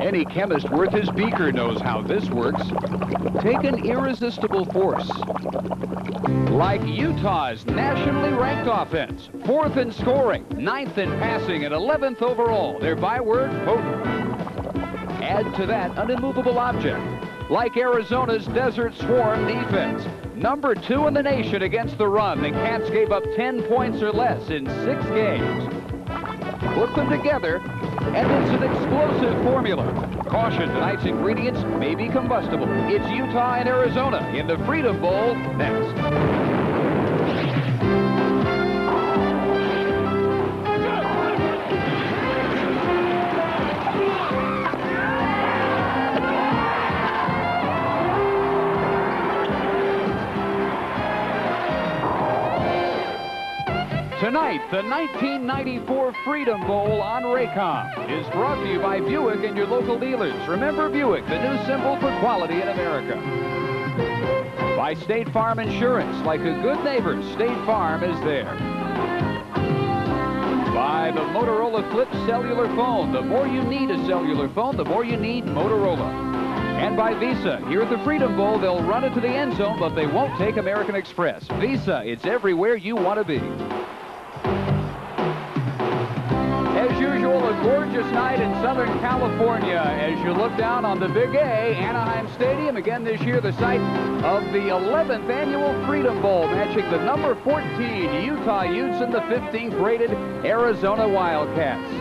Any chemist worth his beaker knows how this works. Take an irresistible force. Like Utah's nationally ranked offense, fourth in scoring, ninth in passing, and 11th overall. Their byword, potent. Add to that an immovable object, like Arizona's Desert Swarm defense. Number two in the nation against the run, the Cats gave up 10 points or less in six games. Put them together, and it's an explosive formula. Caution, tonight's ingredients may be combustible. It's Utah and Arizona in the Freedom Bowl next. Tonight, the 1994 Freedom Bowl on Raycom is brought to you by Buick and your local dealers. Remember Buick, the new symbol for quality in America. By State Farm Insurance, like a good neighbor, State Farm is there. By the Motorola Flip cellular phone. The more you need a cellular phone, the more you need Motorola. And by Visa. Here at the Freedom Bowl, they'll run it to the end zone, but they won't take American Express. Visa, it's everywhere you want to be. Gorgeous night in Southern California as you look down on the Big A, Anaheim Stadium. Again this year, the site of the 11th annual Freedom Bowl, matching the number 14 Utah Utes and the 15th rated Arizona Wildcats.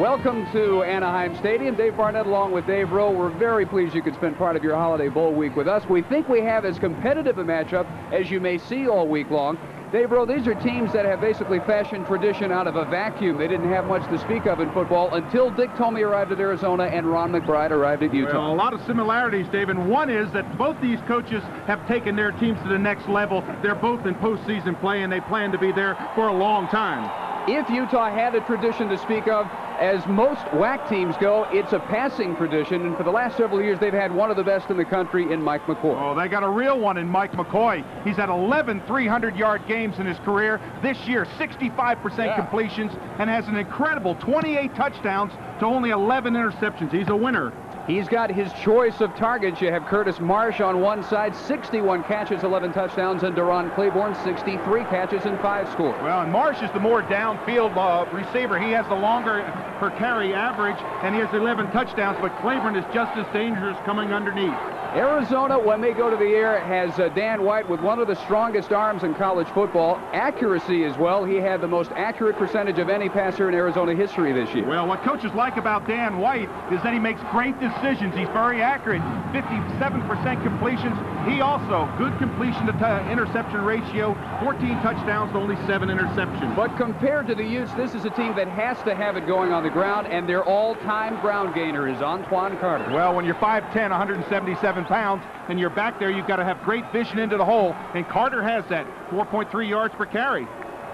Welcome to Anaheim Stadium. Dave Barnett along with Dave Rowe. We're very pleased you could spend part of your holiday bowl week with us. We think we have as competitive a matchup as you may see all week long. Dave Rowe, these are teams that have basically fashioned tradition out of a vacuum. They didn't have much to speak of in football until Dick Tomey arrived at Arizona and Ron McBride arrived at Utah. Well, a lot of similarities, Dave, and one is that both these coaches have taken their teams to the next level. They're both in postseason play, and they plan to be there for a long time. If Utah had a tradition to speak of, as most WAC teams go, it's a passing tradition, and for the last several years, they've had one of the best in the country in Mike McCoy. Oh, they got a real one in Mike McCoy. He's had 11 300-yard games in his career. This year, 65% yeah. completions, and has an incredible 28 touchdowns to only 11 interceptions. He's a winner. He's got his choice of targets. You have Curtis Marsh on one side, 61 catches, 11 touchdowns, and Deron Claiborne, 63 catches and five scores. Well, and Marsh is the more downfield uh, receiver. He has the longer per carry average, and he has 11 touchdowns, but Claiborne is just as dangerous coming underneath. Arizona, when they go to the air, has uh, Dan White with one of the strongest arms in college football. Accuracy as well. He had the most accurate percentage of any passer in Arizona history this year. Well, what coaches like about Dan White is that he makes great decisions. He's very accurate. 57% completions. He also, good completion to uh, interception ratio, 14 touchdowns, only seven interceptions. But compared to the Utes, this is a team that has to have it going on the ground, and their all-time ground gainer is Antoine Carter. Well, when you're 5'10", 177 pounds, and you're back there, you've got to have great vision into the hole, and Carter has that, 4.3 yards per carry.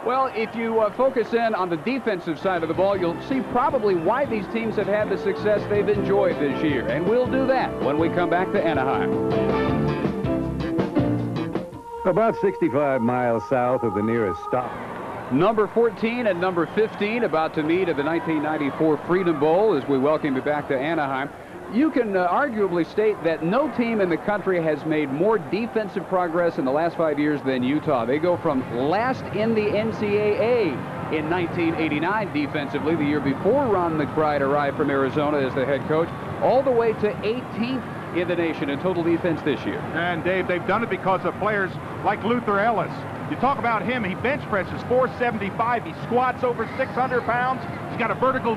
Well, if you uh, focus in on the defensive side of the ball, you'll see probably why these teams have had the success they've enjoyed this year. And we'll do that when we come back to Anaheim. About 65 miles south of the nearest stop. Number 14 and number 15 about to meet at the 1994 Freedom Bowl as we welcome you back to Anaheim you can uh, arguably state that no team in the country has made more defensive progress in the last five years than Utah. They go from last in the NCAA in 1989 defensively, the year before Ron McBride arrived from Arizona as the head coach, all the way to 18th in the nation in total defense this year. And Dave, they've done it because of players like Luther Ellis. You talk about him, he bench presses 475, he squats over 600 pounds, He's got a vertical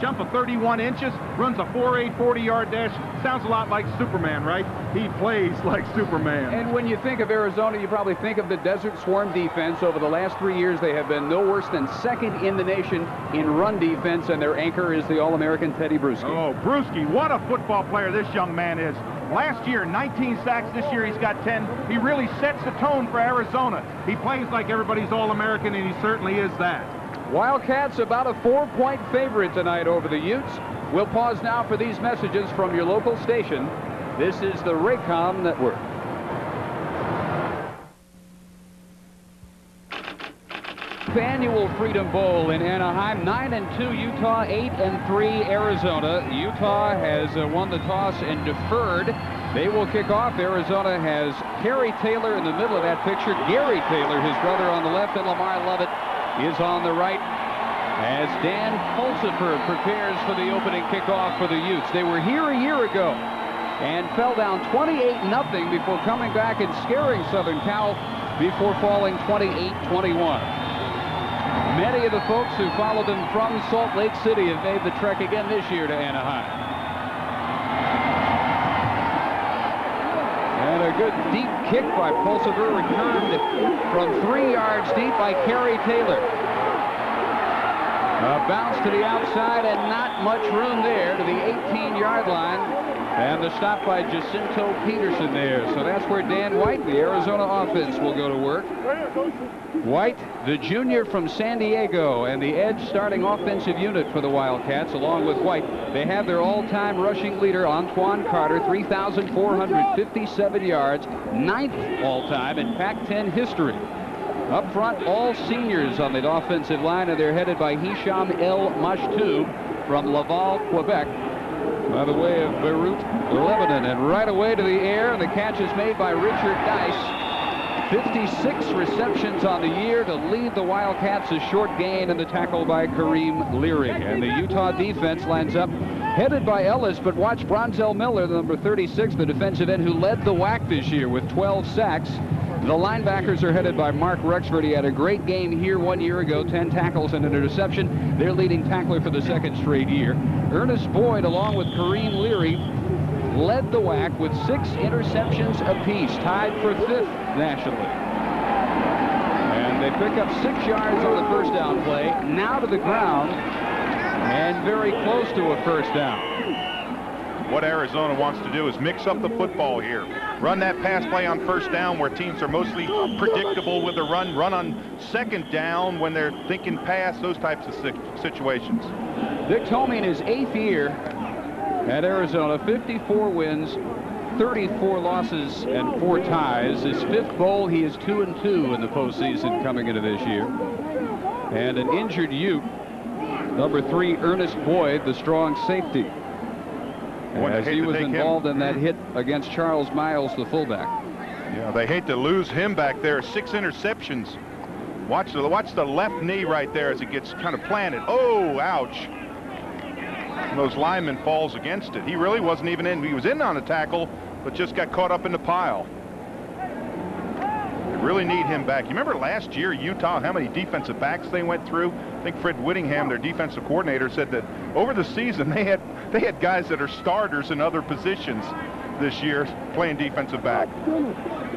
jump of 31 inches, runs a 4.8 40-yard dash. Sounds a lot like Superman, right? He plays like Superman. And when you think of Arizona, you probably think of the Desert Swarm defense. Over the last three years, they have been no worse than second in the nation in run defense, and their anchor is the All-American Tedy Bruschi. Oh, Bruschi, what a football player this young man is. Last year, 19 sacks. This year, he's got 10. He really sets the tone for Arizona. He plays like everybody's All-American, and he certainly is that. Wildcats about a four-point favorite tonight over the Utes. We'll pause now for these messages from your local station. This is the Raycom Network. Annual Freedom Bowl in Anaheim. 9 and 2 Utah, 8 and 3 Arizona. Utah has uh, won the toss and deferred. They will kick off. Arizona has Kerry Taylor in the middle of that picture. Gary Taylor, his brother on the left, and Lamar Lovett is on the right as Dan Pulsipher prepares for the opening kickoff for the Utes. They were here a year ago and fell down 28-0 before coming back and scaring Southern Cal before falling 28-21. Many of the folks who followed them from Salt Lake City have made the trek again this year to Anaheim. And a good deep kick by Pulsipher returned from three yards deep by Kerry Taylor. A bounce to the outside and not much room there to the 18-yard line. And the stop by Jacinto Peterson there. So that's where Dan White, the Arizona offense, will go to work. White, the junior from San Diego, and the edge starting offensive unit for the Wildcats, along with White. They have their all-time rushing leader, Antoine Carter, 3,457 yards, ninth all-time in Pac-10 history. Up front, all seniors on the offensive line, and they're headed by Hicham El Mashtoub from Laval, Quebec by the way of Beirut, Lebanon. And right away to the air, the catch is made by Richard Dice. 56 receptions on the year to lead the Wildcats. A short gain and the tackle by Kareem Leary. And the Utah defense lines up headed by Ellis, but watch Bronzell Miller, the number 36, the defensive end who led the WAC this year with 12 sacks. The linebackers are headed by Mark Rexford. He had a great game here one year ago, 10 tackles and an interception. Their leading tackler for the second straight year. Ernest Boyd, along with Kareem Leary, led the WAC with six interceptions apiece, tied for fifth nationally. And they pick up six yards on the first down play, now to the ground, and very close to a first down. What Arizona wants to do is mix up the football here. Run that pass play on first down where teams are mostly predictable with the run. Run on second down when they're thinking pass, those types of situations. Dick Tomey in his eighth year at Arizona, 54 wins, 34 losses and four ties. His fifth bowl, he is 2 and 2 in the postseason coming into this year. And an injured Ute, number three, Ernest Boyd, the strong safety as he was involved him. in that hit against Charles Miles, the fullback. Yeah, they hate to lose him back there. Six interceptions. Watch the watch the left knee right there as it gets kind of planted. Oh, ouch. Those linemen falls against it. He really wasn't even in. He was in on a tackle, but just got caught up in the pile. Really need him back. You remember last year, Utah, how many defensive backs they went through? I think Fred Whittingham, their defensive coordinator, said that over the season they had they had guys that are starters in other positions this year playing defensive back.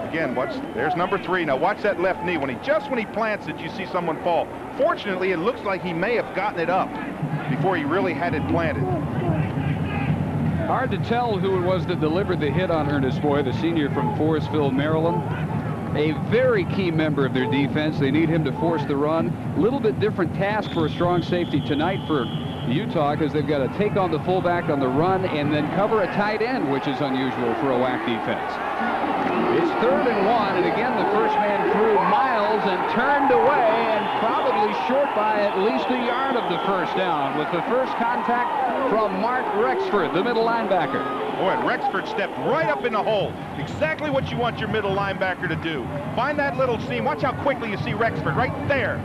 Again, watch, there's number three. Now watch that left knee. When he just when he plants it, you see someone fall. Fortunately, it looks like he may have gotten it up before he really had it planted. Hard to tell who it was that delivered the hit on Ernest Boyd, the senior from Forestville, Maryland. A very key member of their defense. They need him to force the run. A little bit different task for a strong safety tonight for Utah because they've got to take on the fullback on the run and then cover a tight end, which is unusual for a WAC defense. It's third and one, and again the first man threw Miles and turned away and probably short by at least a yard of the first down with the first contact from Mark Rexford, the middle linebacker. Boy, and Rexford stepped right up in the hole. Exactly what you want your middle linebacker to do. Find that little seam. Watch how quickly you see Rexford right there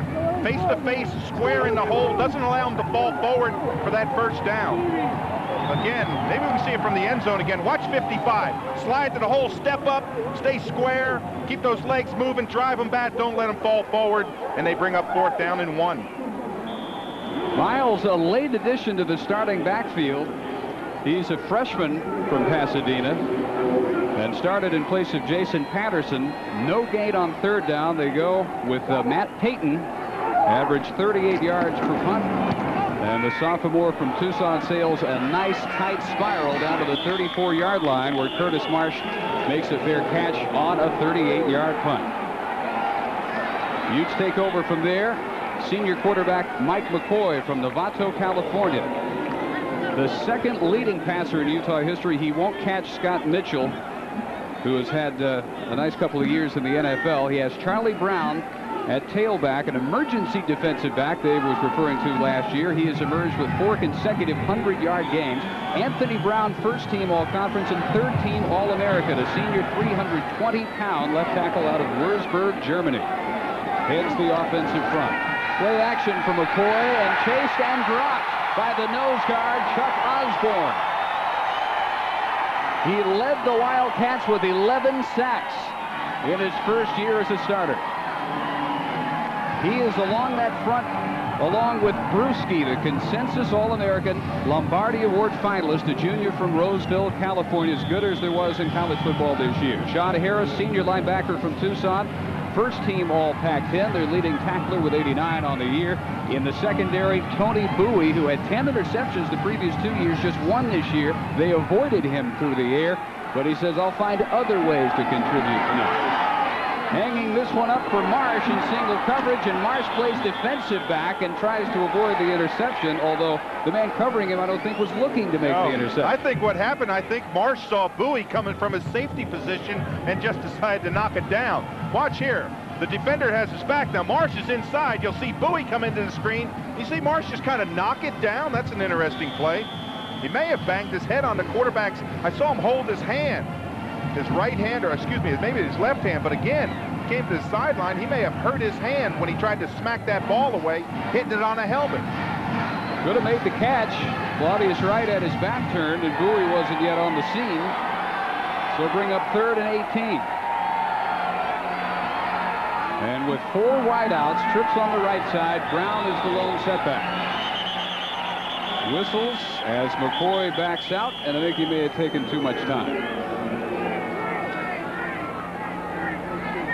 face to face, square in the hole, doesn't allow him to fall forward for that first down. Again, maybe we can see it from the end zone again. Watch 55. Slide to the hole, step up, stay square, keep those legs moving, drive them back, don't let them fall forward, and they bring up fourth down and one. Miles, a late addition to the starting backfield. He's a freshman from Pasadena and started in place of Jason Patterson. No gain on third down. They go with uh, Matt Payton Average 38 yards per punt. And the sophomore from Tucson sails a nice tight spiral down to the 34-yard line where Curtis Marsh makes a fair catch on a 38-yard punt. Utes take over from there. Senior quarterback Mike McCoy from Novato, California. The second leading passer in Utah history. He won't catch Scott Mitchell, who has had uh, a nice couple of years in the NFL. He has Charlie Brown at tailback, an emergency defensive back Dave was referring to last year. He has emerged with four consecutive 100-yard games. Anthony Brown, first-team All-Conference and third-team All-America, the senior 320-pound left tackle out of Würzburg, Germany. Heads the offensive front. Play action from McCoy and chased and dropped by the nose guard, Chuck Osborne. He led the Wildcats with 11 sacks in his first year as a starter. He is along that front, along with Bruschi, the consensus All-American Lombardi Award finalist, a junior from Roseville, California, as good as there was in college football this year. Sean Harris, senior linebacker from Tucson, first team All Pac-10. Their leading tackler with 89 on the year. In the secondary, Tony Bowie, who had 10 interceptions the previous two years, just one this year. They avoided him through the air, but he says, I'll find other ways to contribute. Hanging this one up for Marsh in single coverage, and Marsh plays defensive back and tries to avoid the interception, although the man covering him, I don't think, was looking to make no, the interception. I think what happened, I think Marsh saw Bowie coming from his safety position and just decided to knock it down. Watch here. The defender has his back. Now, Marsh is inside. You'll see Bowie come into the screen. You see Marsh just kind of knock it down. That's an interesting play. He may have banged his head on the quarterback's. I saw him hold his hand his right hand, or excuse me, maybe his left hand, but again, came to the sideline, he may have hurt his hand when he tried to smack that ball away, hitting it on a helmet. Could have made the catch. Claudius Wright had his back turned, and Bowie wasn't yet on the scene. So bring up third and 18. And with four wideouts, trips on the right side, Brown is the lone setback. Whistles as McCoy backs out, and I think he may have taken too much time.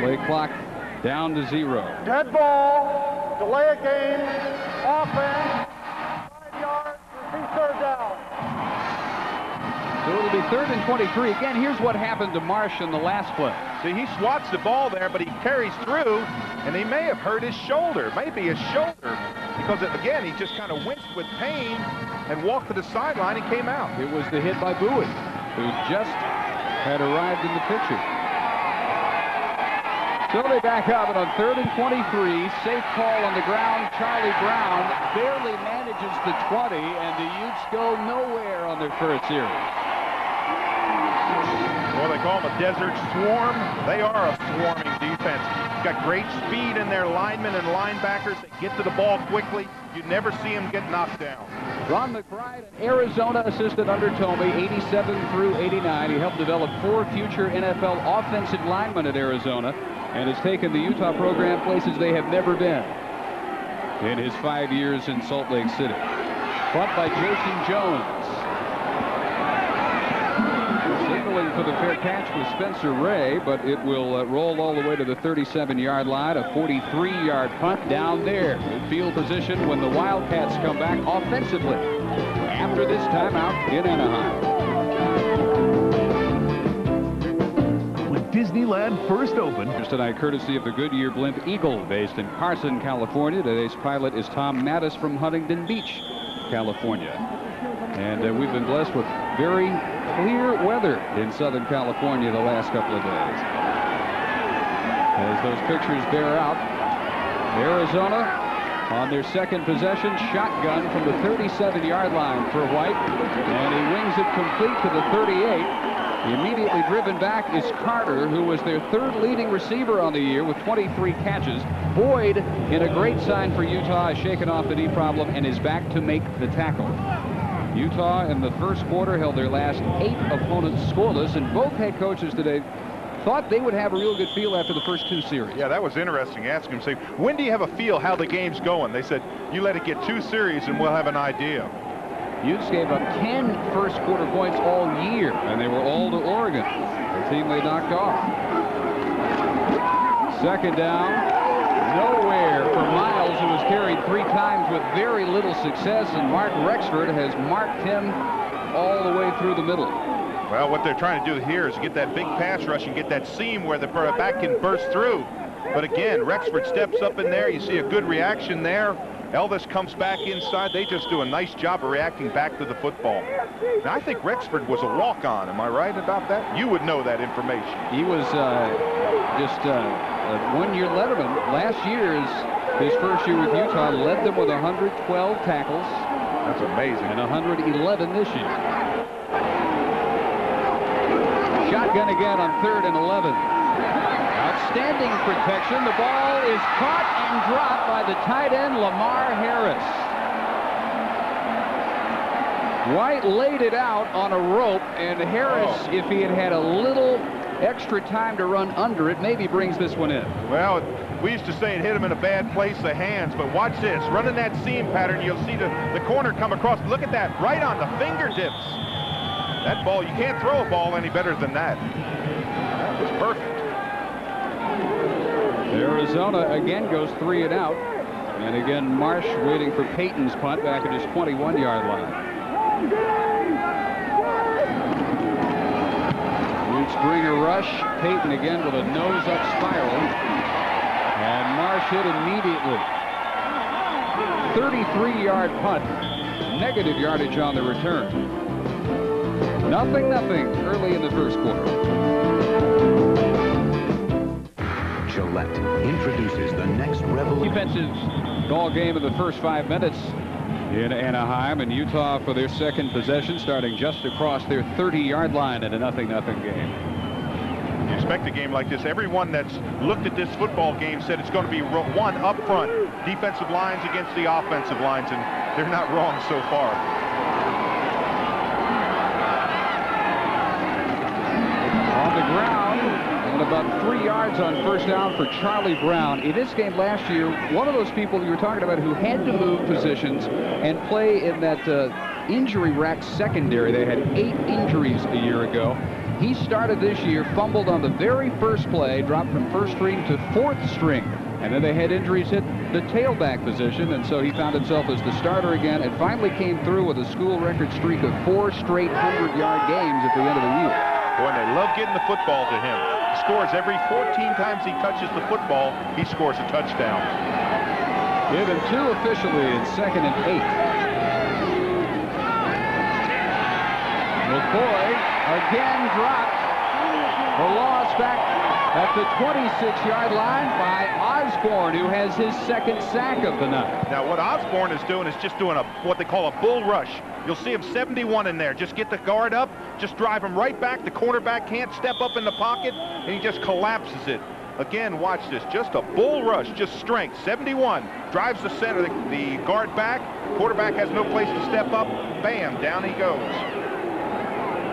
Play clock down to zero. Dead ball, delay a game, offense, five yards, repeat third down. So it'll be third and 23. Again, here's what happened to Marsh in the last play. See, he swats the ball there, but he carries through, and he may have hurt his shoulder, maybe his shoulder, because, it, again, he just kind of winced with pain and walked to the sideline and came out. It was the hit by Bowie, who just had arrived in the picture. So they back up, and on third and 23, safe call on the ground. Charlie Brown barely manages the 20, and the Utes go nowhere on their first series. Well, they call them a desert swarm. They are a swarming defense. Got great speed in their linemen and linebackers. They get to the ball quickly. You never see them get knocked down. Ron McBride, Arizona assistant under Tomey, 87 through 89. He helped develop four future NFL offensive linemen at Arizona and has taken the Utah program places they have never been in his five years in Salt Lake City. Caught by Jason Jones. Signaling for the fair catch was Spencer Ray, but it will uh, roll all the way to the 37-yard line. A 43-yard punt down there. Good field position when the Wildcats come back offensively after this timeout in Anaheim. Disneyland first opened. Tonight, courtesy of the Goodyear Blimp Eagle, based in Carson, California. Today's pilot is Tom Mattis from Huntington Beach, California. And uh, we've been blessed with very clear weather in Southern California the last couple of days. As those pictures bear out, Arizona on their second possession, shotgun from the 37-yard line for White, and he wings it complete to the 38. Immediately driven back is Carter, who was their third leading receiver on the year with 23 catches. Boyd, in a great sign for Utah, has shaken off the knee problem and is back to make the tackle. Utah in the first quarter held their last eight opponents scoreless, and both head coaches today thought they would have a real good feel after the first two series. Yeah, that was interesting. Asking them, say, when do you have a feel how the game's going? They said, you let it get two series and we'll have an idea. Utes gave up 10 first quarter points all year, and they were all to Oregon, the team they knocked off. Second down, nowhere for Miles, who was carried three times with very little success, and Mark Rexford has marked him all the way through the middle. Well, what they're trying to do here is get that big pass rush and get that seam where the back can burst through. But again, Rexford steps up in there. You see a good reaction there. Ellis comes back inside. They just do a nice job of reacting back to the football. Now, I think Rexford was a walk-on. Am I right about that? You would know that information. He was uh, just uh, a one-year letterman. Last year's his first year with Utah led them with 112 tackles. That's amazing. And 111 this year. Shotgun again on third and 11. Outstanding protection. The ball is caught and dropped by the tight end, Lamar Harris. White laid it out on a rope, and Harris, oh. if he had had a little extra time to run under it, maybe brings this one in. Well, we used to say it hit him in a bad place, the hands, but watch this. Running that seam pattern, you'll see the, the corner come across. Look at that, right on the fingertips. That ball, you can't throw a ball any better than that. That was perfect. Arizona again goes three and out. And again, Marsh waiting for Payton's punt back at his 21-yard line. Springer rush. Payton again with a nose-up spiral. And Marsh hit immediately. 33-yard punt. Negative yardage on the return. Nothing, nothing early in the first quarter. Gillette introduces the next revolution. Defensive ball game in the first five minutes in Anaheim and Utah for their second possession starting just across their 30-yard line in a nothing-nothing game. You expect a game like this. Everyone that's looked at this football game said it's going to be one up front, defensive lines against the offensive lines, and they're not wrong so far. Three yards on first down for Charlie Brown. In this game last year, one of those people you were talking about who had to move positions and play in that uh, injury rack secondary. They had eight injuries a year ago. He started this year, fumbled on the very first play, dropped from first string to fourth string. And then they had injuries hit the tailback position, and so he found himself as the starter again and finally came through with a school record streak of four straight 100-yard games at the end of the year. Boy, they love getting the football to him scores every 14 times he touches the football, he scores a touchdown. Give him two officially in second and eight. McCoy again dropped. The loss back at the 26-yard line by Osborne, who has his second sack of the night. Now, what Osborne is doing is just doing a what they call a bull rush. You'll see him 71 in there. Just get the guard up, just drive him right back. The cornerback can't step up in the pocket, and he just collapses it. Again, watch this. Just a bull rush, just strength. 71 drives the center, the, the guard back. Quarterback has no place to step up. Bam, down he goes.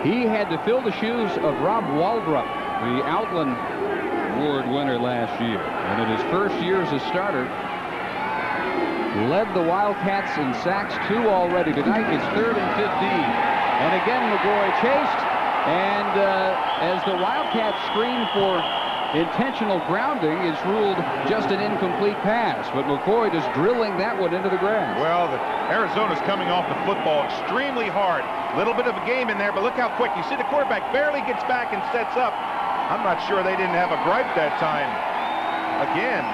He had to fill the shoes of Rob Waldrop, the Outland Award winner last year. And in his first year as a starter, led the Wildcats in sacks, two already tonight. It's third and 15. And again, McCoy chased. And uh, as the Wildcats screen for intentional grounding is ruled just an incomplete pass. But McCoy is drilling that one into the grass. Well, the Arizona's coming off the football extremely hard. Little bit of a game in there, but look how quick. You see the quarterback barely gets back and sets up. I'm not sure they didn't have a gripe that time. Again,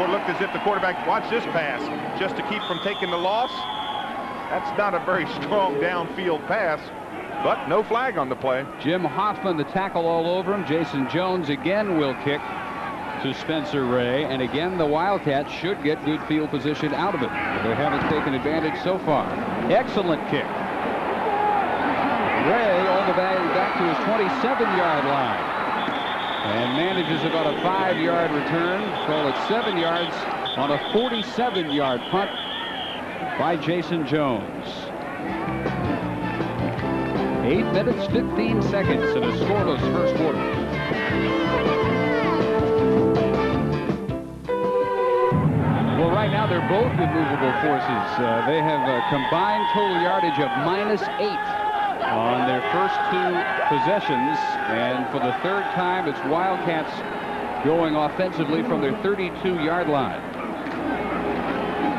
it looked as if the quarterback watched this pass just to keep from taking the loss. That's not a very strong downfield pass, but no flag on the play. Jim Hoffman, the tackle all over him. Jason Jones again will kick to Spencer Ray. And again, the Wildcats should get good field position out of it. They haven't taken advantage so far. Excellent kick. Ray all the way back to his 27-yard line and manages about a five-yard return. Call it seven yards on a 47-yard punt by Jason Jones. Eight minutes, 15 seconds in a scoreless first quarter. Well, right now they're both immovable forces. Uh, they have a combined total yardage of minus eight on their first two possessions. And for the third time, it's Wildcats going offensively from their 32-yard line.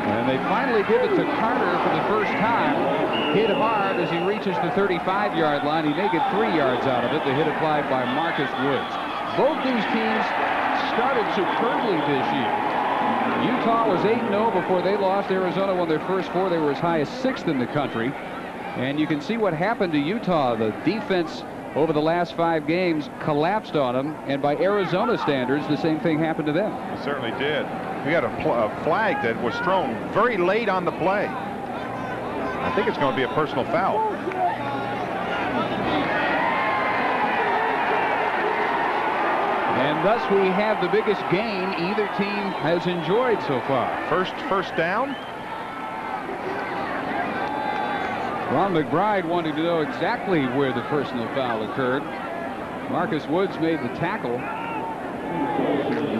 And they finally give it to Carter for the first time. Hit hard as he reaches the 35-yard line. He may get three yards out of it. The hit applied by Marcus Woods. Both these teams started superbly this year. Utah was 8-0 before they lost. Arizona won their first four. They were as high as sixth in the country. And you can see what happened to Utah. The defense over the last five games collapsed on them, and by Arizona standards, the same thing happened to them. It certainly did. We got a, a flag that was thrown very late on the play. I think it's going to be a personal foul. And thus we have the biggest gain either team has enjoyed so far. First first down. Ron McBride wanted to know exactly where the personal foul occurred. Marcus Woods made the tackle.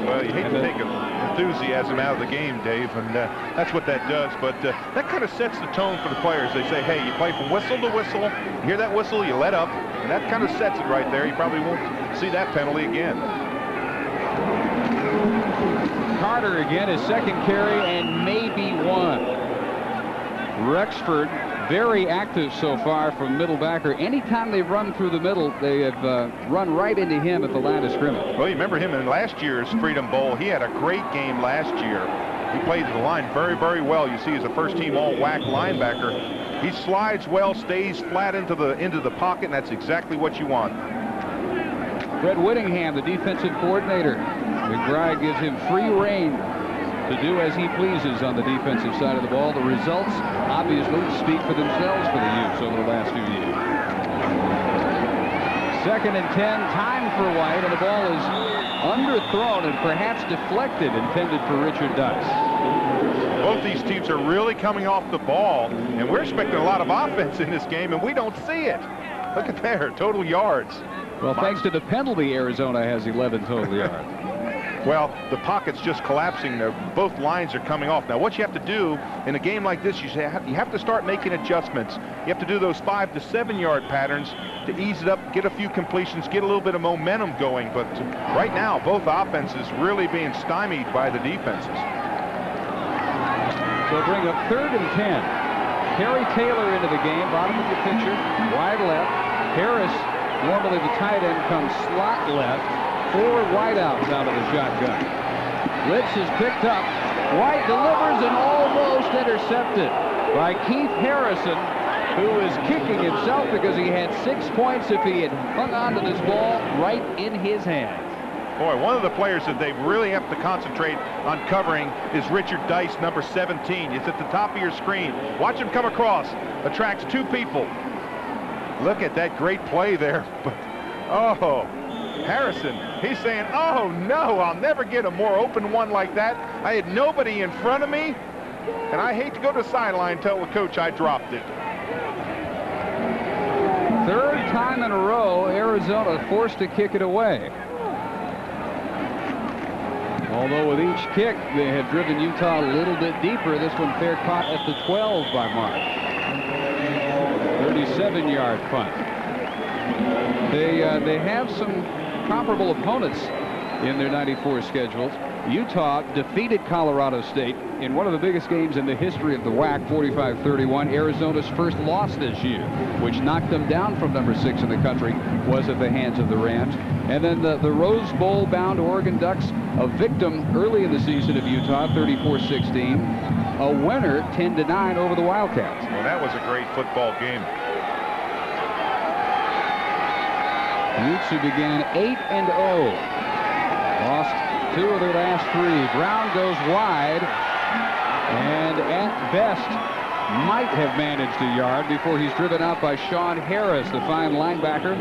Well, you hate to take enthusiasm out of the game, Dave, and uh, that's what that does. But uh, that kind of sets the tone for the players. They say, hey, you play from whistle to whistle. You hear that whistle, you let up, and that kind of sets it right there. You probably won't see that penalty again. Carter again, his second carry, and maybe one. Rexford very active so far from middle backer. Anytime they've run through the middle, they have uh, run right into him at the line of scrimmage. Well, you remember him in last year's Freedom Bowl. He had a great game last year. He played the line very, very well. You see, he's a first-team all-WAC linebacker. He slides well, stays flat into the into the pocket, and that's exactly what you want. Fred Whittingham, the defensive coordinator. McBride gives him free reign to do as he pleases on the defensive side of the ball. The results obviously speak for themselves for the Utes over the last few years. Second and 10, time for White, and the ball is underthrown and perhaps deflected, intended for Richard Dice. Both these teams are really coming off the ball, and we're expecting a lot of offense in this game, and we don't see it. Look at there, total yards. Well, thanks to the penalty, Arizona has 11 total yards. Well, the pocket's just collapsing. Both lines are coming off. Now, what you have to do in a game like this, you have you have to start making adjustments. You have to do those five to seven yard patterns to ease it up, get a few completions, get a little bit of momentum going. But right now, both offenses really being stymied by the defenses. So bring up third and 10. Harry Taylor into the game, bottom of the picture, wide left. Harris, normally the tight end, comes slot left. Four wideouts out of the shotgun. Blitz is picked up. White delivers and almost intercepted by Keith Harrison, who is kicking himself because he had six points if he had hung on to this ball right in his hands. Boy, one of the players that they really have to concentrate on covering is Richard Dice, number 17. It's at the top of your screen. Watch him come across. Attracts two people. Look at that great play there. oh, Harrison, he's saying, oh no, I'll never get a more open one like that. I had nobody in front of me, and I hate to go to the sideline tell the coach I dropped it. Third time in a row, Arizona forced to kick it away. Although with each kick, they had driven Utah a little bit deeper. This one fair caught at the 12 by Mark. 37-yard punt. They uh, they have some comparable opponents in their 94 schedules. Utah defeated Colorado State in one of the biggest games in the history of the WAC, 45-31. Arizona's first loss this year, which knocked them down from number six in the country, was at the hands of the Rams. And then the, the Rose Bowl-bound Oregon Ducks, a victim early in the season of Utah, 34-16. A winner, 10-9 over the Wildcats. Well, that was a great football game. Utes who began 8 and 0. Lost two of their last three. Brown goes wide and at best might have managed a yard before he's driven out by Sean Harris, the fine linebacker.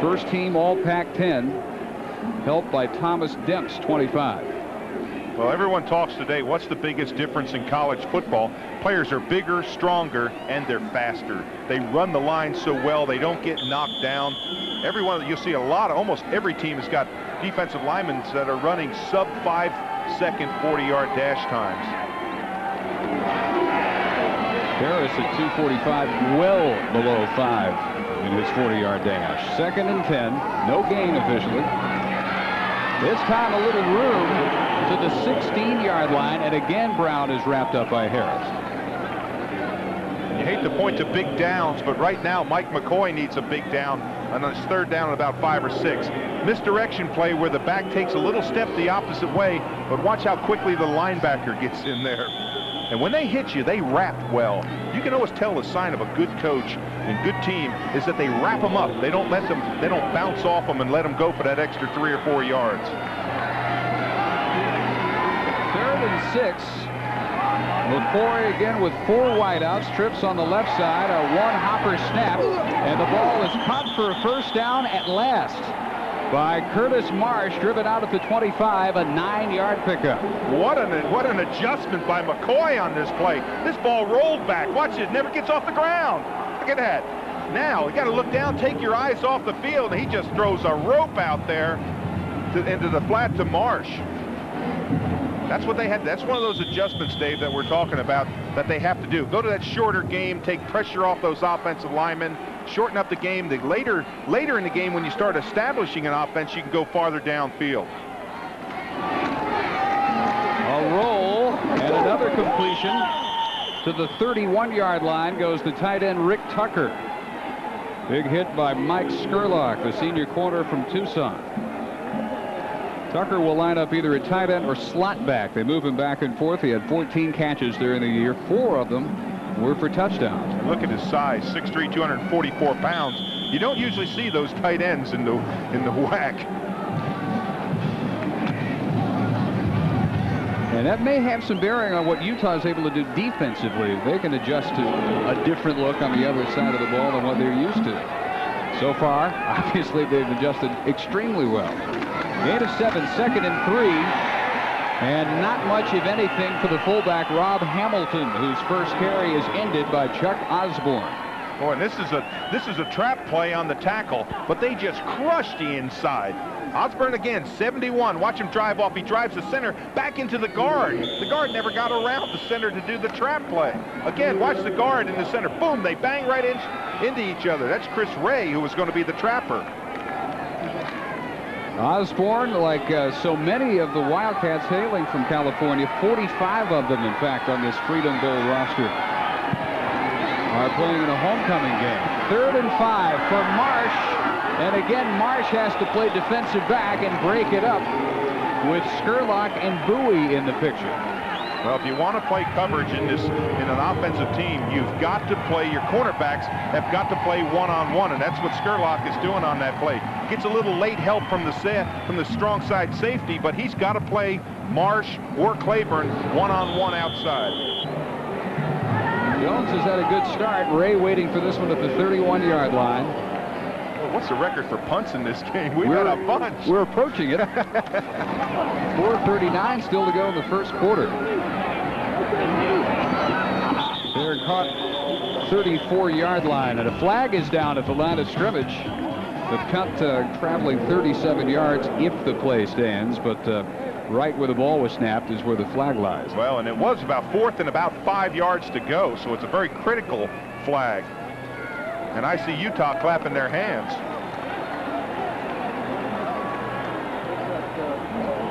First team all Pac-10, helped by Thomas Demps, 25. Well, everyone talks today, what's the biggest difference in college football? Players are bigger, stronger, and they're faster. They run the line so well, they don't get knocked down. Everyone, you'll see a lot, almost every team has got defensive linemen that are running sub five second 40 yard dash times. Harris at 245, well below five in his 40 yard dash. Second and 10, no gain officially. This time a little room to the 16-yard line, and again Brown is wrapped up by Harris. You hate to point to big downs, but right now Mike McCoy needs a big down on his third down at about five or six. Misdirection play where the back takes a little step the opposite way, but watch how quickly the linebacker gets in there. And when they hit you, they wrap well. You can always tell the sign of a good coach and good team is that they wrap them up. They don't let them, they don't bounce off them and let them go for that extra three or four yards. Six. McCoy again with four wideouts, trips on the left side, a one-hopper snap, and the ball is caught for a first down at last by Curtis Marsh, driven out at the 25, a nine-yard pickup. What an what an adjustment by McCoy on this play. This ball rolled back. Watch it, never gets off the ground. Look at that. Now, you got to look down, take your eyes off the field, and he just throws a rope out there to, into the flat to Marsh. That's what they had. That's one of those adjustments, Dave, that we're talking about that they have to do. Go to that shorter game, take pressure off those offensive linemen, shorten up the game. The later, later in the game, when you start establishing an offense, you can go farther downfield. A roll and another completion to the 31-yard line goes the tight end Rick Tucker. Big hit by Mike Scurlock, the senior corner from Tucson. Tucker will line up either a tight end or slot back. They move him back and forth. He had 14 catches during the year. Four of them were for touchdowns. Look at his size, 6'3", 244 pounds. You don't usually see those tight ends in the in the WAC. And that may have some bearing on what Utah is able to do defensively. They can adjust to a different look on the other side of the ball than what they're used to. So far, obviously, they've adjusted extremely well. Gain of seven, second and three. And not much, if anything, for the fullback, Rob Hamilton, whose first carry is ended by Chuck Osborne. Boy, this is a this is a trap play on the tackle, but they just crushed the inside. Osborne again, 71. Watch him drive off. He drives the center back into the guard. The guard never got around the center to do the trap play. Again, watch the guard in the center. Boom, they bang right in, into each other. That's Chris Ray, who was going to be the trapper. Osborne, like uh, so many of the Wildcats hailing from California, 45 of them, in fact, on this Freedom Bowl roster, are playing in a homecoming game. Third and five for Marsh. And again, Marsh has to play defensive back and break it up with Scurlock and Bowie in the picture. Well, if you want to play coverage in this in an offensive team, you've got to play your cornerbacks have got to play one-on-one, -on -one, and that's what Scurlock is doing on that play. Gets a little late help from the set from the strong side safety, but he's got to play Marsh or Claiborne one-on-one -on -one outside. Jones has had a good start. Ray waiting for this one at the 31-yard line. What's the record for punts in this game? We've we're, had a bunch. We're approaching it. 4.39 still to go in the first quarter. They're caught 34-yard line, and a flag is down at the line of scrimmage. The cut uh, traveling 37 yards if the play stands, but uh, right where the ball was snapped is where the flag lies. Well, and it was about fourth and about five yards to go, so it's a very critical flag. And I see Utah clapping their hands.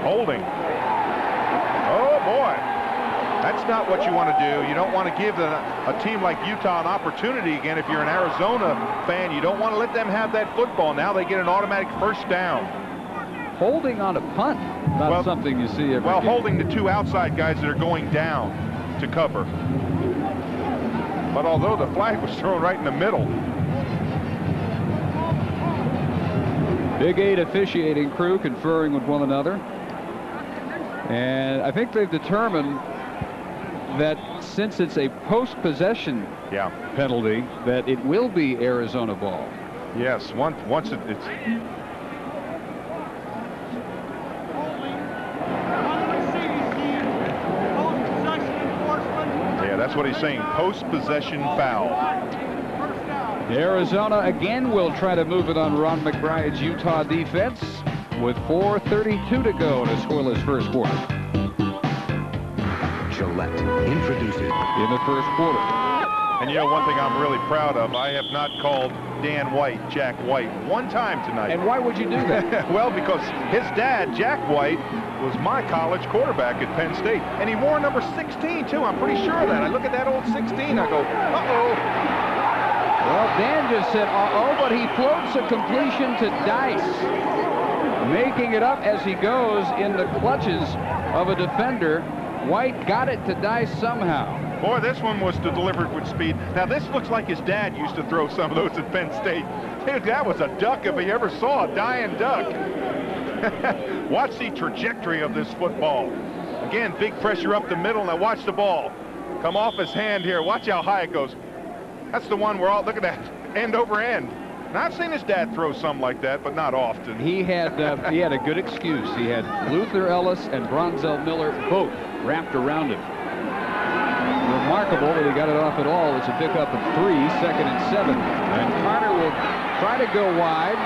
Holding. Oh, boy. That's not what you want to do. You don't want to give a, a, team like Utah an opportunity again. If you're an Arizona fan, you don't want to let them have that football. Now they get an automatic first down. Holding on a punt, not well, something you see every Well, game. holding the two outside guys that are going down to cover. But although the flag was thrown right in the middle. Big Eight officiating crew conferring with one another. And I think they've determined that since it's a post-possession yeah. penalty, that it will be Arizona ball. Yes, once once it, it's Yeah, that's what he's saying. Post-possession foul. Arizona again will try to move it on Ron McBride's Utah defense with 4.32 to go in a scoreless first quarter. Gillette introduces in the first quarter. And you know one thing I'm really proud of, I have not called Dan White Jack White one time tonight. And why would you do that? well, because his dad, Jack White, was my college quarterback at Penn State. And he wore number 16, too. I'm pretty sure of that. I look at that old 16, I go, uh-oh. Well, Dan just said, uh-oh, but he floats a completion to Dice, making it up as he goes in the clutches of a defender. White got it to Dice somehow. Boy, this one was delivered with speed. Now, this looks like his dad used to throw some of those at Penn State. Dude, that was a duck if he ever saw a dying duck. watch the trajectory of this football. Again, big pressure up the middle. Now watch the ball come off his hand here. Watch how high it goes. That's the one we're all, look at that, end over end. Now, I've seen his dad throw some like that, but not often. He had uh, he had a good excuse. He had Luther Ellis and Bronzell Miller both wrapped around him. Remarkable that he got it off at all. It's a pickup of three, second and seven. And Carter will try to go wide,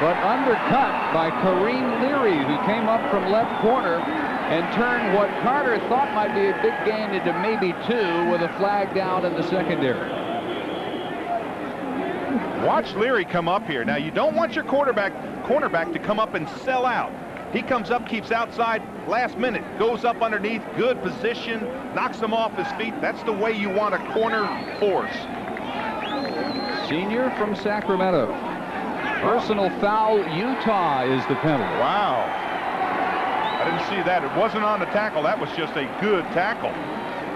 but undercut by Kareem Leary, who came up from left corner and turn what Carter thought might be a big gain into maybe two with a flag down in the secondary. Watch Leary come up here. Now, you don't want your quarterback, cornerback to come up and sell out. He comes up, keeps outside, last minute, goes up underneath, good position, knocks him off his feet. That's the way you want a corner force. Senior from Sacramento. Personal foul, Utah is the penalty. Wow. I didn't see that. It wasn't on the tackle. That was just a good tackle.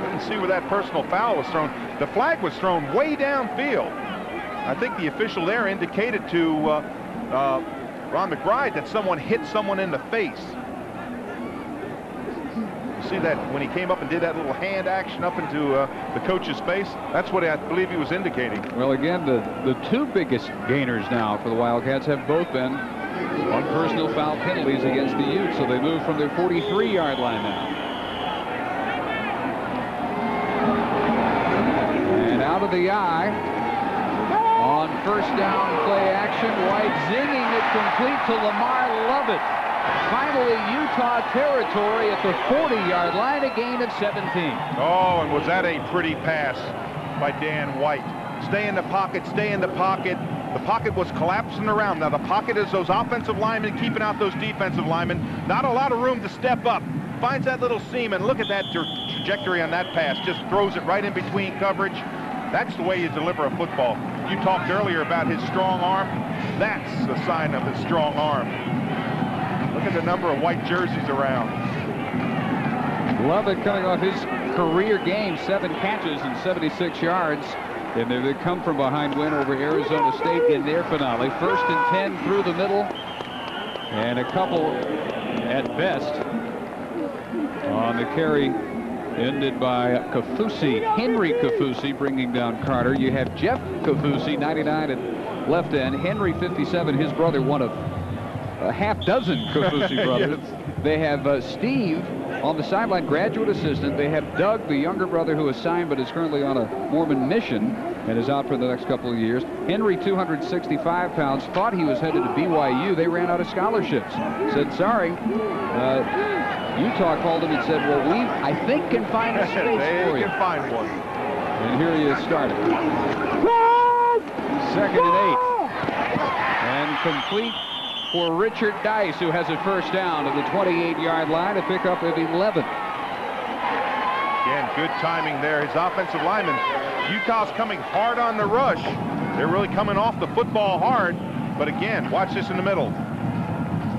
Didn't see where that personal foul was thrown. The flag was thrown way downfield. I think the official there indicated to uh, uh, Ron McBride that someone hit someone in the face. You see that when he came up and did that little hand action up into uh, the coach's face? That's what I believe he was indicating. Well, again, the, the two biggest gainers now for the Wildcats have both been on personal foul penalties against the Utes, so they move from their 43-yard line now. And out of the eye, on first down play action, White zinging it complete to Lamar Lovett. Finally, Utah territory at the 40-yard line, a gain of 17. Oh, and was that a pretty pass by Dan White. Stay in the pocket, stay in the pocket. The pocket was collapsing around. Now, the pocket is those offensive linemen keeping out those defensive linemen. Not a lot of room to step up. Finds that little seam, and look at that tra trajectory on that pass. Just throws it right in between coverage. That's the way you deliver a football. You talked earlier about his strong arm. That's a sign of his strong arm. Look at the number of white jerseys around. Lovett coming off his career game, seven catches and 76 yards. And they come from behind win over Arizona State in their finale. First and 10 through the middle. And a couple at best on the carry ended by Kaufusi, Henry Kaufusi bringing down Carter. You have Jeff Kaufusi, 99 at left end. Henry, 57, his brother, one of a half dozen Kaufusi brothers. yes. They have uh, Steve on the sideline, graduate assistant. They have Doug, the younger brother, who is signed but is currently on a Mormon mission and is out for the next couple of years. Henry, 265 pounds, thought he was headed to BYU. They ran out of scholarships. Said, sorry. Uh, Utah called him and said, well, we, I think, can find a space for you. can find one. And here he is starting. Second and eight. And complete for Richard Dice, who has a first down at the 28-yard line, a pickup of 11. Again, good timing there. His offensive lineman. Utah's coming hard on the rush. They're really coming off the football hard. But again, watch this in the middle.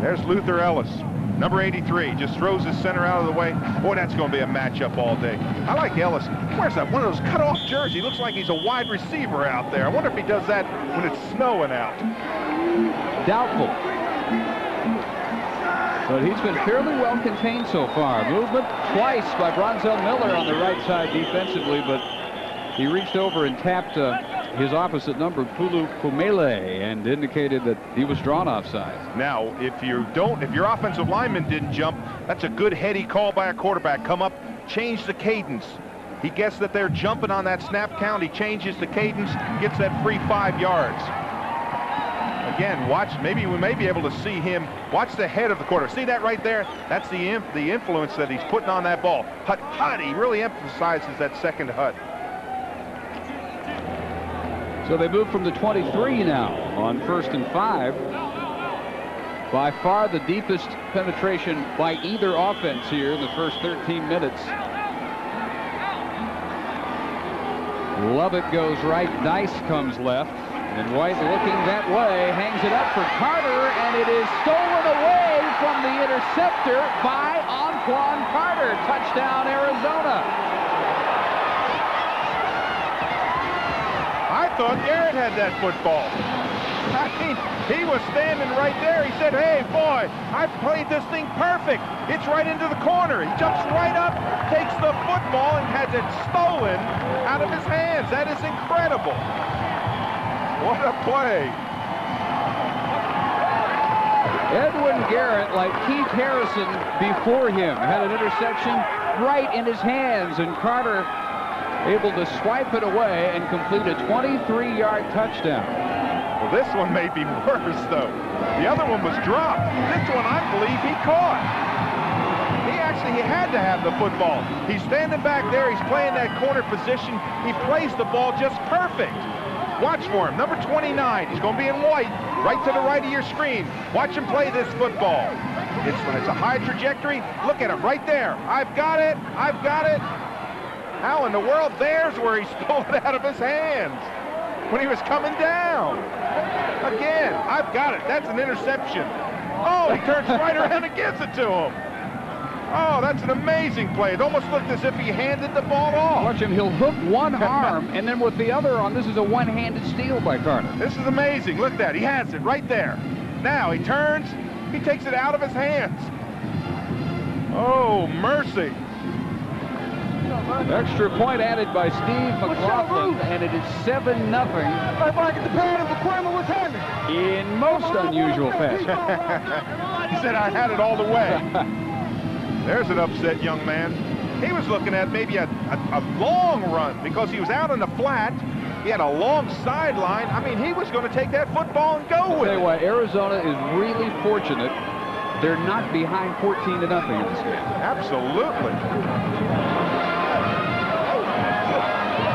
There's Luther Ellis. Number 83 just throws his center out of the way. Boy, that's going to be a matchup all day. I like Ellis. Where's that? One of those cut-off jerseys. Looks like he's a wide receiver out there. I wonder if he does that when it's snowing out. Doubtful. But he's been fairly well contained so far. Movement twice by Bronzell Miller on the right side defensively, but he reached over and tapped uh, his opposite number, Pulu Pumele, and indicated that he was drawn offside. Now, if you don't, if your offensive lineman didn't jump, that's a good heady call by a quarterback. Come up, change the cadence. He guessed that they're jumping on that snap count. He changes the cadence, gets that free five yards. Again, watch, maybe we may be able to see him. Watch the head of the quarter. See that right there? That's the, the influence that he's putting on that ball. Hut, hut, he really emphasizes that second hut. So they move from the 23 now on first and five. By far the deepest penetration by either offense here in the first 13 minutes. Lovett goes right, Dice comes left, and White looking that way, hangs it up for Carter, and it is stolen away from the interceptor by Ontiwaun Carter. Touchdown, Arizona. I thought Garrett had that football. I mean, he was standing right there. He said, hey, boy, I played this thing perfect. It's right into the corner. He jumps right up, takes the football, and has it stolen out of his hands. That is incredible. What a play. Edwin Garrett, like Keith Harrison before him, had an interception right in his hands, and Carter able to swipe it away and complete a 23-yard touchdown. Well, this one may be worse, though. The other one was dropped. This one, I believe, he caught. He actually he had to have the football. He's standing back there. He's playing that corner position. He plays the ball just perfect. Watch for him. Number 29. He's going to be in white, right to the right of your screen. Watch him play this football. It's, it's a high trajectory. Look at him right there. I've got it. I've got it. How in the world? There's where he stole it out of his hands when he was coming down. Again, I've got it. That's an interception. Oh, he turns right around and gives it to him. Oh, that's an amazing play. It almost looked as if he handed the ball off. Watch him. He'll hook one arm, and then with the other arm, this is a one-handed steal by Carter. This is amazing. Look at that. He has it right there. Now he turns. He takes it out of his hands. Oh, mercy. Extra point added by Steve McLaughlin, and it is 7 nothing in most unusual fashion. he said, I had it all the way. There's an upset young man. He was looking at maybe a, a, a long run because he was out in the flat. He had a long sideline. I mean, he was going to take that football and go with it. what, Arizona is really fortunate. They're not behind 14 to nothing in this game. Absolutely.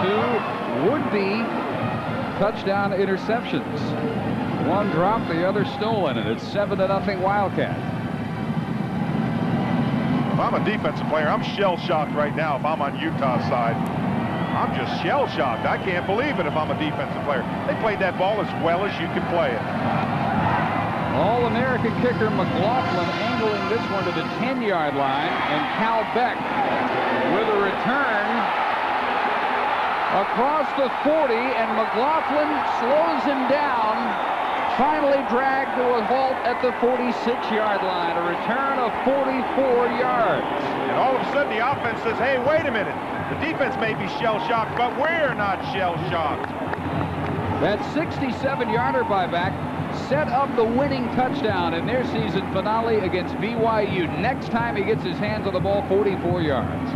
Two would-be touchdown interceptions. One dropped, the other stolen, and it's 7 to nothing Wildcats. I'm a defensive player, I'm shell-shocked right now if I'm on Utah's side. I'm just shell-shocked. I can't believe it if I'm a defensive player. They played that ball as well as you can play it. All-American kicker McLaughlin angling this one to the 10-yard line, and Cal Beck with a return across the 40, and McLaughlin slows him down, finally dragged to a halt at the 46-yard line, a return of 44 yards. And all of a sudden, the offense says, hey, wait a minute. The defense may be shell-shocked, but we're not shell-shocked. That 67-yarder by Beck set up the winning touchdown in their season finale against BYU. Next time he gets his hands on the ball, 44 yards.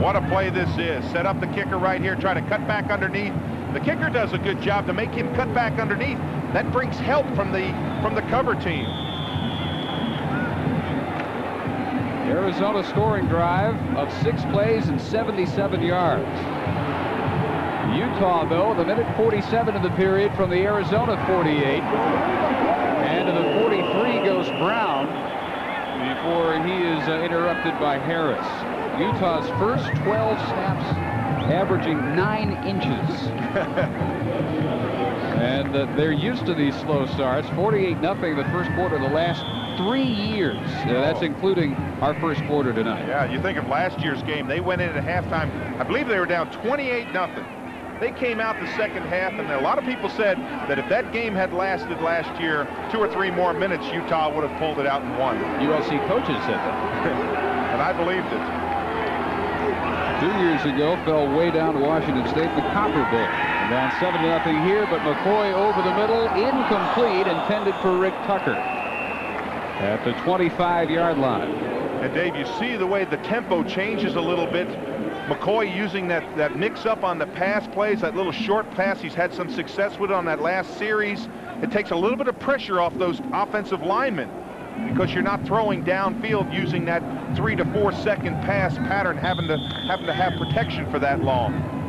What a play this is. Set up the kicker right here, try to cut back underneath. The kicker does a good job to make him cut back underneath. That brings help from the from the cover team. Arizona scoring drive of six plays and 77 yards. Utah, though, the minute 47 of the period from the Arizona 48. And to the 43 goes Brown before he is uh, interrupted by Harris. Utah's first 12 snaps averaging nine inches. uh, they're used to these slow starts. 48 nothing the first quarter of the last three years. Uh, that's including our first quarter tonight. Yeah, you think of last year's game. They went in at halftime. I believe they were down 28 nothing. They came out the second half, and a lot of people said that if that game had lasted last year two or three more minutes, Utah would have pulled it out and won. USC coaches said that. and I believed it. Two years ago, fell way down to Washington State in the Copper Bowl. Down 7 to nothing here, but McCoy over the middle, incomplete, intended for Rick Tucker at the 25-yard line. And Dave, you see the way the tempo changes a little bit. McCoy using that, that mix-up on the pass plays, that little short pass he's had some success with on that last series. It takes a little bit of pressure off those offensive linemen because you're not throwing downfield using that three to four second pass pattern, having to having to have protection for that long.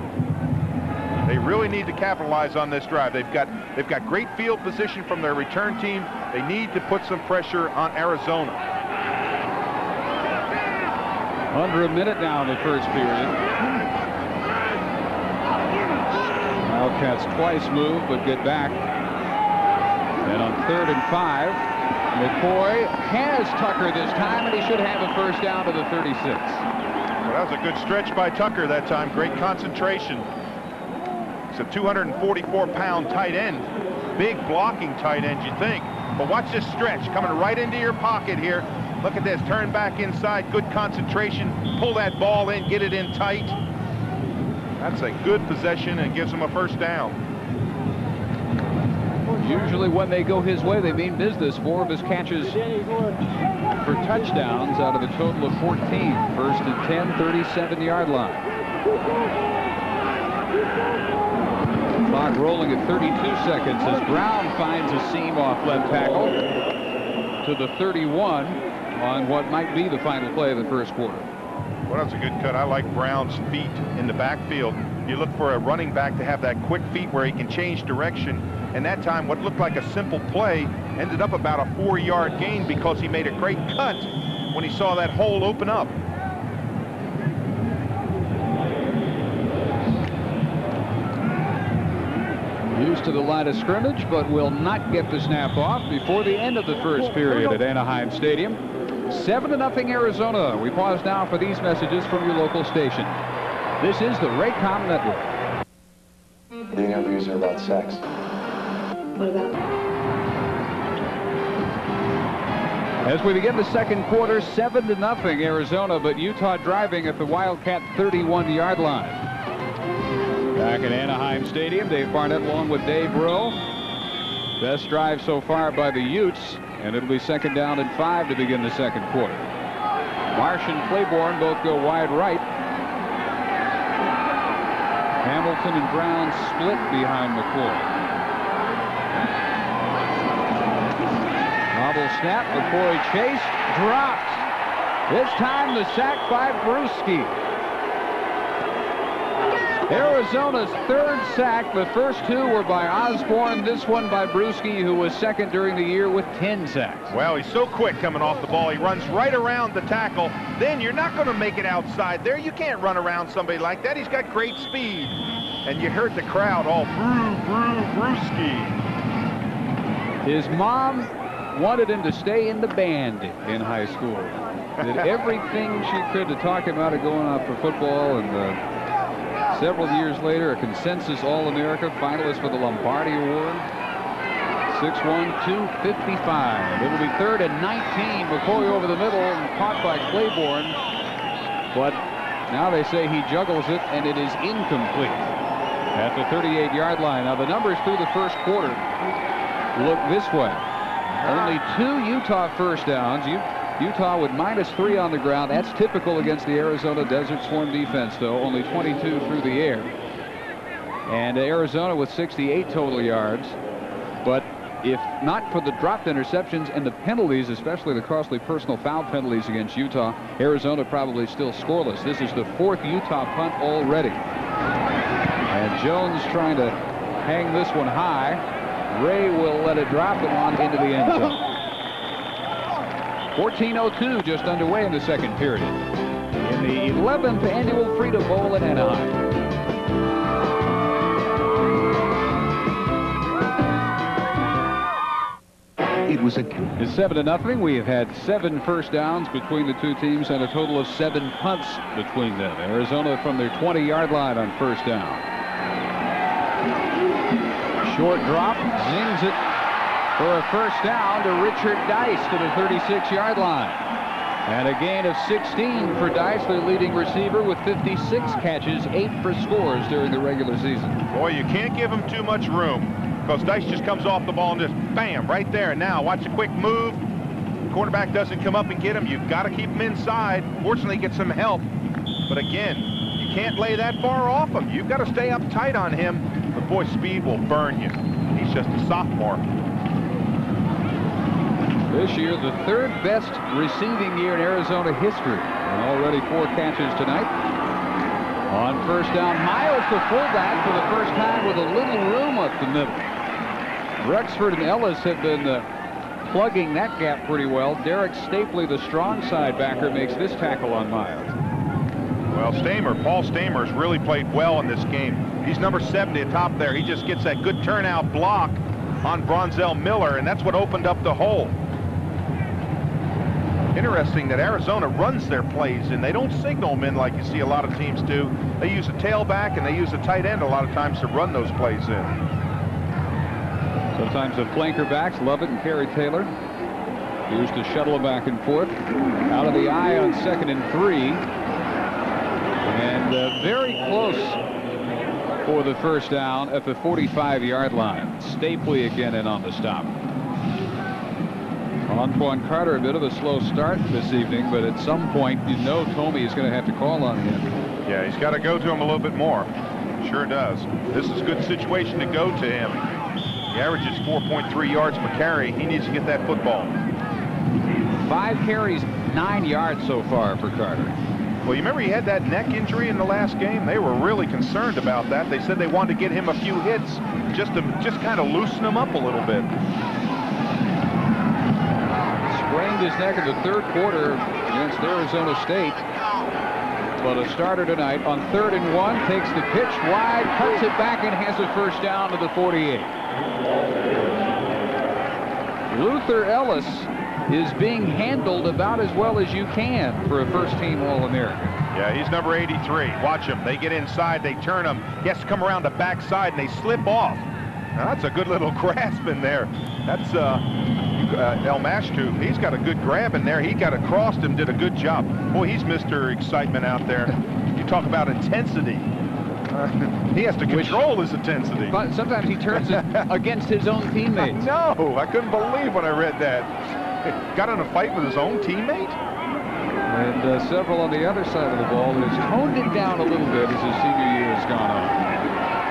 They really need to capitalize on this drive. They've got they've got great field position from their return team. They need to put some pressure on Arizona. Under a minute now in the first period. Wildcats twice move, but get back. And on third and five, McCoy has Tucker this time, and he should have a first down to the 36. Well, that was a good stretch by Tucker that time. Great concentration. It's a 244-pound tight end. Big blocking tight end, you think. But watch this stretch coming right into your pocket here. Look at this, turn back inside, good concentration, pull that ball in, get it in tight. That's a good possession and gives him a first down. Usually when they go his way, they mean business. Four of his catches for touchdowns out of a total of 14. First and 10, 37-yard line. Clock rolling at 32 seconds as Brown finds a seam off left tackle to the 31 on what might be the final play of the first quarter. Well, that's a good cut. I like Brown's feet in the backfield. You look for a running back to have that quick feet where he can change direction. And that time, what looked like a simple play ended up about a four-yard gain because he made a great cut when he saw that hole open up. To the line of scrimmage, but will not get the snap off before the end of the first period at Anaheim Stadium. 7 to nothing Arizona. We pause now for these messages from your local station. This is the Raycom Network. The interviews are about sex. What about As we begin the second quarter, 7 to nothing Arizona, but Utah driving at the Wildcat 31-yard line. Back at Anaheim Stadium, Dave Barnett along with Dave Rowe. Best drive so far by the Utes, and it'll be second down and five to begin the second quarter. Marsh and Claiborne both go wide right. Hamilton and Brown split behind McCoy. Bobble snap, McCoy chase, dropped. This time the sack by Bruschi. Arizona's third sack. The first two were by Osborne. This one by Bruschi, who was second during the year with 10 sacks. Well, he's so quick coming off the ball. He runs right around the tackle. Then you're not going to make it outside there. You can't run around somebody like that. He's got great speed. And you heard the crowd all brew, brew, Brewski. His mom wanted him to stay in the band in high school. Did everything she could to talk him out of going out for football and uh, Several years later, a consensus All-America finalist for the Lombardi Award. 6'1", 255. It'll be third and 19. McCoy over the middle and caught by Claiborne. But now they say he juggles it, and it is incomplete at the 38-yard line. Now, the numbers through the first quarter look this way. Only two Utah first downs. You Utah with minus three on the ground. That's typical against the Arizona Desert Swarm defense, though. Only 22 through the air. And uh, Arizona with 68 total yards. But if not for the dropped interceptions and the penalties, especially the costly personal foul penalties against Utah, Arizona probably still scoreless. This is the fourth Utah punt already. And Jones trying to hang this one high. Ray will let it drop and on into the end zone. 14.02 just underway in the second period in the 11th annual Freedom Bowl in Anaheim. It was a... It's 7 to nothing. We have had seven first downs between the two teams and a total of seven punts between them. Arizona from their 20-yard line on first down. Short drop, zings it for a first down to Richard Dice to the 36-yard line. And a gain of 16 for Dice, the leading receiver with 56 catches, eight for scores during the regular season. Boy, you can't give him too much room because Dice just comes off the ball and just bam, right there. Now, watch a quick move. Quarterback doesn't come up and get him. You've got to keep him inside. Fortunately, get some help. But again, you can't lay that far off him. You've got to stay up tight on him. But boy, speed will burn you. He's just a sophomore. This year, the third best receiving year in Arizona history. And already four catches tonight. On first down, Miles the fullback for the first time with a little room up the middle. Rexford and Ellis have been uh, plugging that gap pretty well. Derek Stapley, the strong side backer, makes this tackle on Miles. Well, Stamer, Paul Stamer has really played well in this game. He's number 70 atop there. He just gets that good turnout block on Bronzell Miller, and that's what opened up the hole. Interesting that Arizona runs their plays and they don't signal men like you see a lot of teams do. They use a tailback and they use a tight end a lot of times to run those plays in. Sometimes the flanker backs, Lovett and Kerry Taylor. Used to shuttle back and forth. Out of the eye on second and three. And uh, very close for the first down at the 45-yard line. Stapley again in on the stop. Ontiwaun Carter, a bit of a slow start this evening, but at some point, you know Tomey is going to have to call on him. Yeah, he's got to go to him a little bit more. Sure does. This is a good situation to go to him. He averages 4.3 yards per carry. He needs to get that football. Five carries, nine yards so far for Carter. Well, you remember he had that neck injury in the last game? They were really concerned about that. They said they wanted to get him a few hits just to just kind of loosen him up a little bit. Sprained his neck in the third quarter against Arizona State. But a starter tonight on third and one takes the pitch wide, cuts it back, and has a first down to the 48. Luther Ellis is being handled about as well as you can for a first-team All-American. Yeah, he's number 83. Watch him. They get inside, they turn him. He has to come around the backside, and they slip off. Now, that's a good little grasp in there. That's uh, uh, El Mashtu. He's got a good grab in there. He got across him, did a good job. Boy, he's Mr. Excitement out there. You talk about intensity. Uh, he has to control Which, his intensity. But sometimes he turns it against his own teammates. No, I couldn't believe when I read that. Got in a fight with his own teammate? And uh, several on the other side of the ball has toned it down a little bit as his senior year has gone on.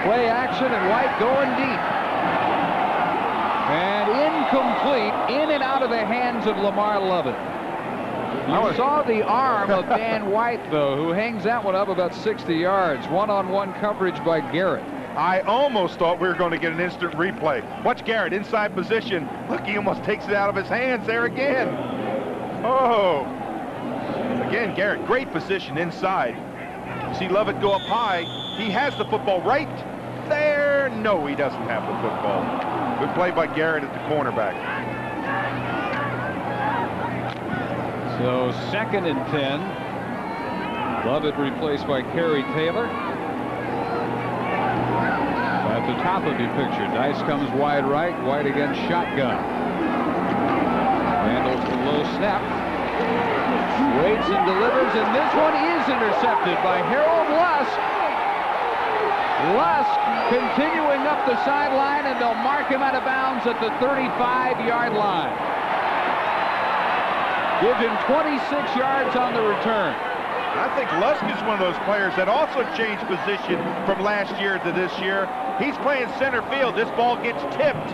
Play action and White going deep. Incomplete, in and out of the hands of Lamar Lovett. You saw the arm of Dan White, though, who hangs that one up about 60 yards. One-on-one -on -one coverage by Garrett. I almost thought we were going to get an instant replay. Watch Garrett, inside position. Look, he almost takes it out of his hands there again. Oh. Again, Garrett, great position inside. See Lovett go up high. He has the football right there. No, he doesn't have the football. Good play by Garrett at the cornerback. So second and 10. Lovett replaced by Kerry Taylor. At the top of your picture, Dice comes wide right, White against shotgun. Handles the low snap. Waits and delivers, and this one is intercepted by Harold Lusk. Lusk continuing up the sideline, and they'll mark him out of bounds at the 35-yard line. Give him 26 yards on the return. I think Lusk is one of those players that also changed position from last year to this year. He's playing center field. This ball gets tipped.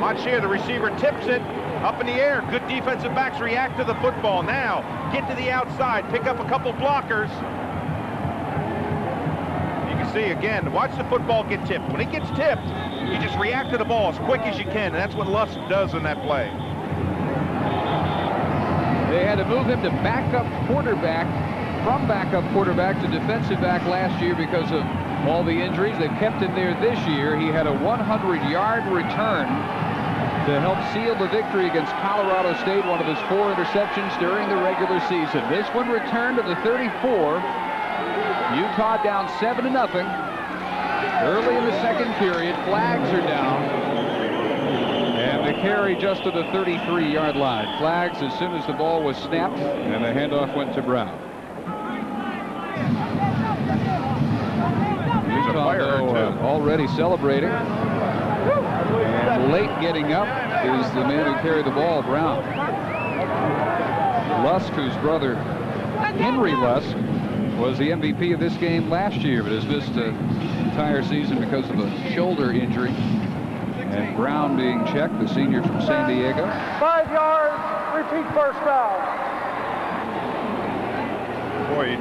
Watch here, the receiver tips it up in the air. Good defensive backs react to the football. Now, get to the outside, pick up a couple blockers. See again, watch the football get tipped. When it gets tipped, you just react to the ball as quick as you can, and that's what Lusk does in that play. They had to move him to backup quarterback, from backup quarterback to defensive back last year because of all the injuries. They've kept him there this year. He had a 100-yard return to help seal the victory against Colorado State, one of his four interceptions during the regular season. This one returned to the 34. Utah down 7 to nothing. Early in the second period, flags are down. And the carry just to the 33-yard line. Flags as soon as the ball was snapped, and the handoff went to Brown. Utah, though, uh, already celebrating. And late getting up is the man who carried the ball, Brown. Lusk, whose brother Henry Lusk was the MVP of this game last year, but has missed an entire season because of a shoulder injury. And Brown being checked, the senior from San Diego. Five yards, repeat first down. Boy,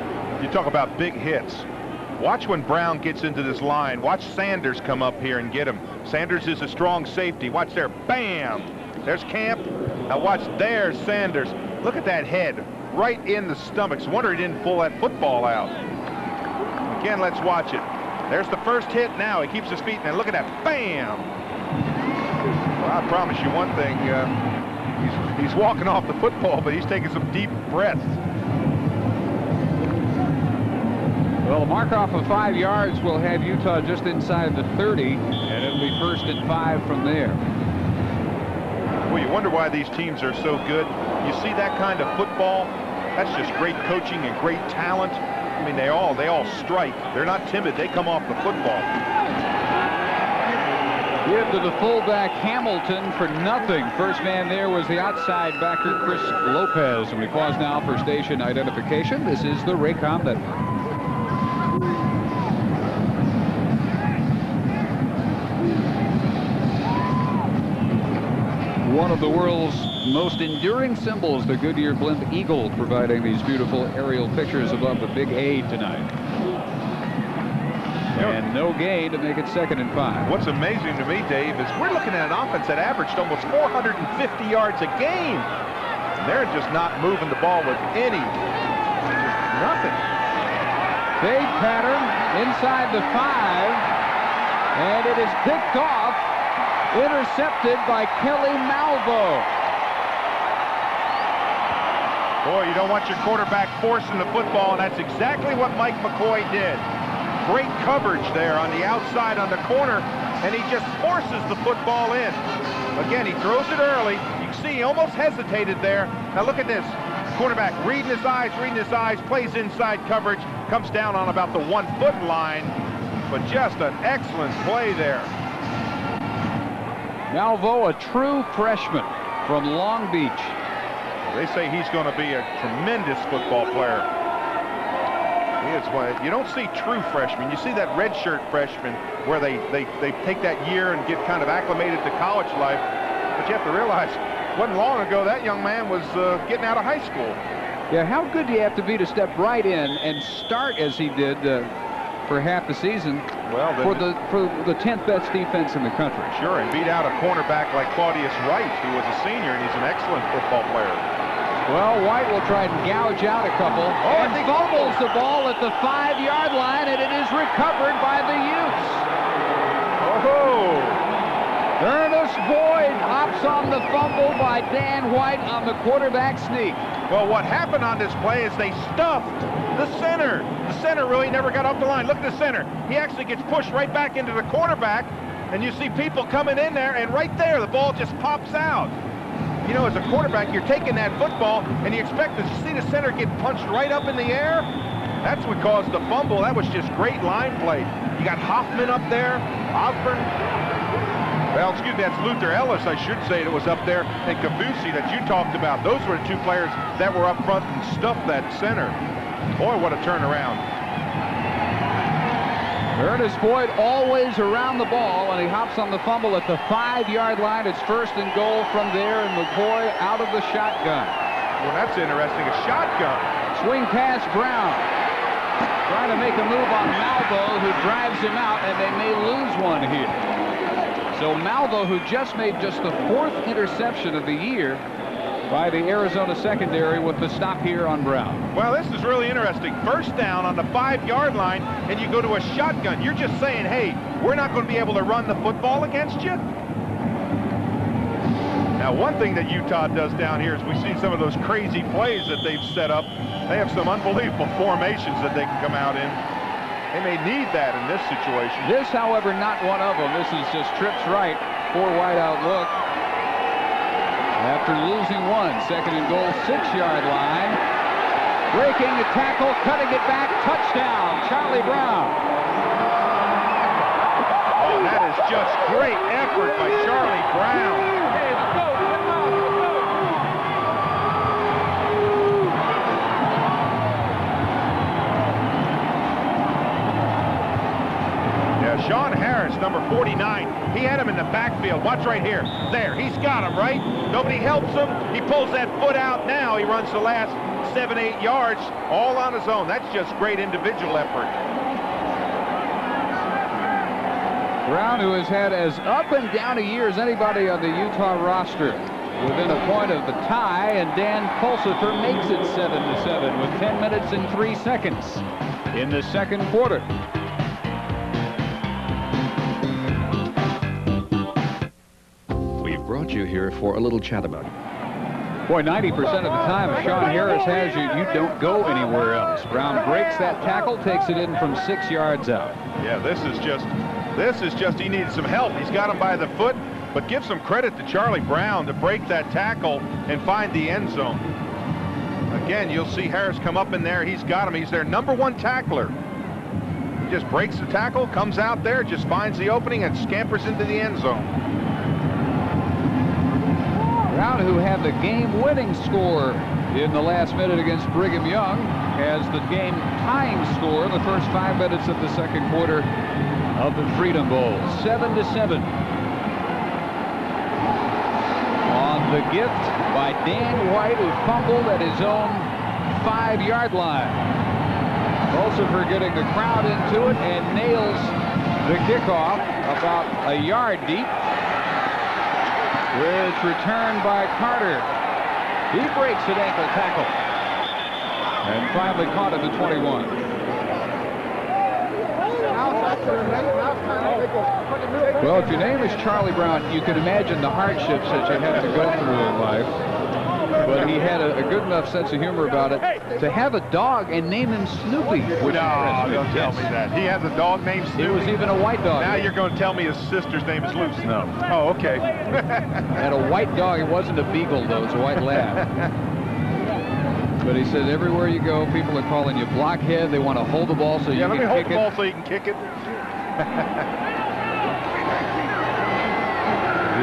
you talk about big hits. Watch when Brown gets into this line. Watch Sanders come up here and get him. Sanders is a strong safety. Watch there. Bam! There's Camp. Now watch there, Sanders. Look at that head. Right in the stomach. wonder he didn't pull that football out. Again, let's watch it. There's the first hit now. He keeps his feet. And look at that. Bam! Well, I promise you one thing. Uh, He's, he's walking off the football, but he's taking some deep breaths. Well, the mark off of five yards will have Utah just inside the 30, and it'll be first and five from there. Well, you wonder why these teams are so good. You see that kind of football, that's just great coaching and great talent. I mean, they all they all strike. They're not timid. They come off the football. Give to the fullback Hamilton for nothing. First man there was the outside backer Chris Lopez. And we pause now for station identification. This is the Raycom Network. one of the world's most enduring symbols, the Goodyear Blimp Eagle, providing these beautiful aerial pictures above the Big A tonight. And no gain to make it second and five. What's amazing to me, Dave, is we're looking at an offense that averaged almost 450 yards a game. And they're just not moving the ball with any, nothing. Fade pattern inside the five, and it is picked off intercepted by Kelly Malveaux. Boy, you don't want your quarterback forcing the football, and that's exactly what Mike McCoy did. Great coverage there on the outside on the corner, and he just forces the football in. Again, he throws it early. You can see he almost hesitated there. Now look at this. Quarterback reading his eyes, reading his eyes, plays inside coverage, comes down on about the one-foot line, but just an excellent play there. Malveaux, a true freshman from Long Beach. They say he's going to be a tremendous football player. He is one. You don't see true freshmen. You see that redshirt freshman where they, they, they take that year and get kind of acclimated to college life. But you have to realize, wasn't long ago that young man was uh, getting out of high school. Yeah, how good do you have to be to step right in and start as he did uh, for half the season well, for the for the 10th best defense in the country. Sure, and beat out a cornerback like Claudius Wright, who was a senior, and he's an excellent football player. Well, White will try and gouge out a couple. Oh, and fumbles the ball at the five-yard line, and it is recovered by the Utes. Oh! Ernest Boyd hops on the fumble by Dan White on the quarterback sneak. Well, what happened on this play is they stuffed the center. The center really never got off the line. Look at the center. He actually gets pushed right back into the quarterback, and you see people coming in there, and right there, the ball just pops out. You know, as a quarterback, you're taking that football, and you expect to see the center get punched right up in the air. That's what caused the fumble. That was just great line play. You got Hoffman up there, Osborne. Well, excuse me, that's Luther Ellis, I should say, that was up there, and Kaufusi that you talked about. Those were the two players that were up front and stuffed that center. Boy, what a turnaround. Ernest Boyd always around the ball, and he hops on the fumble at the five-yard line. It's first and goal from there, and McCoy out of the shotgun. Well, that's interesting, a shotgun. Swing pass Brown. Trying to make a move on Malveaux, who drives him out, and they may lose one here. So Malveaux, who just made just the fourth interception of the year, by the Arizona secondary with the stop here on Brown. Well, this is really interesting. First down on the five-yard line, and you go to a shotgun. You're just saying, hey, we're not going to be able to run the football against you? Now, one thing that Utah does down here is we see some of those crazy plays that they've set up. They have some unbelievable formations that they can come out in. They may need that in this situation. This, however, not one of them. This is just trips right, four wide out look. After losing one, second and goal, six-yard line. Breaking the tackle, cutting it back, touchdown, Charlie Brown. That is just great effort by Charlie Brown. Sean Harris, number 49, he had him in the backfield. Watch right here. There, he's got him, right? Nobody helps him. He pulls that foot out now. He runs the last seven, eight yards all on his own. That's just great individual effort. Brown, who has had as up and down a year as anybody on the Utah roster, within a point of the tie, and Dan Pulsipher makes it 7 to 7 with 10 minutes and 3 seconds in the second quarter. Brought you here for a little chat about Boy, 90% of the time, if Sean Harris has you, you don't go anywhere else. Brown breaks that tackle, takes it in from six yards out. Yeah, this is just, this is just, he needs some help. He's got him by the foot, but give some credit to Charlie Brown to break that tackle and find the end zone. Again, you'll see Harris come up in there. He's got him. He's their number one tackler. He just breaks the tackle, comes out there, just finds the opening, and scampers into the end zone. Brown, who had the game-winning score in the last minute against Brigham Young, has the game-tying score in the first five minutes of the second quarter of the Freedom Bowl. Seven to seven. On the gift by Dan White, who fumbled at his own five-yard line. Also for getting the crowd into it and nails the kickoff about a yard deep it's returned by Carter. He breaks an ankle tackle. And finally caught at the 21. Well, if your name is Charlie Brown, you can imagine the hardships that you have to go through in life but he had a, a, good enough sense of humor about it. To have a dog and name him Snoopy. no, don't tell me that. He has a dog named Snoopy. It was even a white dog. Now you're going to tell me his sister's name is Lucy. No. Oh, okay. had a white dog. It wasn't a beagle, though. It was a white lab. But he said everywhere you go, people are calling you blockhead. They want to hold the ball so yeah, you can kick it. Yeah, let me hold the ball so you can kick it.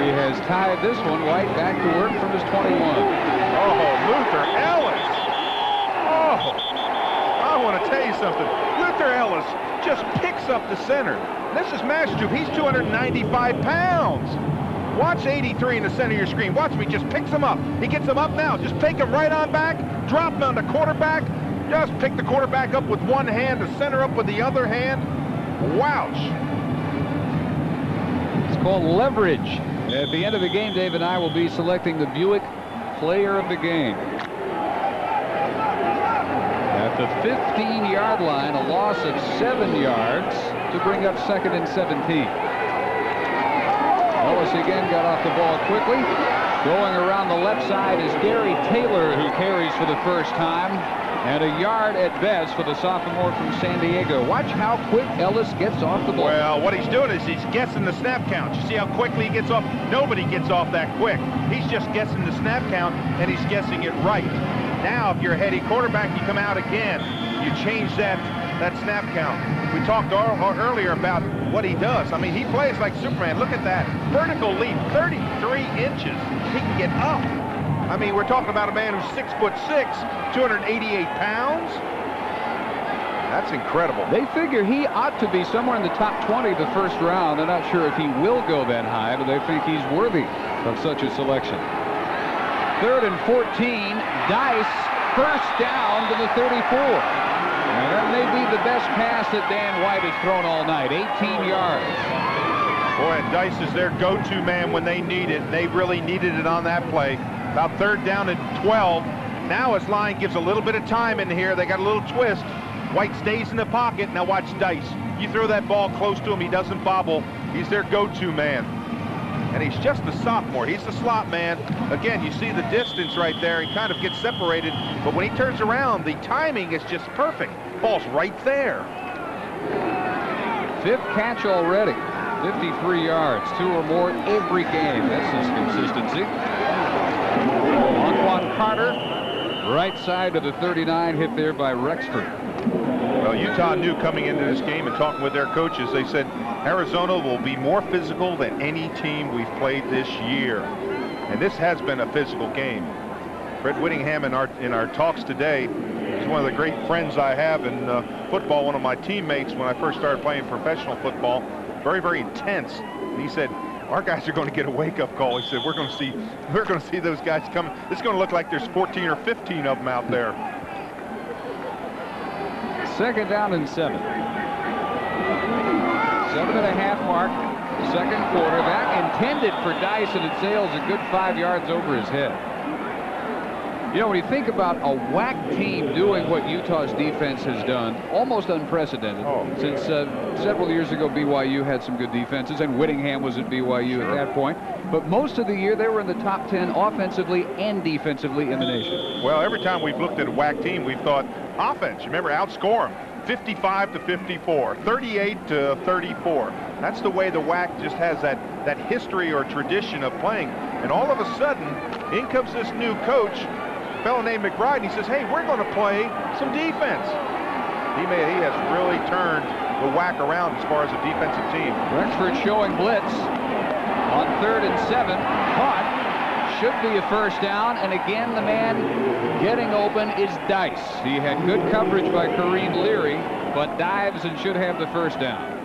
he has tied this one. White back to work from his 21. Oh, Luther Ellis. Oh, I want to tell you something. Luther Ellis just picks up the center. This is Mastroop. He's 295 pounds. Watch 83 in the center of your screen. Watch me. Just picks him up. He gets him up now. Just take him right on back. Drop him on the quarterback. Just pick the quarterback up with one hand, the center up with the other hand. Wouch. It's called leverage. At the end of the game, Dave and I will be selecting the Buick player of the game. At the 15-yard line, a loss of seven yards to bring up second and 17. Ellis again got off the ball quickly. Going around the left side is Kerry Taylor, who carries for the first time and a yard at best for the sophomore from San Diego. Watch how quick Ellis gets off the ball. Well, what he's doing is he's guessing the snap count. You see how quickly he gets off? Nobody gets off that quick. He's just guessing the snap count, and he's guessing it right. Now, if you're a heady quarterback, you come out again. You change that, that snap count. We talked uh, earlier about what he does. I mean, he plays like Superman. Look at that. Vertical leap, 33 inches. He can get up. I mean, we're talking about a man who's six foot six, 288 pounds. That's incredible. They figure he ought to be somewhere in the top 20 the first round. They're not sure if he will go that high, but they think he's worthy of such a selection. Third and 14, Dice first down to the 34. And that may be the best pass that Dan White has thrown all night, 18 yards. Boy, and Dice is their go-to man when they need it. They really needed it on that play. About third down and 12. Now his line gives a little bit of time in here. They got a little twist. White stays in the pocket. Now watch Dice. You throw that ball close to him, he doesn't bobble. He's their go-to man. And he's just a sophomore. He's the slot man. Again, you see the distance right there. He kind of gets separated. But when he turns around, the timing is just perfect. Ball's right there. Fifth catch already. 53 yards, two or more every game. That's his consistency. Ontiwaun Carter, right side of the 39, hit there by Rexford. Well, Utah knew coming into this game and talking with their coaches, they said Arizona will be more physical than any team we've played this year. And this has been a physical game. Fred Whittingham in our in our talks today is one of the great friends I have in uh, football, one of my teammates when I first started playing professional football. Very, very intense. And he said, our guys are going to get a wake-up call. He said, we're going to see, we're going to see those guys coming. It's going to look like there's 14 or 15 of them out there. Second down and seven. Seven and a half mark, second quarter. That intended for Dyson. it sails a good five yards over his head. You know, when you think about a WAC team doing what Utah's defense has done, almost unprecedented. Oh. Since uh, several years ago, BYU had some good defenses, and Whittingham was at BYU Sure. at that point. But most of the year, they were in the top 10 offensively and defensively in the nation. Well, every time we've looked at a WAC team, we've thought offense. Remember, outscore them. 55 to 54, 38 to 34. That's the way the WAC just has that, that history or tradition of playing. And all of a sudden, in comes this new coach, fellow named McBride, and he says, hey, we're going to play some defense. He, may, he has really turned the WAC around as far as a defensive team. Rexford showing blitz on third and seven. Caught. Should be a first down. And again, the man getting open is Dice. He had good coverage by Kareem Leary, but dives and should have the first down.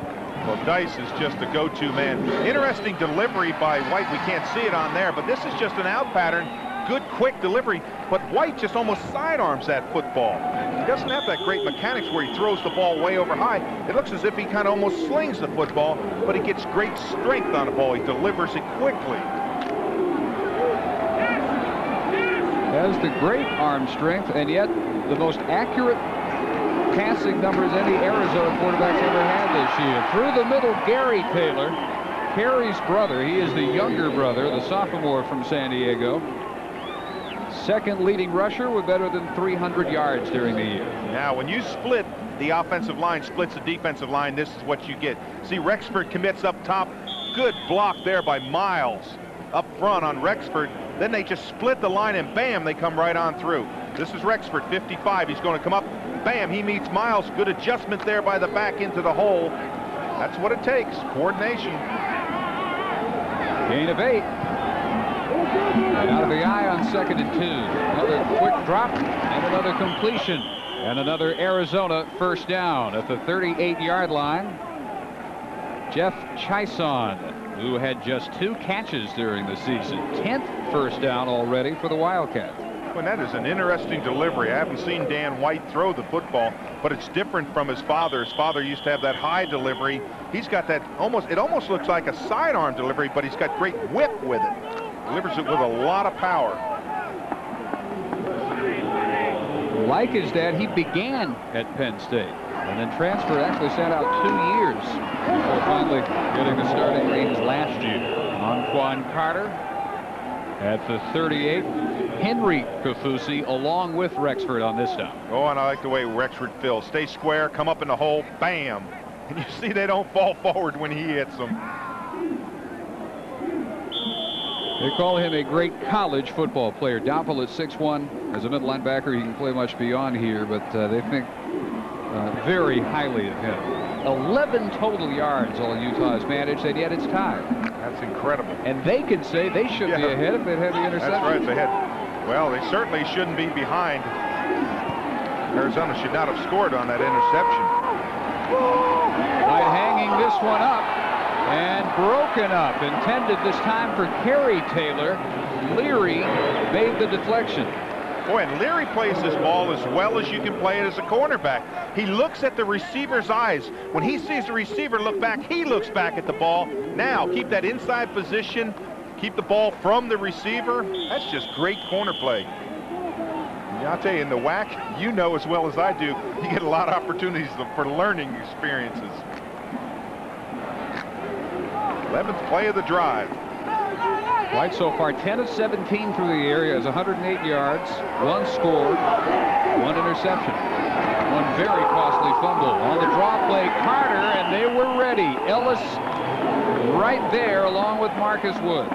Well, Dice is just the go-to man. Interesting delivery by White. We can't see it on there, but this is just an out pattern. Good, quick delivery, but White just almost sidearms that football. He doesn't have that great mechanics where he throws the ball way over high. It looks as if he kind of almost slings the football, but he gets great strength on the ball. He delivers it quickly. Has the great arm strength, and yet the most accurate passing numbers any Arizona quarterback's ever had this year. Through the middle, Gary Taylor, Kerry's brother. He is the younger brother, the sophomore from San Diego. Second leading rusher with better than 300 yards during the year. Now, when you split, the offensive line splits the defensive line, this is what you get. See, Rexford commits up top. Good block there by Miles up front on Rexford. Then they just split the line, and bam, they come right on through. This is Rexford, 55. He's going to come up. Bam, he meets Miles. Good adjustment there by the back into the hole. That's what it takes, coordination. Gain of eight. And out of the eye on second and two. Another quick drop and another completion. And another Arizona first down at the 38-yard line. Jeff Chison, who had just two catches during the season. 10th first down already for the Wildcats. And that is an interesting delivery. I haven't seen Dan White throw the football, but it's different from his father. His father used to have that high delivery. He's got that almost, it almost looks like a sidearm delivery, but he's got great whip with it. Delivers it with a lot of power. Like his dad, he began at Penn State and then transferred, actually sat out two years before finally getting the starting reins last year. Ontiwaun Carter at the 38. Henry Kaufusi along with Rexford on this down. Oh, and I like the way Rexford fills. Stay square, come up in the hole, bam. And you see they don't fall forward when he hits them. They call him a great college football player. At 6'1". As a middle linebacker, he can play much beyond here, but uh, they think uh, very highly of him. 11 total yards all Utah has managed, and yet it's tied. That's incredible. And they can say they should be ahead if they'd had the interception. That's right, they had. Well, they certainly shouldn't be behind. Arizona should not have scored on that interception. White hanging this one up and broken up. Intended this time for Kerry Taylor. Leary made the deflection. Boy, and Leary plays this ball as well as you can play it as a cornerback. He looks at the receiver's eyes. When he sees the receiver look back, he looks back at the ball. Now, keep that inside position. Keep the ball from the receiver. That's just great corner play. You, in the WAC, you know as well as I do, you get a lot of opportunities for learning experiences. 11th play of the drive. White so far 10 of 17 through the area is 108 yards, one scored, one interception. One very costly fumble on the draw play. Carter, and they were ready. Ellis right there along with Marcus Woods.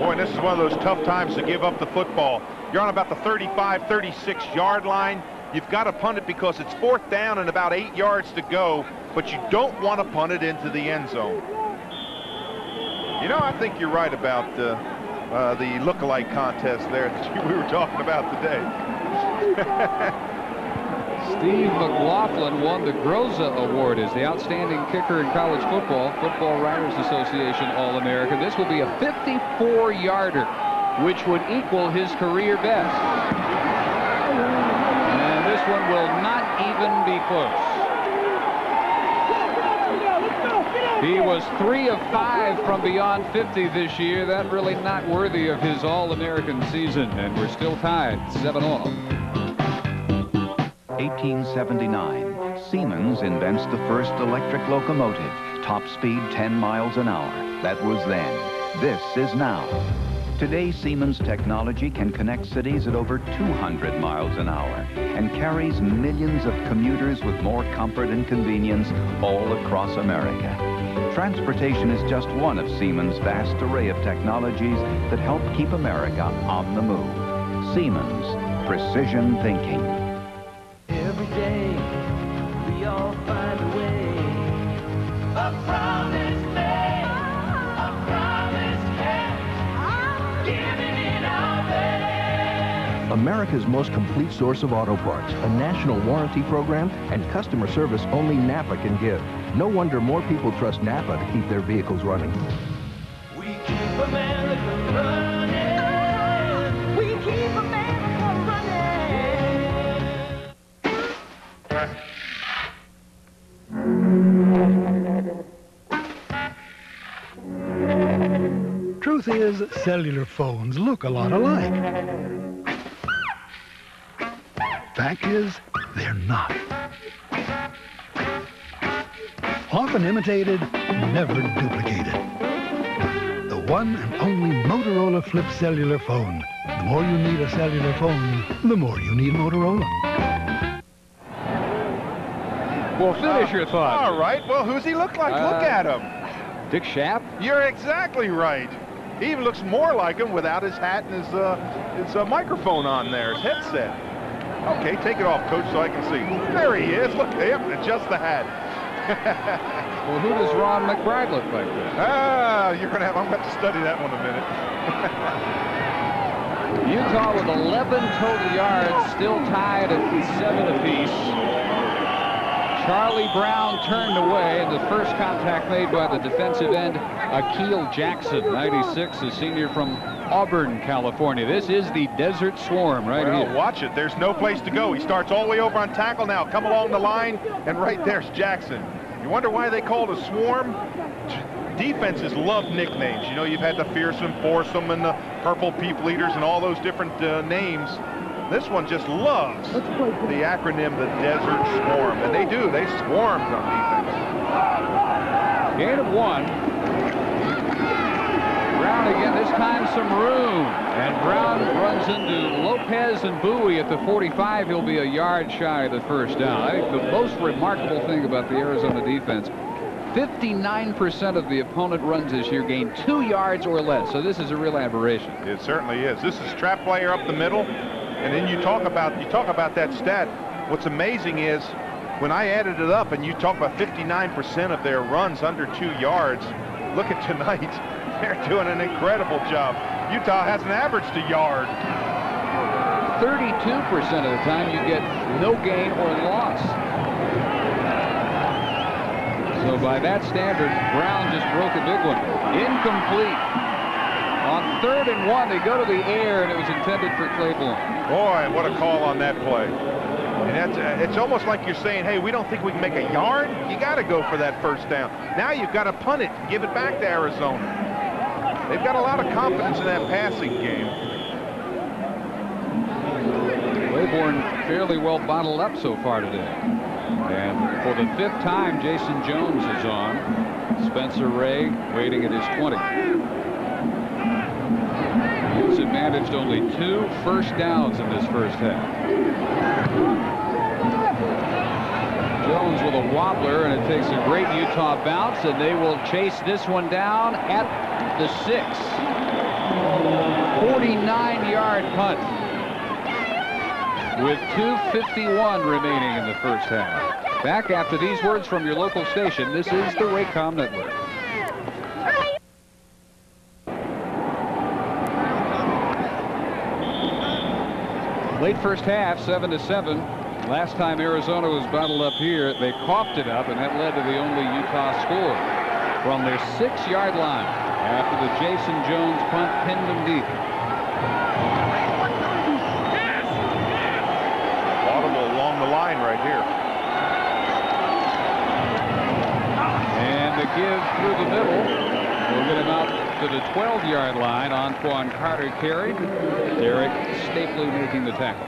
Boy, this is one of those tough times to give up the football. You're on about the 35, 36 yard line. You've got to punt it because it's fourth down and about eight yards to go, but you don't want to punt it into the end zone. You know, I think you're right about uh, uh, the look-alike contest there that we were talking about today. Steve McLaughlin won the Groza Award as the outstanding kicker in college football. Football Writers Association All-American. This will be a 54-yarder, which would equal his career best. And this one will not even be close. He was three of five from beyond 50 this year. That really not worthy of his All-American season, and we're still tied 7 all. 1879, Siemens invents the first electric locomotive, top speed 10 miles an hour. That was then. This is now. Today, Siemens technology can connect cities at over 200 miles an hour and carries millions of commuters with more comfort and convenience all across America. Transportation is just one of Siemens' vast array of technologies that help keep America on the move. Siemens, precision thinking. Every day, we all find a way. America's most complete source of auto parts, a national warranty program, and customer service only Napa can give. No wonder more people trust Napa to keep their vehicles running. We keep America running. We keep America running. Truth is, cellular phones look a lot alike. Fact is, they're not. Often imitated, never duplicated. The one and only Motorola Flip cellular phone. The more you need a cellular phone, the more you need Motorola. Well, finish your thought. All right. Well, who's he look like? look Uh, at him. Dick Schaap? You're exactly right. He even looks more like him without his hat and his uh, his uh, microphone on there, his headset. Okay, take it off, Coach, so I can see. There he is. Look at him. Adjust the hat. Well, who does Ron McBride look like then? ah, you're gonna have. I'm going to study that one a minute. Utah with 11 total yards, still tied at seven apiece. Charlie Brown turned away, and the first contact made by the defensive end, Akeel Jackson, 96, a senior from Auburn, California. This is the Desert Swarm right well, here. watch it. There's no place to go. He starts all the way over on tackle now. Come along the line, and right there's Jackson. You wonder why they called a swarm? Defenses love nicknames. You know, you've had the fearsome foursome and the purple people eaters and all those different uh, names. This one just loves the acronym, the Desert Swarm. And they do. They swarmed on defense. Gain of one. Brown again, this time some room. And Brown runs into Lopez and Bowie at the 45. He'll be a yard shy of the first down. I think the most remarkable thing about the Arizona defense, 59% of the opponent runs this year gain two yards or less. So this is a real aberration. It certainly is. This is trap player up the middle. And then you talk about you talk about that stat. What's amazing is when I added it up and you talk about 59% of their runs under two yards, look at tonight. They're doing an incredible job. Utah hasn't averaged a yard. 32% of the time you get no gain or loss. So by that standard, Brown just broke a big one. Incomplete. On third and one, they go to the air, and it was intended for Claiborne. Boy, what a call on that play. And that's, uh, it's almost like you're saying, hey, we don't think we can make a yard. You got to go for that first down. Now you've got to punt it, give it back to Arizona. They've got a lot of confidence in that passing game. Claiborne fairly well bottled up so far today. And for the fifth time, Jason Jones is on. Spencer Ray waiting at his 20. Managed only two first downs in this first half. Jones with a wobbler, and it takes a great Utah bounce, and they will chase this one down at the six. 49-yard punt with 2.51 remaining in the first half. Back after these words from your local station, this is the Raycom Network. Late first half, 7 to 7. Last time Arizona was battled up here, they coughed it up, and that led to the only Utah score from their six-yard line after the Jason Jones punt pinned them deep. Audible along the line right here. And a give through the give Ontiwaun Carter carried. Derek Stapley making the tackle.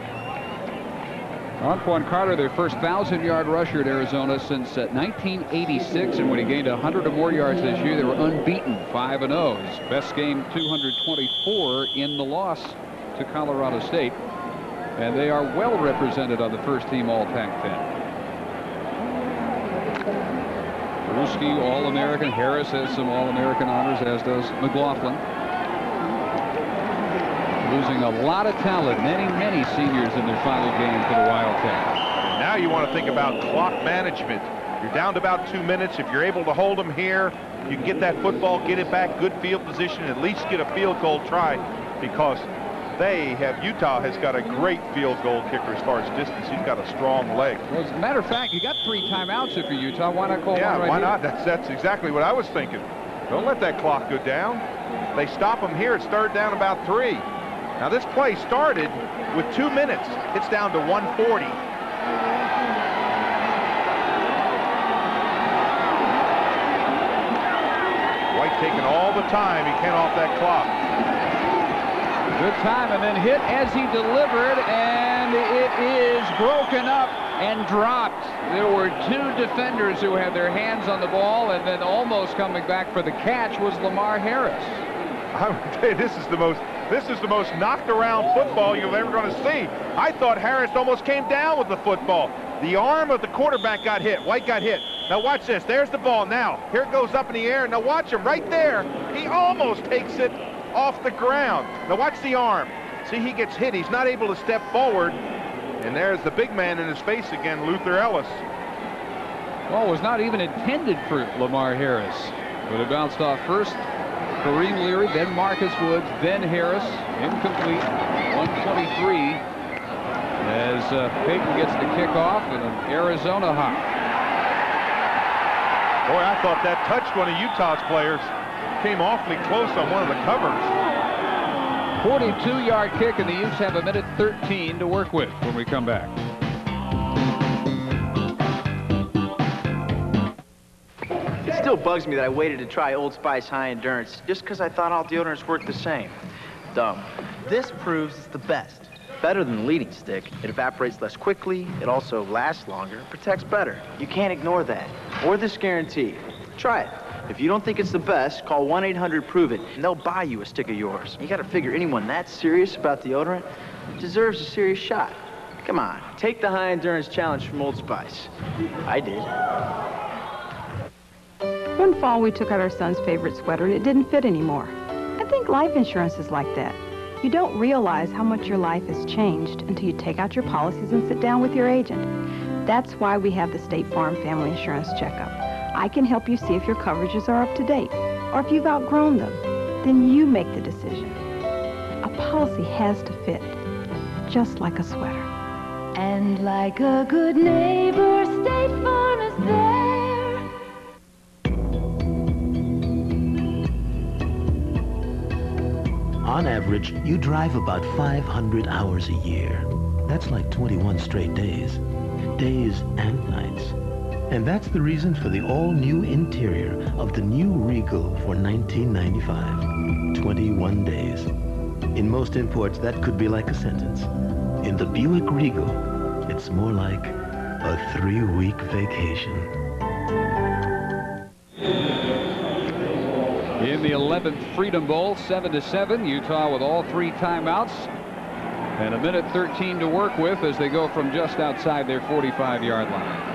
Ontiwaun Carter, their first 1,000-yard rusher at Arizona since uh, 1986, and when he gained 100 or more yards this year, they were unbeaten, 5-0. His best game, 224 in the loss to Colorado State. And they are well represented on the first-team All-Pac-10. Bruschi, All-American. Harris has some All-American honors, as does McLaughlin. Losing a lot of talent, many, many seniors in their final game for the Wildcats. Now you want to think about clock management. You're down to about two minutes. If you're able to hold them here, you can get that football, get it back, good field position, at least get a field goal try because they have Utah has got a great field goal kicker as far as distance. He's got a strong leg. Well, as a matter of fact, you got three timeouts if you're Utah. Why not call yeah, one right why here? not? That's that's exactly what I was thinking. Don't let that clock go down. They stop them here. It's third down about three. Now this play started with two minutes. It's down to 140. White taking all the time he can off that clock. Good time and then hit as he delivered and it is broken up and dropped. There were two defenders who had their hands on the ball and then almost coming back for the catch was Lamar Harris. I would you, this is the most this is the most knocked around football you're ever going to see. I thought Harris almost came down with the football. The arm of the quarterback got hit. White got hit. Now watch this. There's the ball. Now here it goes up in the air. Now watch him right there. He almost takes it off the ground. Now watch the arm. See, he gets hit. He's not able to step forward. And there's the big man in his face again, Luther Ellis. Well, it was not even intended for Lamar Harris. But it bounced off first Kareem Leary, then Marcus Woods, then Harris. Incomplete. 123 as uh, Payton gets the kickoff and an Arizona hop. Boy, I thought that touched one of Utah's players. Came awfully close on one of the covers. 42-yard kick, and the Utes have a minute 13 to work with when we come back. It still bugs me that I waited to try Old Spice High Endurance just because I thought all deodorants worked the same. Dumb. This proves it's the best. Better than the leading stick. It evaporates less quickly. It also lasts longer. Protects better. You can't ignore that. Or this guarantee. Try it. If you don't think it's the best, call 1-800-PROVE-IT, and they'll buy you a stick of yours. You gotta figure anyone that serious about deodorant deserves a serious shot. Come on, take the high endurance challenge from Old Spice. I did. One fall, we took out our son's favorite sweater and it didn't fit anymore. I think life insurance is like that. You don't realize how much your life has changed until you take out your policies and sit down with your agent. That's why we have the State Farm Family Insurance Checkup. I can help you see if your coverages are up to date or if you've outgrown them. Then you make the decision. A policy has to fit, just like a sweater. And like a good neighbor, State Farm is there. On average, you drive about 500 hours a year. That's like 21 straight days. Days and nights. And that's the reason for the all-new interior of the new Regal for 1995. 21 days. In most imports, that could be like a sentence. In the Buick Regal, it's more like a three-week vacation. In the 11th Freedom Bowl, 7 to 7, Utah with all three timeouts and a minute 13 to work with as they go from just outside their 45-yard line.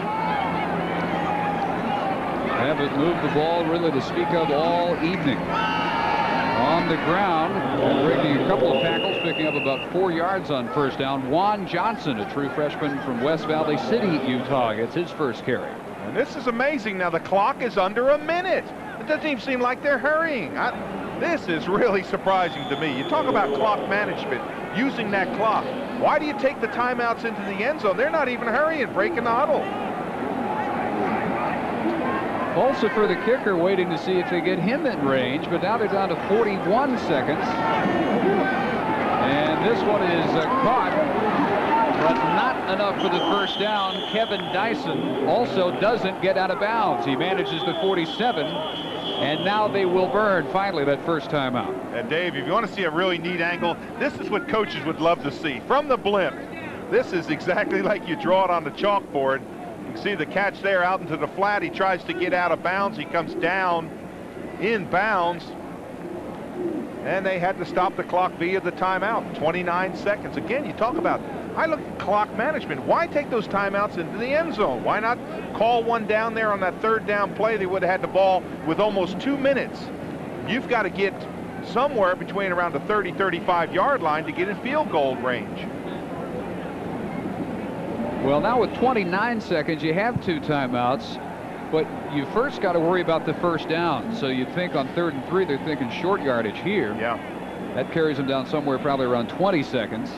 Haven't moved the ball really to speak of all evening. On the ground, breaking a couple of tackles, picking up about four yards on first down. Juan Johnson, a true freshman from West Valley City, Utah, gets his first carry. And this is amazing. Now the clock is under a minute. It doesn't even seem like they're hurrying. I, this is really surprising to me. You talk about clock management, using that clock. Why do you take the timeouts into the end zone? They're not even hurrying, breaking the huddle. Also for the kicker, waiting to see if they get him in range, but now they're down to 41 seconds. And this one is uh, caught, but not enough for the first down. Kevin Dyson also doesn't get out of bounds. He manages the 47, And now they will burn, finally, that first time out. And Dave, if you want to see a really neat angle, this is what coaches would love to see. From the blimp, this is exactly like you draw it on the chalkboard. You can see the catch there out into the flat. He tries to get out of bounds. He comes down in bounds. And they had to stop the clock via the timeout. 29 seconds. Again, you talk about, I look at clock management. Why take those timeouts into the end zone? Why not call one down there on that third down play? They would have had the ball with almost two minutes. You've got to get somewhere between around the 30, 35 yard line to get in field goal range. Well, now with 29 seconds, you have two timeouts, but you first got to worry about the first down. So you think on third and three, they're thinking short yardage here. Yeah. That carries them down somewhere probably around 20 seconds.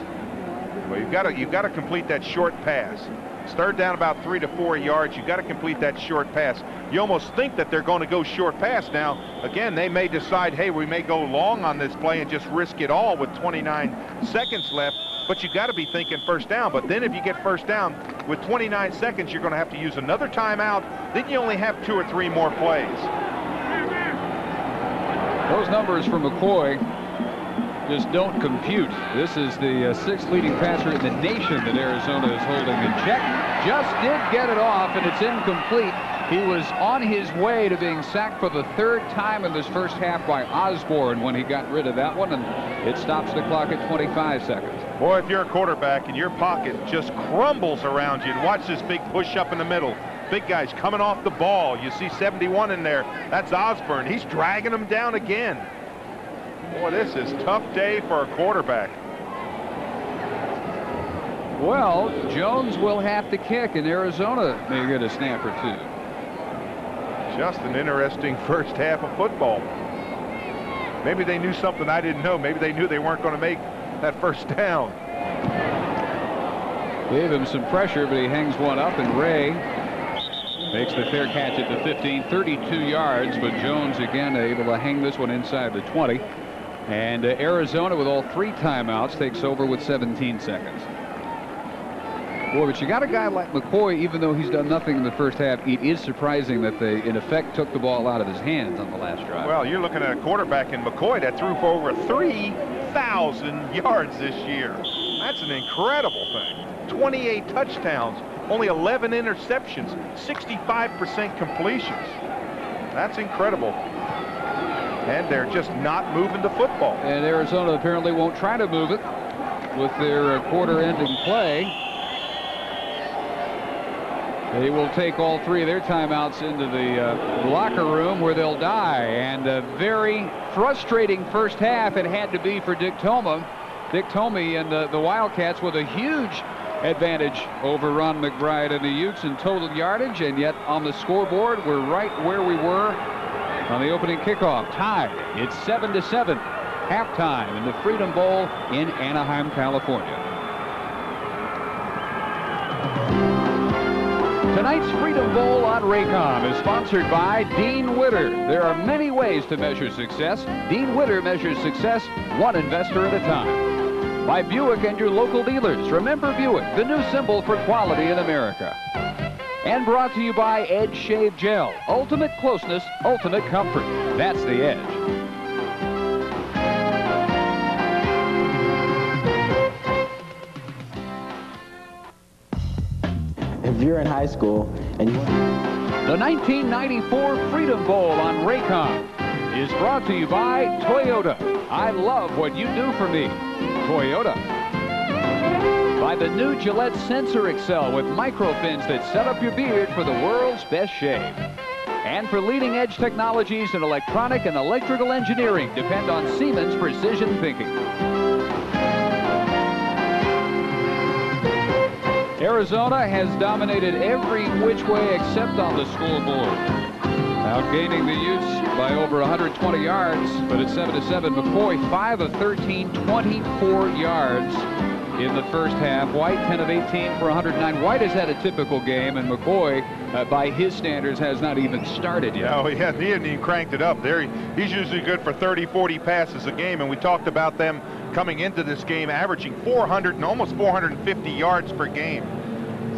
Well, you've got to you've got to complete that short pass. It's third down about three to four yards. You've got to complete that short pass. You almost think that they're going to go short pass. Now, again, they may decide, hey, we may go long on this play and just risk it all with 29 seconds left. But you got to be thinking first down. But then if you get first down with 29 seconds, you're going to have to use another timeout. Then you only have two or three more plays. Those numbers for McCoy just don't compute. This is the uh, sixth leading passer in the nation that Arizona is holding in check. Just did get it off, and it's incomplete. He was on his way to being sacked for the third time in this first half by Osborne when he got rid of that one, and it stops the clock at 25 seconds. Boy, if you're a quarterback and your pocket just crumbles around you, and watch this big push up in the middle. Big guys coming off the ball. You see 71 in there. That's Osborne. He's dragging him down again. Boy, this is tough day for a quarterback. Well, Jones will have to kick, and Arizona may get a snap or two. Just an interesting first half of football. Maybe they knew something I didn't know. Maybe they knew they weren't going to make that first down. Gave him some pressure, but he hangs one up, and Ray makes the fair catch at the 15, 32 yards, but Jones again able to hang this one inside the 20. And uh, Arizona, with all three timeouts, takes over with 17 seconds. Boy, but you got a guy like McCoy, even though he's done nothing in the first half, it is surprising that they, in effect, took the ball out of his hands on the last drive. Well, you're looking at a quarterback in McCoy that threw for over 3,000 yards this year. That's an incredible thing. 28 touchdowns, only 11 interceptions, 65% completions. That's incredible. And they're just not moving the football. And Arizona apparently won't try to move it with their uh, quarter-ending play. They will take all three of their timeouts into the uh, locker room where they'll die. And a very frustrating first half it had to be for Dick Tomey. Dick Tomey and the, the Wildcats with a huge advantage over Ron McBride and the Utes in total yardage. And yet on the scoreboard, we're right where we were on the opening kickoff. Tied. It's 7 to 7. Halftime in the Freedom Bowl in Anaheim, California. Tonight's Freedom Bowl on Raycom is sponsored by Dean Witter. There are many ways to measure success. Dean Witter measures success one investor at a time. By Buick and your local dealers. Remember Buick, the new symbol for quality in America. And brought to you by Edge Shave Gel. Ultimate closeness, ultimate comfort. That's the edge. If you're in high school and you The 1994 Freedom Bowl on Raycom is brought to you by Toyota. I love what you do for me. Toyota. By the new Gillette Sensor Excel with microfins that set up your beard for the world's best shave. And for leading edge technologies in electronic and electrical engineering, depend on Siemens Precision Thinking. Arizona has dominated every which way except on the school scoreboard. Outgaining the Utes by over 120 yards, but at 7-7 McCoy 5 of 13, 24 yards in the first half. White 10 of 18 for 109. White has had a typical game, and McCoy, uh, by his standards, has not even started yet. He hasn't, he hasn't even cranked it up. There, he, he's usually good for 30, 40 passes a game, and we talked about them coming into this game averaging 400 and almost 450 yards per game.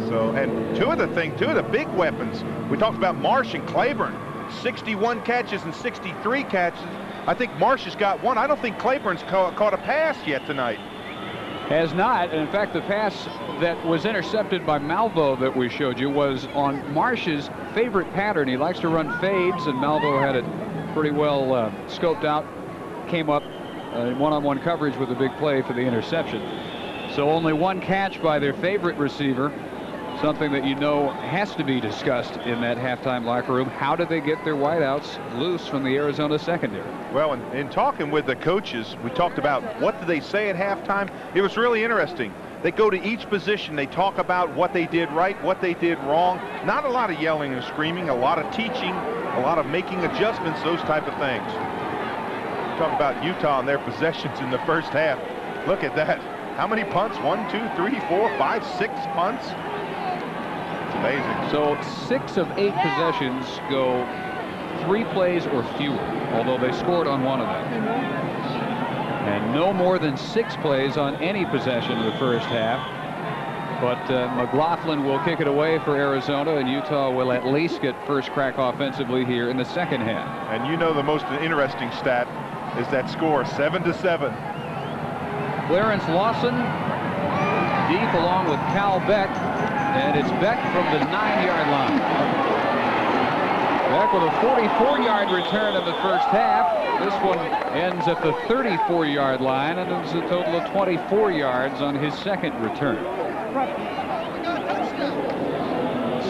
So, and two of the thing, two of the big weapons, we talked about Marsh and Claiborne. 61 catches and 63 catches. I think Marsh has got one. I don't think Claiborne's ca caught a pass yet tonight. Has not. And in fact, the pass that was intercepted by Malveaux that we showed you was on Marsh's favorite pattern. He likes to run fades, and Malveaux had it pretty well uh, scoped out. Came up uh, one-on-one -on -one coverage with a big play for the interception. So only one catch by their favorite receiver something that you know has to be discussed in that halftime locker room. How do they get their wideouts loose from the Arizona secondary? Well, in, in talking with the coaches, we talked about what did they say at halftime. It was really interesting. They go to each position. They talk about what they did right, what they did wrong. Not a lot of yelling and screaming, a lot of teaching, a lot of making adjustments, those type of things. Talk about Utah and their possessions in the first half. Look at that. How many punts? One, two, three, four, five, six punts. Amazing. So six of eight possessions go three plays or fewer, although they scored on one of them. And no more than six plays on any possession in the first half. But uh, McLaughlin will kick it away for Arizona, and Utah will at least get first crack offensively here in the second half. And you know the most interesting stat is that score, 7 to seven. Clarence Lawson deep along with Cal Beck and it's Beck from the nine-yard line. Beck with a 44-yard return in the first half. This one ends at the 34-yard line, and it's a total of 24 yards on his second return.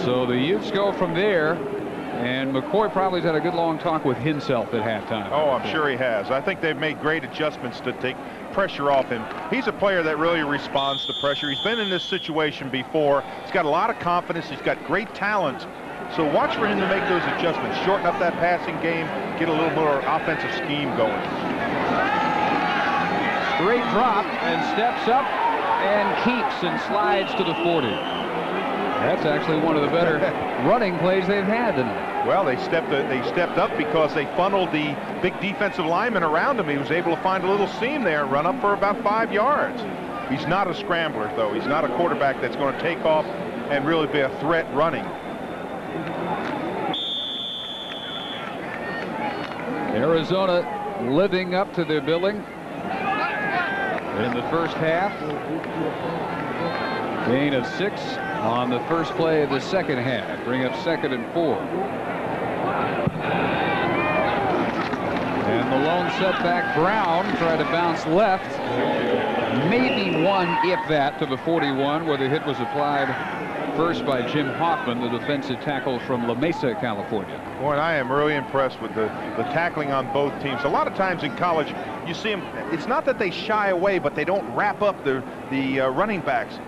So the Utes go from there, and McCoy probably's had a good long talk with himself at halftime. Oh, I'm sure he has. I think they've made great adjustments to take pressure off him. He's a player that really responds to pressure. He's been in this situation before. He's got a lot of confidence. He's got great talent. So watch for him to make those adjustments, shorten up that passing game, get a little more offensive scheme going. Straight drop and steps up and keeps and slides to the 40. That's actually one of the better running plays they've had tonight. Well, they stepped uh, they stepped up because they funneled the big defensive lineman around him. He was able to find a little seam there and run up for about five yards. He's not a scrambler, though. He's not a quarterback that's going to take off and really be a threat running. Arizona living up to their billing in the first half. Gain of six on the first play of the second half. Bring up second and four. The lone setback, Brown tried to bounce left. Maybe one, if that, to the 41 where the hit was applied first by Jim Hoffman, the defensive tackle from La Mesa, California. Boy, I am really impressed with the, the tackling on both teams. A lot of times in college, you see them, it's not that they shy away, but they don't wrap up the, the uh, running backs.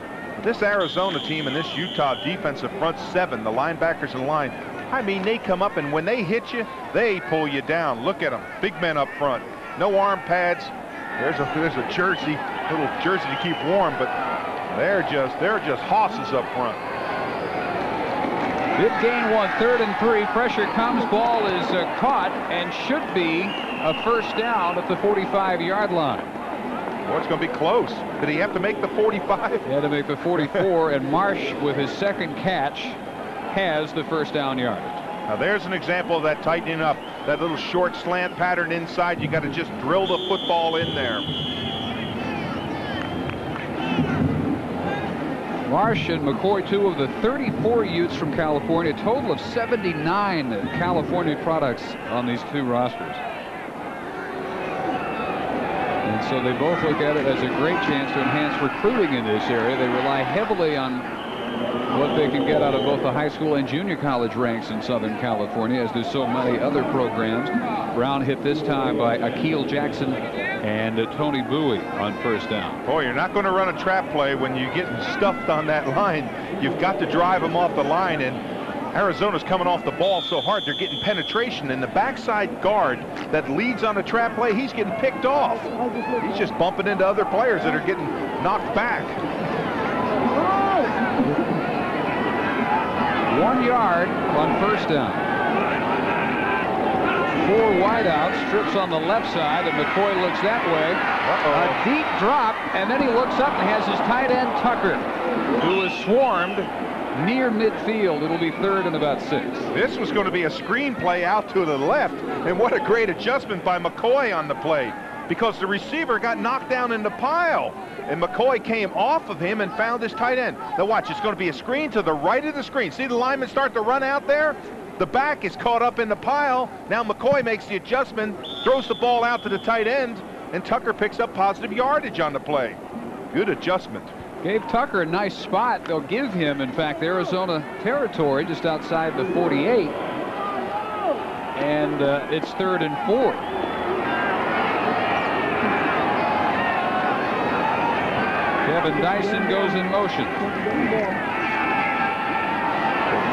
This Arizona team and this Utah defensive front seven, the linebackers in line, I mean, they come up and when they hit you, they pull you down. Look at them, big men up front. No arm pads. There's a there's a jersey, little jersey to keep warm, but they're just they're just hosses up front. Big gain one, third and three. Pressure comes. Ball is uh, caught and should be a first down at the 45-yard line. Well, it's going to be close. Did he have to make the 45? He had to make the 44, and Marsh, with his second catch, has the first down yardage. Now there's an example of that tightening up. That little short slant pattern inside. You got to just drill the football in there. Marsh and McCoy, two of the 34 Utes from California, a total of 79 California products on these two rosters. And so they both look at it as a great chance to enhance recruiting in this area. They rely heavily on what they can get out of both the high school and junior college ranks in Southern California, as do so many other programs. Brown hit this time by Akeel Jackson and Tony Bowie on first down. Boy, you're not going to run a trap play when you're getting stuffed on that line. You've got to drive them off the line, and Arizona's coming off the ball so hard, they're getting penetration. And the backside guard that leads on a trap play, he's getting picked off. He's just bumping into other players that are getting knocked back. One yard on first down. Four wideouts, strips on the left side, and McCoy looks that way. Uh -oh. A deep drop, and then he looks up and has his tight end Tucker, who is swarmed near midfield. It'll be third and about six. This was going to be a screen play out to the left, and what a great adjustment by McCoy on the play because the receiver got knocked down in the pile. And McCoy came off of him and found his tight end. Now watch, it's going to be a screen to the right of the screen. See the lineman start to run out there? The back is caught up in the pile. Now McCoy makes the adjustment, throws the ball out to the tight end, and Tucker picks up positive yardage on the play. Good adjustment. Gave Tucker a nice spot. They'll give him, in fact, Arizona territory just outside the 48. And uh, it's third and four. Kevin Dyson goes in motion.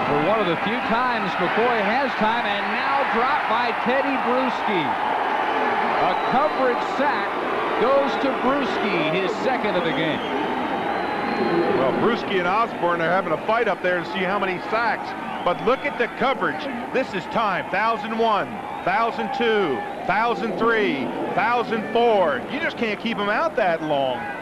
For one of the few times McCoy has time, and now dropped by Tedy Bruschi. A coverage sack goes to Bruschi, his second of the game. Well, Bruschi and Osborne are having a fight up there to see how many sacks. But look at the coverage. This is time. 1001, 1002, 1003, 1004. You just can't keep them out that long.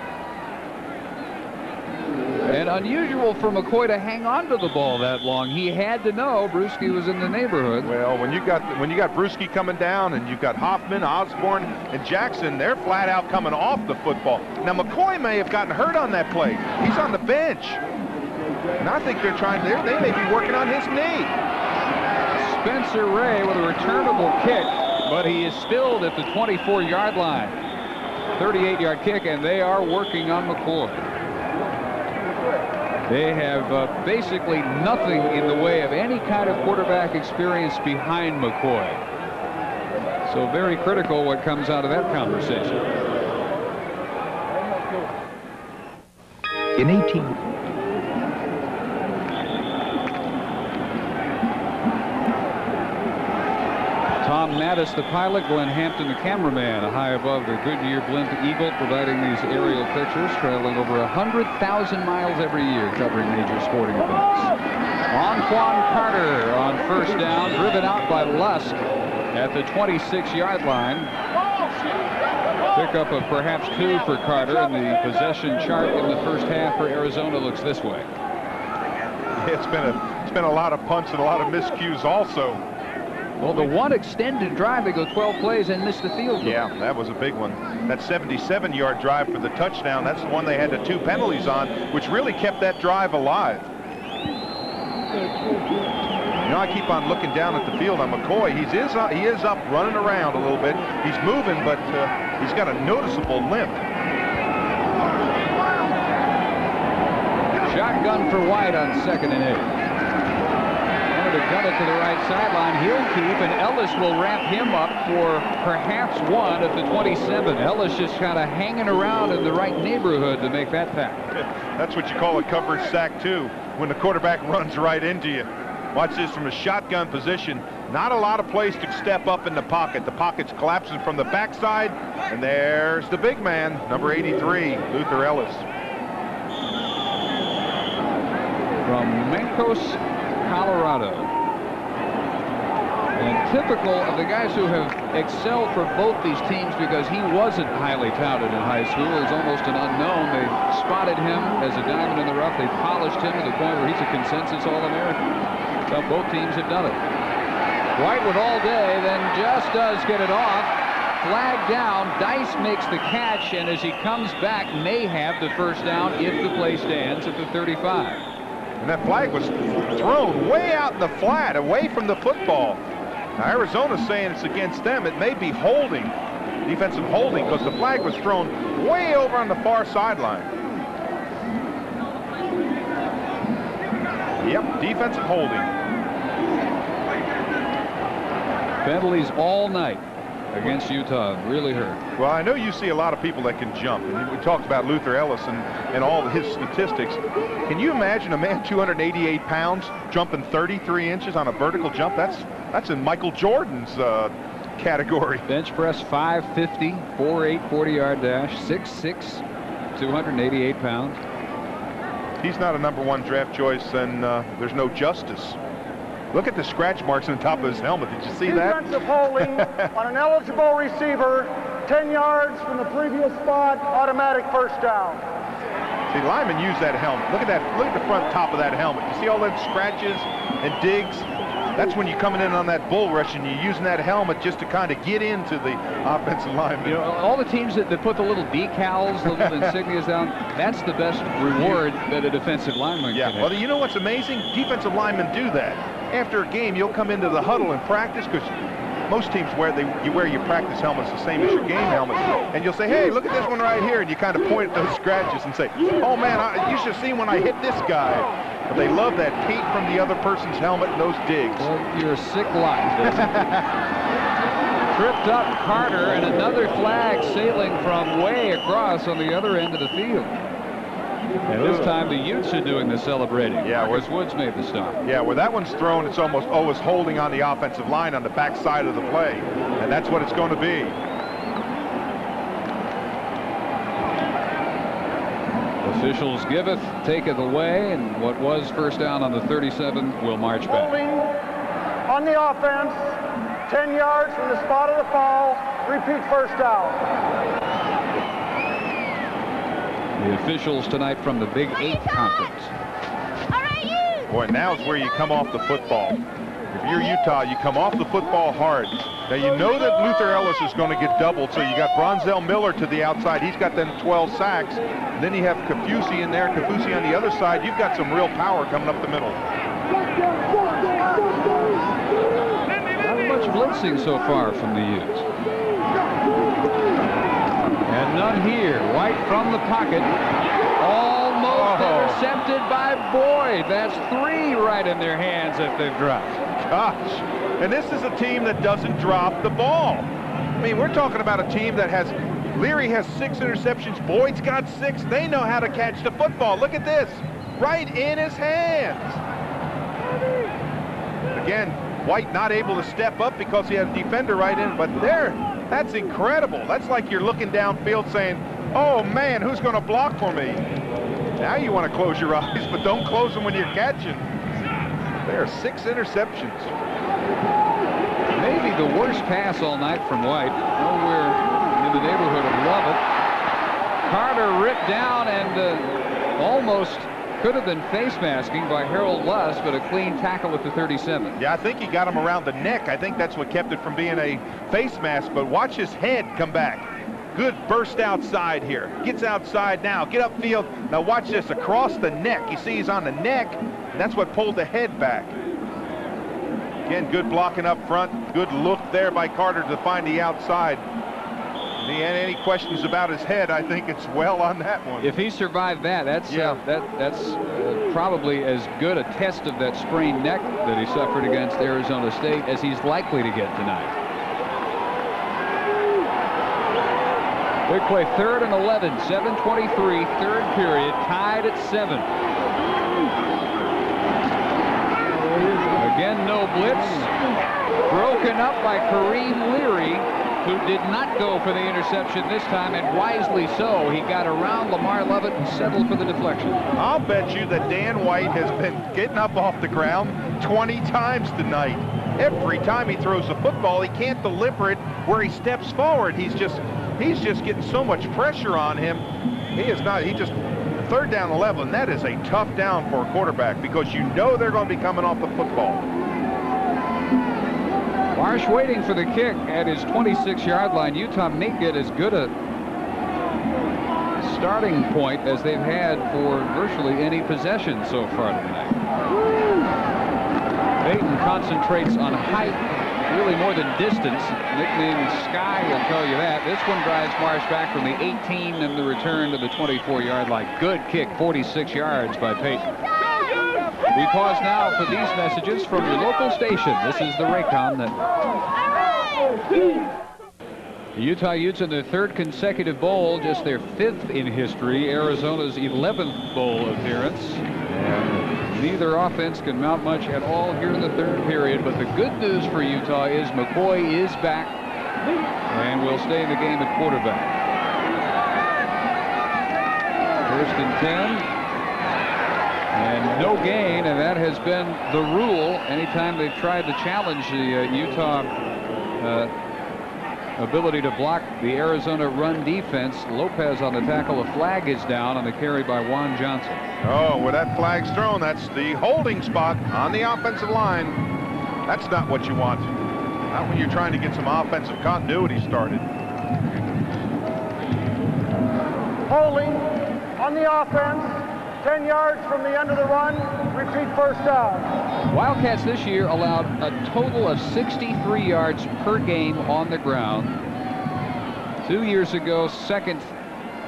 And unusual for McCoy to hang on to the ball that long. He had to know Bruschi was in the neighborhood. Well, when you got when you got Bruschi coming down and you've got Hoffman, Osborne, and Jackson, they're flat out coming off the football. Now McCoy may have gotten hurt on that play. He's on the bench. And I think they're trying to, they may be working on his knee. Spencer Ray with a returnable kick, but he is stilled at the 24-yard line. 38-yard kick, and they are working on McCoy. They have uh, basically nothing in the way of any kind of quarterback experience behind McCoy. So very critical what comes out of that conversation. In 18... Tom Mattis, the pilot, Glenn Hampton, the cameraman, high above the Goodyear Blimp Eagle, providing these aerial pictures, traveling over 100,000 miles every year, covering major sporting events. Ontiwaun Carter on first down, driven out by Lusk at the 26-yard line. Pickup of perhaps two for Carter, and the possession chart in the first half for Arizona looks this way. It's been a it's been a lot of punts and a lot of miscues also. Well, the one extended drive, they go 12 plays and missed the field goal. Yeah, that was a big one. That 77-yard drive for the touchdown, that's the one they had the two penalties on, which really kept that drive alive. You know, I keep on looking down at the field on McCoy. He's is up, he is up running around a little bit. He's moving, but uh, he's got a noticeable limp. Shotgun for White on second and eight to gun it to the right sideline. He'll keep, and Ellis will wrap him up for perhaps one at the 27. Ellis just kind of hanging around in the right neighborhood to make that tackle. That's what you call a coverage sack, too, when the quarterback runs right into you. Watch this from a shotgun position. Not a lot of place to step up in the pocket. The pocket's collapsing from the backside, and there's the big man, number 83, Luther Ellis. From Mancos, Colorado. And typical of the guys who have excelled for both these teams because he wasn't highly touted in high school. He's almost an unknown. They spotted him as a diamond in the rough. They polished him to the point where he's a consensus All-American. So both teams have done it. White with all day, then just does get it off. Flag down. Dice makes the catch, and as he comes back, may have the first down if the play stands at the 35. And that flag was thrown way out in the flat, away from the football. Now, Arizona's saying it's against them. It may be holding, defensive holding, because the flag was thrown way over on the far sideline. Yep, defensive holding. Penalties all night against Utah really hurt. Well, I know you see a lot of people that can jump, and we talked about Luther Ellis and, all his statistics. Can you imagine a man 288 pounds jumping 33 inches on a vertical jump? That's that's in Michael Jordan's uh, category. Bench press 550, 4'8", 40-yard dash, 6'6", 288 pounds. He's not a number one draft choice, and uh, there's no justice. Look at the scratch marks on the top of his helmet. Did you see that? Defensive holding on an eligible receiver, 10 yards from the previous spot, automatic first down. See, linemen use that helmet. Look at that. Look at the front top of that helmet. You see all them scratches and digs? That's when you're coming in on that bull rush and you're using that helmet just to kind of get into the offensive lineman. You know, all the teams that, that put the little decals, the little insignias down, that's the best reward that a defensive lineman yeah, can well, you know what's amazing? Defensive linemen do that. After a game, you'll come into the huddle and practice because most teams wear they you wear your practice helmets the same as your game helmet, and you'll say, "Hey, look at this one right here," and you kind of point at those scratches and say, "Oh man, I, you should see when I hit this guy." But they love that paint from the other person's helmet and those digs. Well, you're a sick lot. Tripped up Carter, and another flag sailing from way across on the other end of the field. And this time the Utes are doing the celebrating. Yeah, Marcus Woods made the stop. Yeah, where that one's thrown, it's almost always holding on the offensive line on the back side of the play. And that's what it's going to be. Officials giveth, taketh away, and what was first down on the 37 will march back. Holding on the offense, 10 yards from the spot of the foul. Repeat first down. The officials tonight from the Big Eight Conference. Boy, now's where you come off the football. If you're Utah, you come off the football hard. Now, you know that Luther Ellis is going to get doubled, so you got Bronzell Miller to the outside. He's got them 12 sacks. Then you have Kaufusi in there, Kaufusi on the other side. You've got some real power coming up the middle. Not much blitzing so far from the Utes. None here. White from the pocket. Almost Oh. intercepted by Boyd. That's three right in their hands if they've dropped. Gosh. And this is a team that doesn't drop the ball. I mean, we're talking about a team that has, Leary has six interceptions, Boyd's got six. They know how to catch the football. Look at this, right in his hands. Again, White not able to step up because he had a defender right in, but there, that's incredible. That's like you're looking downfield saying, oh man, who's going to block for me? Now you want to close your eyes, but don't close them when you're catching. There are six interceptions. Maybe the worst pass all night from White. Nowhere in the neighborhood of Lovett. Carter ripped down and uh, almost could have been face masking by Harold Lusk, but a clean tackle at the 37. Yeah, I think he got him around the neck. I think that's what kept it from being a face mask, but watch his head come back. Good burst outside here. Gets outside now. Get upfield. Now watch this across the neck. You see he's on the neck. That's what pulled the head back. Again, good blocking up front. Good look there by Carter to find the outside. And any questions about his head, I think it's well on that one. If he survived that, that's Yeah. uh, that that's uh, probably as good a test of that sprained neck that he suffered against Arizona State as he's likely to get tonight. Big play, third and 11, 7:23, third period, tied at seven. Again, no blitz. Broken up by Kareem Leary, who did not go for the interception this time, and wisely so. He got around Lamar Lovett and settled for the deflection. I'll bet you that Dan White has been getting up off the ground 20 times tonight. Every time he throws the football, he can't deliver it where he steps forward. He's just he's just getting so much pressure on him. He is not, he just, third down 11, that is a tough down for a quarterback because you know they're going to be coming off the football. Marsh waiting for the kick at his 26-yard line. Utah may get as good a starting point as they've had for virtually any possession so far tonight. Peyton concentrates on height really more than distance. Nicknamed Sky will tell you that. This one drives Marsh back from the 18 and the return to the 24-yard line. Good kick, 46 yards by Peyton. We pause now for these messages from your local station. This is the Raycom Network. The Utah Utes in their third consecutive bowl, just their fifth in history. Arizona's 11th bowl appearance. And neither offense can mount much at all here in the third period. But the good news for Utah is McCoy is back and will stay in the game at quarterback. First and 10. And no gain, and that has been the rule anytime they've tried to challenge the uh, Utah uh, ability to block the Arizona run defense. Lopez on the tackle. A flag is down on the carry by Juan Johnson. Oh, where that flag's thrown, that's the holding spot on the offensive line. That's not what you want. Not when you're trying to get some offensive continuity started. Holding on the offense, 10 yards from the end of the run, repeat first down. Wildcats this year allowed a total of 63 yards per game on the ground. Two years ago, second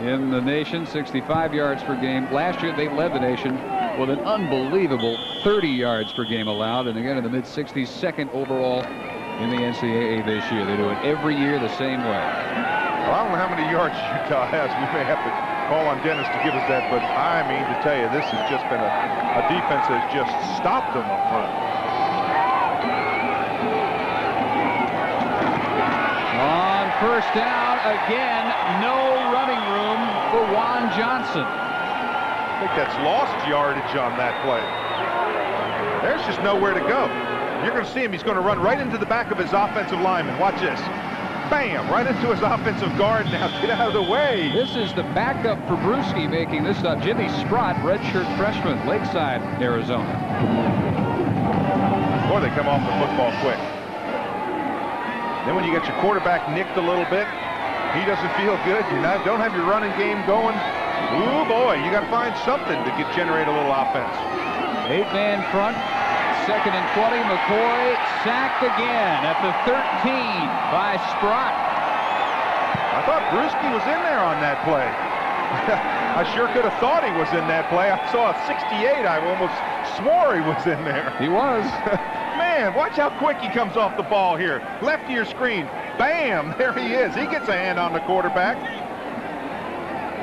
in the nation, 65 yards per game. Last year, they led the nation with an unbelievable 30 yards per game allowed, and again in the mid-60s, second overall in the NCAA this year. They do it every year the same way. Well, I don't know how many yards Utah has. We may have to call on Dennis to give us that, but I mean to tell you, this has just been a, a defense that has just stopped them up front. On first down, again, no running room for Juan Johnson. I think that's lost yardage on that play. There's just nowhere to go. You're going to see him. He's going to run right into the back of his offensive lineman. Watch this. Bam! Right into his offensive guard. Now get out of the way. This is the backup for Bruschi making this up. Jimmy Sprotte, redshirt freshman, Lakeside, Arizona. Boy, they come off the football quick. Then when you get your quarterback nicked a little bit, he doesn't feel good. You don't have your running game going. Ooh, boy, you got to find something to get generate a little offense. Eight-man front, second and 20. McCoy sacked again at the 13 by Sprotte. I thought Bruschi was in there on that play. I sure could have thought he was in that play. I saw a 68. I almost swore he was in there. He was. Man, watch how quick he comes off the ball here. Left of your screen. Bam! There he is. He gets a hand on the quarterback.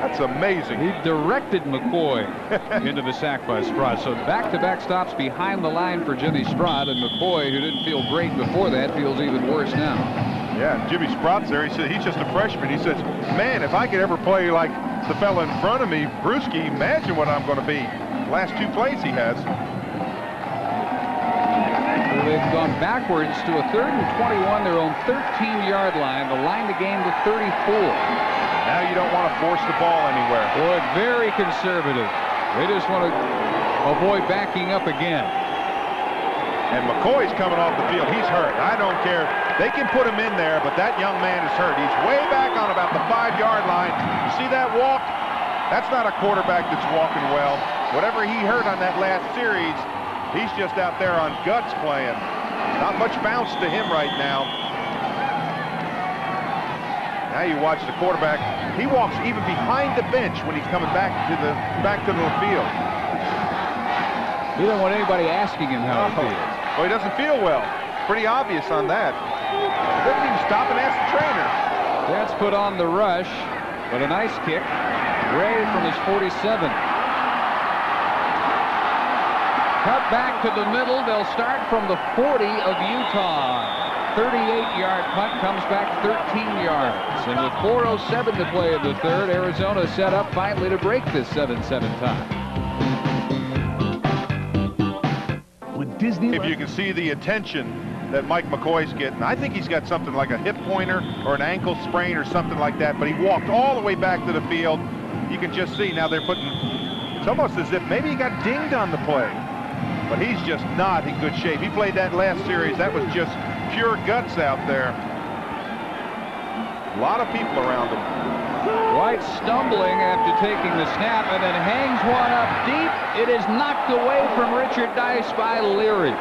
That's amazing. He directed McCoy into the sack by Sprotte. So back-to-back -back stops behind the line for Jimmy Sprotte, and McCoy, who didn't feel great before that, feels even worse now. Yeah, Jimmy Sprotte's there. He said he's just a freshman. He says, man, if I could ever play like the fella in front of me, Bruschi, imagine what I'm going to be. Last two plays he has. Well, they've gone backwards to a third and 21, their own 13-yard line. The line the game to 34. Now you don't want to force the ball anywhere. Boy, very conservative. They just want to avoid backing up again. And McCoy's coming off the field. He's hurt. I don't care. They can put him in there, but that young man is hurt. He's way back on about the five-yard line. You see that walk? That's not a quarterback that's walking well. Whatever he hurt on that last series, he's just out there on guts playing. Not much bounce to him right now. Now you watch the quarterback. He walks even behind the bench when he's coming back to the back to the field. He doesn't want anybody asking him how he feels. Well, he doesn't feel well. Pretty obvious on that. He doesn't even stop and ask the trainer. That's put on the rush, but a nice kick. Ray from his 47. Cut back to the middle. They'll start from the 40 of Utah. 38-yard punt comes back 13 yards. And with 4.07 to play in the third, Arizona set up finally to break this 7-7 tie. With Disney, if you can see the attention that Mike McCoy's getting, I think he's got something like a hip pointer or an ankle sprain or something like that. But he walked all the way back to the field. You can just see now they're putting. It's almost as if maybe he got dinged on the play. But he's just not in good shape. He played that last series. That was just pure guts out there. A lot of people around him. White stumbling after taking the snap and then hangs one up deep. It is knocked away from Richard Dice by Leary.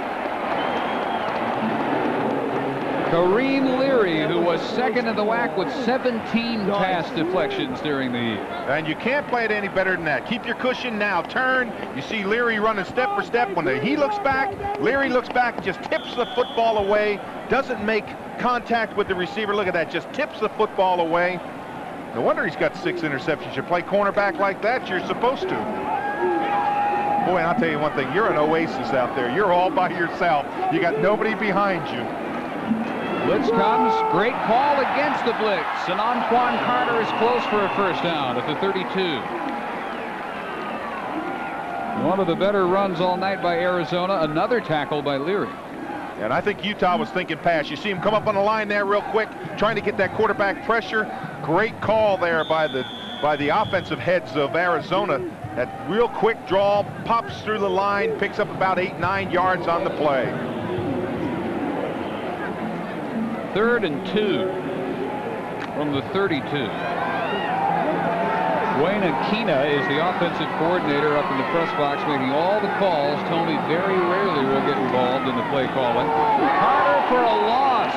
Kareem Leary, who was second in the WAC with 17 pass deflections during the year. And you can't play it any better than that. Keep your cushion now. Turn. You see Leary running step for step. When he looks back, Leary looks back, just tips the football away, doesn't make contact with the receiver. Look at that, just tips the football away. No wonder he's got six interceptions. You play cornerback like that, you're supposed to. Boy, I'll tell you one thing. You're an oasis out there. You're all by yourself. You got nobody behind you. Blitz comes. Great call against the blitz. And Ontiwaun Carter is close for a first down at the 32. One of the better runs all night by Arizona. Another tackle by Leary. And I think Utah was thinking pass. You see him come up on the line there real quick, trying to get that quarterback pressure. Great call there by the by the offensive heads of Arizona. That real quick draw, pops through the line, picks up about eight, nine yards on the play. Third and two from the 32. Duane Akina is the offensive coordinator up in the press box making all the calls. Tomey very rarely will get involved in the play calling. Carter for a loss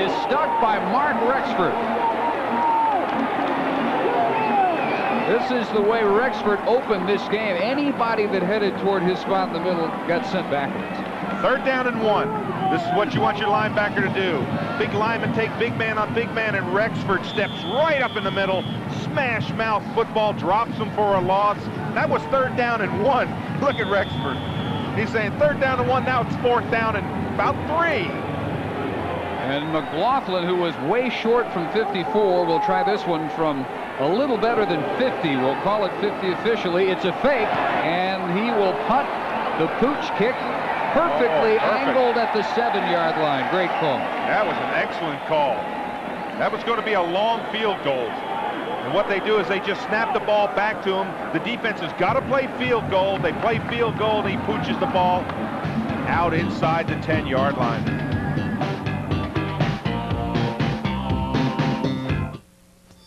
is stuck by Mark Rexford. This is the way Rexford opened this game. Anybody that headed toward his spot in the middle got sent backwards. Third down and one. This is what you want your linebacker to do. Big lineman take big man on big man, and Rexford steps right up in the middle, smash mouth football, drops him for a loss. That was third down and one. Look at Rexford. He's saying third down and one, now it's fourth down and about three. And McLaughlin, who was way short from 54, will try this one from a little better than 50. We'll call it 50 officially. It's a fake, and he will punt the pooch kick perfectly oh, angled at the seven-yard line. Great call. That was an excellent call. That was going to be a long field goal. And what they do is they just snap the ball back to him. The defense has got to play field goal. They play field goal, and he pooches the ball out inside the 10-yard line.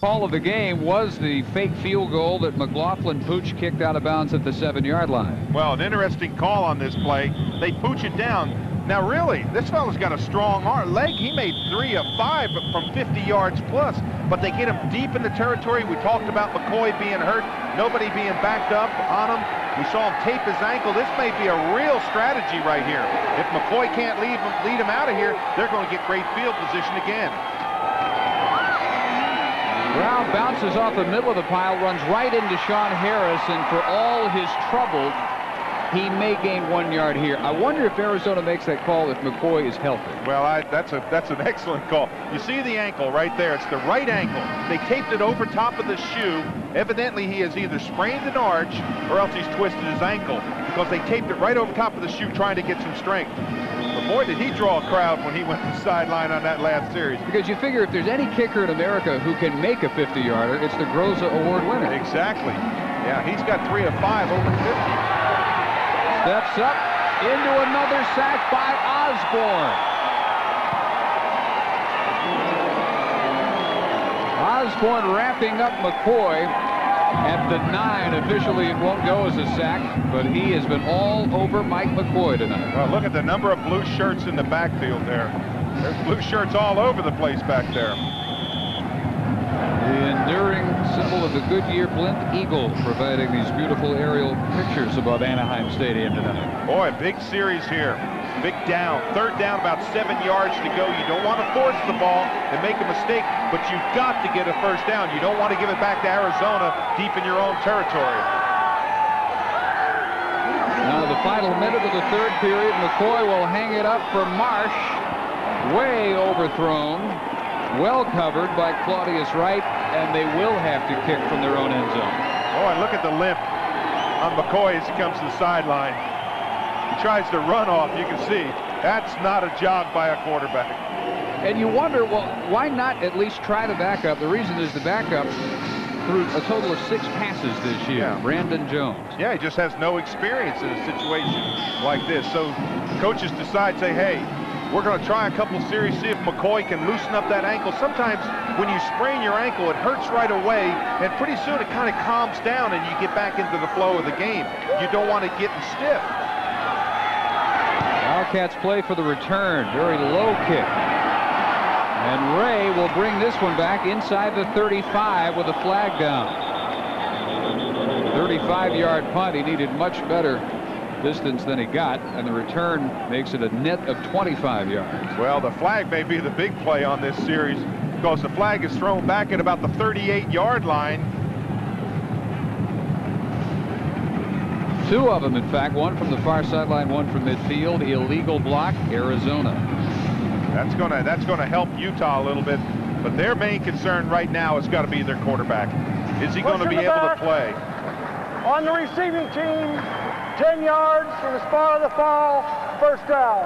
Call of the game was the fake field goal that McLaughlin Pooch kicked out of bounds at the seven-yard line. Well, an interesting call on this play. They pooch it down. Now, really, this fella's got a strong arm. leg. He made three of five from 50 yards plus, but they get him deep in the territory. We talked about McCoy being hurt, nobody being backed up on him. We saw him tape his ankle. This may be a real strategy right here. If McCoy can't lead him, lead him out of here, they're going to get great field position again. Brown bounces off the middle of the pile, runs right into Sean Harris, and for all his trouble, he may gain one yard here. I wonder if Arizona makes that call if McCoy is healthy. Well, I, that's a that's an excellent call. You see the ankle right there. It's the right ankle. They taped it over top of the shoe. Evidently, he has either sprained an arch or else he's twisted his ankle because they taped it right over top of the shoe trying to get some strength. But boy, did he draw a crowd when he went to the sideline on that last series. Because you figure if there's any kicker in America who can make a 50-yarder, it's the Groza Award winner. Exactly. Yeah, he's got three of five over 50. Steps up into another sack by Osborne. Osborne wrapping up McCoy at the nine. Officially, it won't go as a sack, but he has been all over Mike McCoy tonight. Well, look at the number of blue shirts in the backfield there. There's blue shirts all over the place back there. The enduring symbol of the Goodyear Blimp Eagle providing these beautiful aerial pictures above Anaheim Stadium tonight. Boy, big series here. Big down. Third down, about seven yards to go. You don't want to force the ball and make a mistake, but you've got to get a first down. You don't want to give it back to Arizona deep in your own territory. Now the final minute of the third period, McCoy will hang it up for Marsh. Way overthrown. Well covered by Claudius Wright, and they will have to kick from their own end zone. Oh, and look at the limp on McCoy as he comes to the sideline. He tries to run off, you can see. That's not a jog by a quarterback. And you wonder, well, why not at least try the backup? The reason is the backup threw a total of six passes this year, Yeah. Brandon Jones. Yeah, he just has no experience in a situation like this. So coaches decide, say, hey, we're going to try a couple series, see if McCoy can loosen up that ankle. Sometimes when you sprain your ankle, it hurts right away, and pretty soon it kind of calms down and you get back into the flow of the game. You don't want it getting stiff. Wildcats play for the return. Very low kick. And Ray will bring this one back inside the 35 with a flag down. 35-yard punt. He needed much better distance than he got, and the return makes it a net of 25 yards. Well, the flag may be the big play on this series because the flag is thrown back at about the 38-yard line. Two of them, in fact, one from the far sideline, one from midfield. Illegal block, Arizona. That's gonna that's gonna help Utah a little bit, but their main concern right now has got to be their quarterback. Is he going to be able back. to play? On the receiving team, 10 yards from the spot of the fall, first down.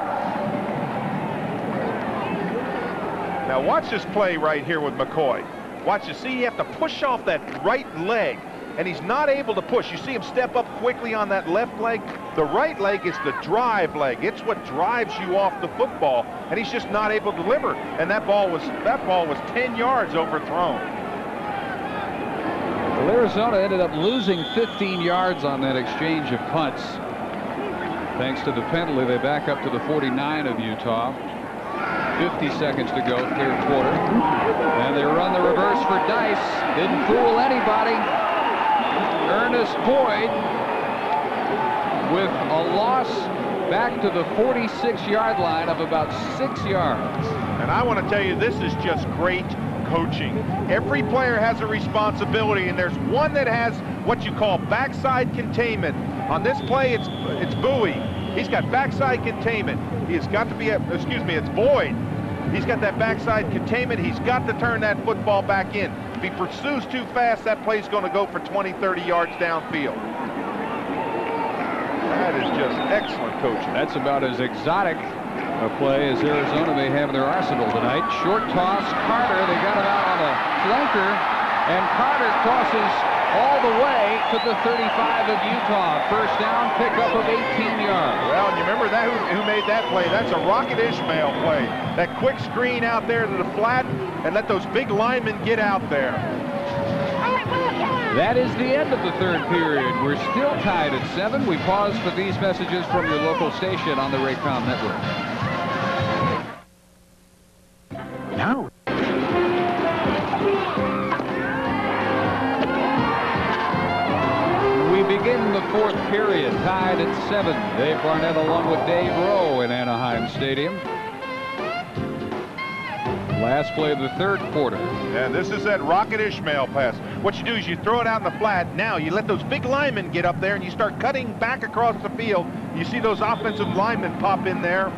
Now watch this play right here with McCoy. Watch you see you have to push off that right leg and he's not able to push. You see him step up quickly on that left leg. The right leg is the drive leg. It's what drives you off the football, and he's just not able to deliver. And that ball was that ball was 10 yards overthrown. Well, Arizona ended up losing 15 yards on that exchange of punts. Thanks to the penalty, they back up to the 49 of Utah. 50 seconds to go, third quarter. And they run the reverse for Dice. Didn't fool anybody. Ernest Boyd with a loss back to the 46-yard line of about six yards. And I want to tell you, this is just great coaching. Every player has a responsibility, and there's one that has what you call backside containment. On this play, it's it's Bowie. He's got backside containment. He's got to be, a, excuse me, it's Boyd. He's got that backside containment. He's got to turn that football back in. If he pursues too fast, that play's going to go for 20, 30 yards downfield. That is just excellent coaching. That's about as exotic a play as Arizona may have in their arsenal tonight. Short toss, Carter. They got him out on a flanker, and Carter crosses all the way to the 35 of Utah. First down, pickup of 18 yards. Well, and you remember that who, who made that play? That's a Rocket Ismail play. That quick screen out there to the flat and let those big linemen get out there. That is the end of the third period. We're still tied at seven. We pause for these messages from your local station on the Raycom Network. Now. We begin the fourth period, tied at seven. Dave Barnett along with Dave Rowe in Anaheim Stadium. Last play of the third quarter. Yeah, this is that Rocket Ismail pass. What you do is you throw it out in the flat. Now you let those big linemen get up there and you start cutting back across the field. You see those offensive linemen pop in there.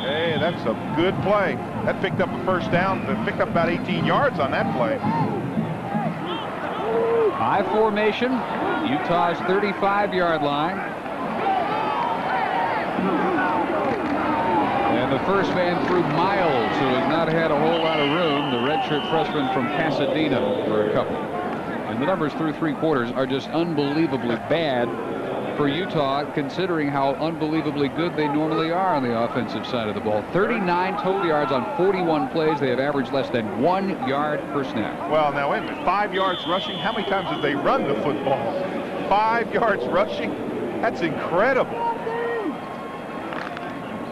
Hey, that's a good play. That picked up a first down. Picked up about 18 yards on that play. High formation, Utah's 35-yard line. And the first man through Miles, who has not had a whole lot of room, the redshirt freshman from Pasadena for a couple. And the numbers through three quarters are just unbelievably bad for Utah, considering how unbelievably good they normally are on the offensive side of the ball. 39 total yards on 41 plays. They have averaged less than one yard per snap. Well, now wait a minute. Five yards rushing. How many times have they run the football? Five yards rushing? That's incredible.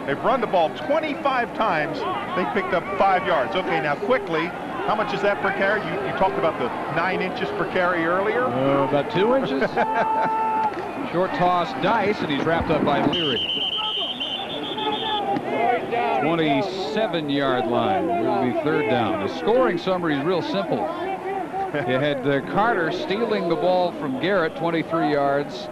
They've run the ball 25 times. They picked up five yards. Okay, now quickly, how much is that per carry? You, you talked about the nine inches per carry earlier. Uh, about two inches. Short toss, Dice, and he's wrapped up by Leary. 27-yard line. Will be third down. The scoring summary is real simple. You had uh, Carter stealing the ball from Garrett, 23 yards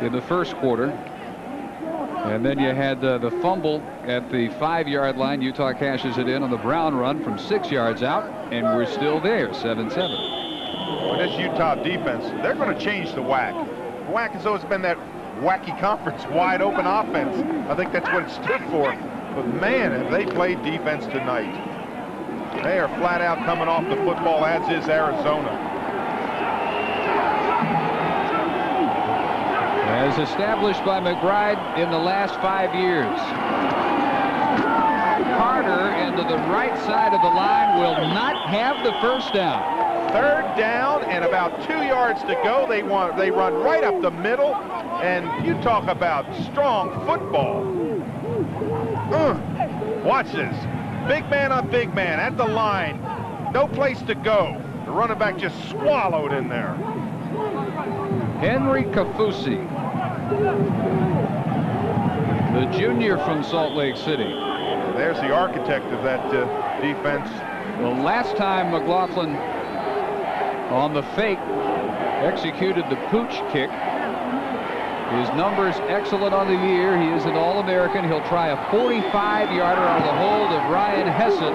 in the first quarter. And then you had uh, the fumble at the five-yard line. Utah cashes it in on the Brown run from six yards out, and we're still there, 7-7. Well, this Utah defense, they're going to change the WAC. WAC has been that wacky conference, wide open offense. I think that's what it stood for. But man, have they played defense tonight. They are flat out coming off the football, as is Arizona. As established by McBride in the last five years. Carter into the right side of the line will not have the first down. Third down and about two yards to go. They want they run right up the middle, and you talk about strong football. Uh, watch this. Big man on big man at the line. No place to go. The running back just swallowed in there. Henry Kaufusi, the junior from Salt Lake City. There's the architect of that uh, defense. The last time McLaughlin on the fake executed the pooch kick. His numbers excellent on the year. He is an All-American. He'll try a 45-yarder on the hold of Ryan Hessen.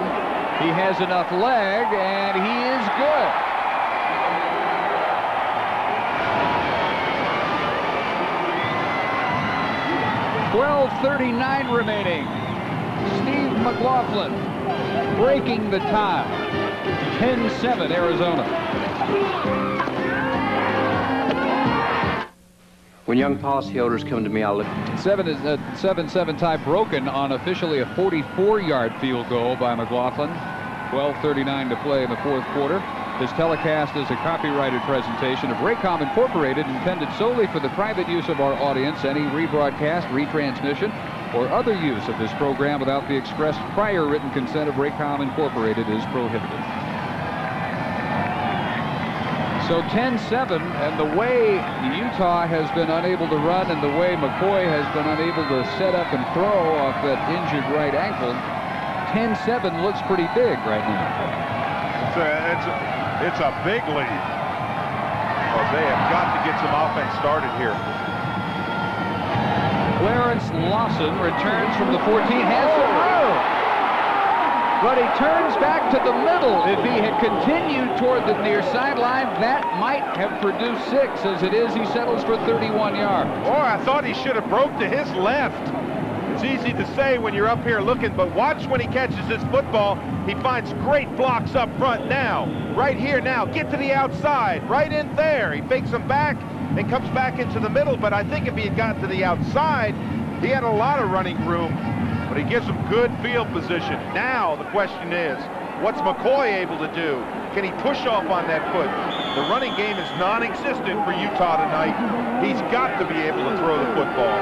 He has enough leg, and he is good. Twelve thirty-nine remaining. Steve McLaughlin breaking the tie. 10-7 Arizona. When young policyholders come to me, I'll look. Seven is uh, a 7-7 tie broken on officially a 44-yard field goal by McLaughlin. 12:39 to play in the fourth quarter. This telecast is a copyrighted presentation of Raycom Incorporated, intended solely for the private use of our audience. Any rebroadcast, retransmission, or other use of this program without the express prior written consent of Raycom Incorporated is prohibited. So 10-7, and the way Utah has been unable to run and the way McCoy has been unable to set up and throw off that injured right ankle, 10-7 looks pretty big right now. It's a, it's a, it's a big lead. Well, they have got to get some offense started here. Clarence Lawson returns from the 14, has. But he turns back to the middle. If he had continued toward the near sideline, that might have produced six. As it is, he settles for 31 yards. Boy, I thought he should have broke to his left. It's easy to say when you're up here looking, but watch when he catches this football. He finds great blocks up front now. Right here now. Get to the outside. Right in there. He fakes him back and comes back into the middle. But I think if he had gotten to the outside, he had a lot of running room. But he gives him good field position. Now the question is, what's McCoy able to do? Can he push off on that foot? The running game is non-existent for Utah tonight. He's got to be able to throw the football.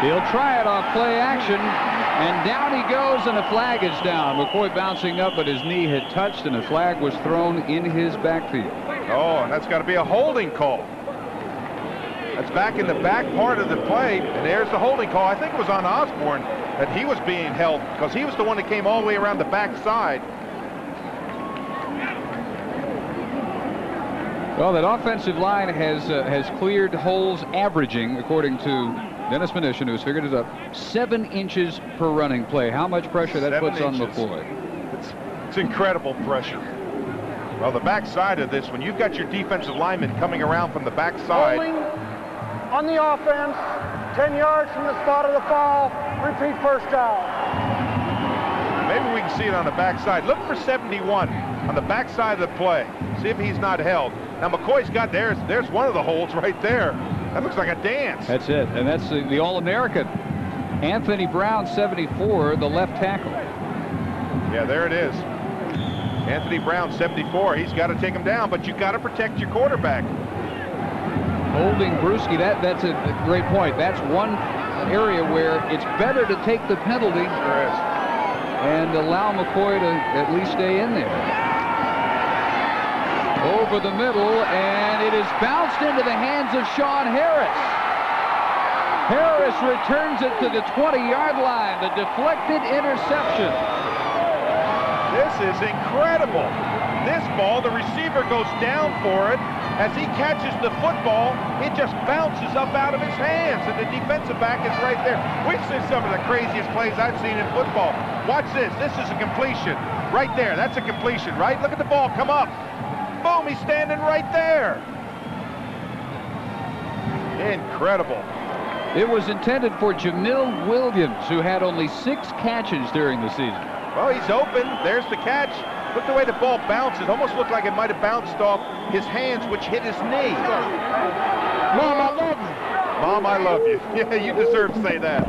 He'll try it off play action, and down he goes, and a flag is down. McCoy bouncing up, but his knee had touched, and a flag was thrown in his backfield. Oh, and that's got to be a holding call. That's back in the back part of the play, and there's the holding call. I think it was on Osborne that he was being held because he was the one that came all the way around the back side. Well, that offensive line has uh, has cleared holes averaging, according to Dennis Mnuchin, who's figured it up, seven inches per running play. How much pressure that Seven puts on inches. McCoy? It's, it's incredible pressure. Well, the backside of this, when you've got your defensive lineman coming around from the backside, Holding on the offense, 10 yards from the spot of the foul. Repeat first down. maybe we can see it on the backside. Look for 71 on the backside of the play. See if he's not held. Now McCoy's got there's there's one of the holes right there. That looks like a dance. That's it, and that's the, the All-American. Anthony Brown, 74, the left tackle. Yeah, there it is. Anthony Brown, 74. He's got to take him down, but you got to protect your quarterback. Holding Bruschi, that, that's a great point. That's one area where it's better to take the penalty and allow McCoy to at least stay in there. Over the middle, and it is bounced into the hands of Sean Harris. Harris returns it to the 20-yard line, the deflected interception. This is incredible. This ball, the receiver goes down for it. As he catches the football, it just bounces up out of his hands, and the defensive back is right there. We've seen some of the craziest plays I've seen in football. Watch this. This is a completion. Right there. That's a completion, right? Look at the ball come up. Boom, he's standing right there. Incredible. It was intended for Jamil Williams, who had only six catches during the season. Well, he's open. There's the catch. Look the way the ball bounces. Almost looked like it might have bounced off his hands, which hit his knee. Mom, I love you. Mom, I love you. Yeah, you deserve to say that.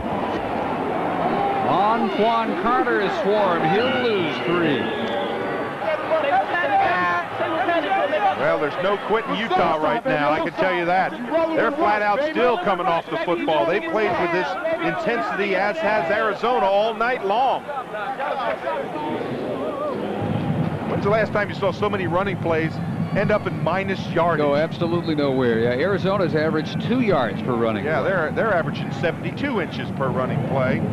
Ontiwaun Carter is swarmed. He'll lose three. Well, there's no quitting Utah right now, I can tell you that. They're flat out still coming off the football. They've played with this intensity, as has Arizona, all night long. When's the last time you saw so many running plays end up in minus yardage? No, absolutely nowhere. Yeah, Arizona's averaged two yards per running. Yeah, play. they're they're averaging 72 inches per running play.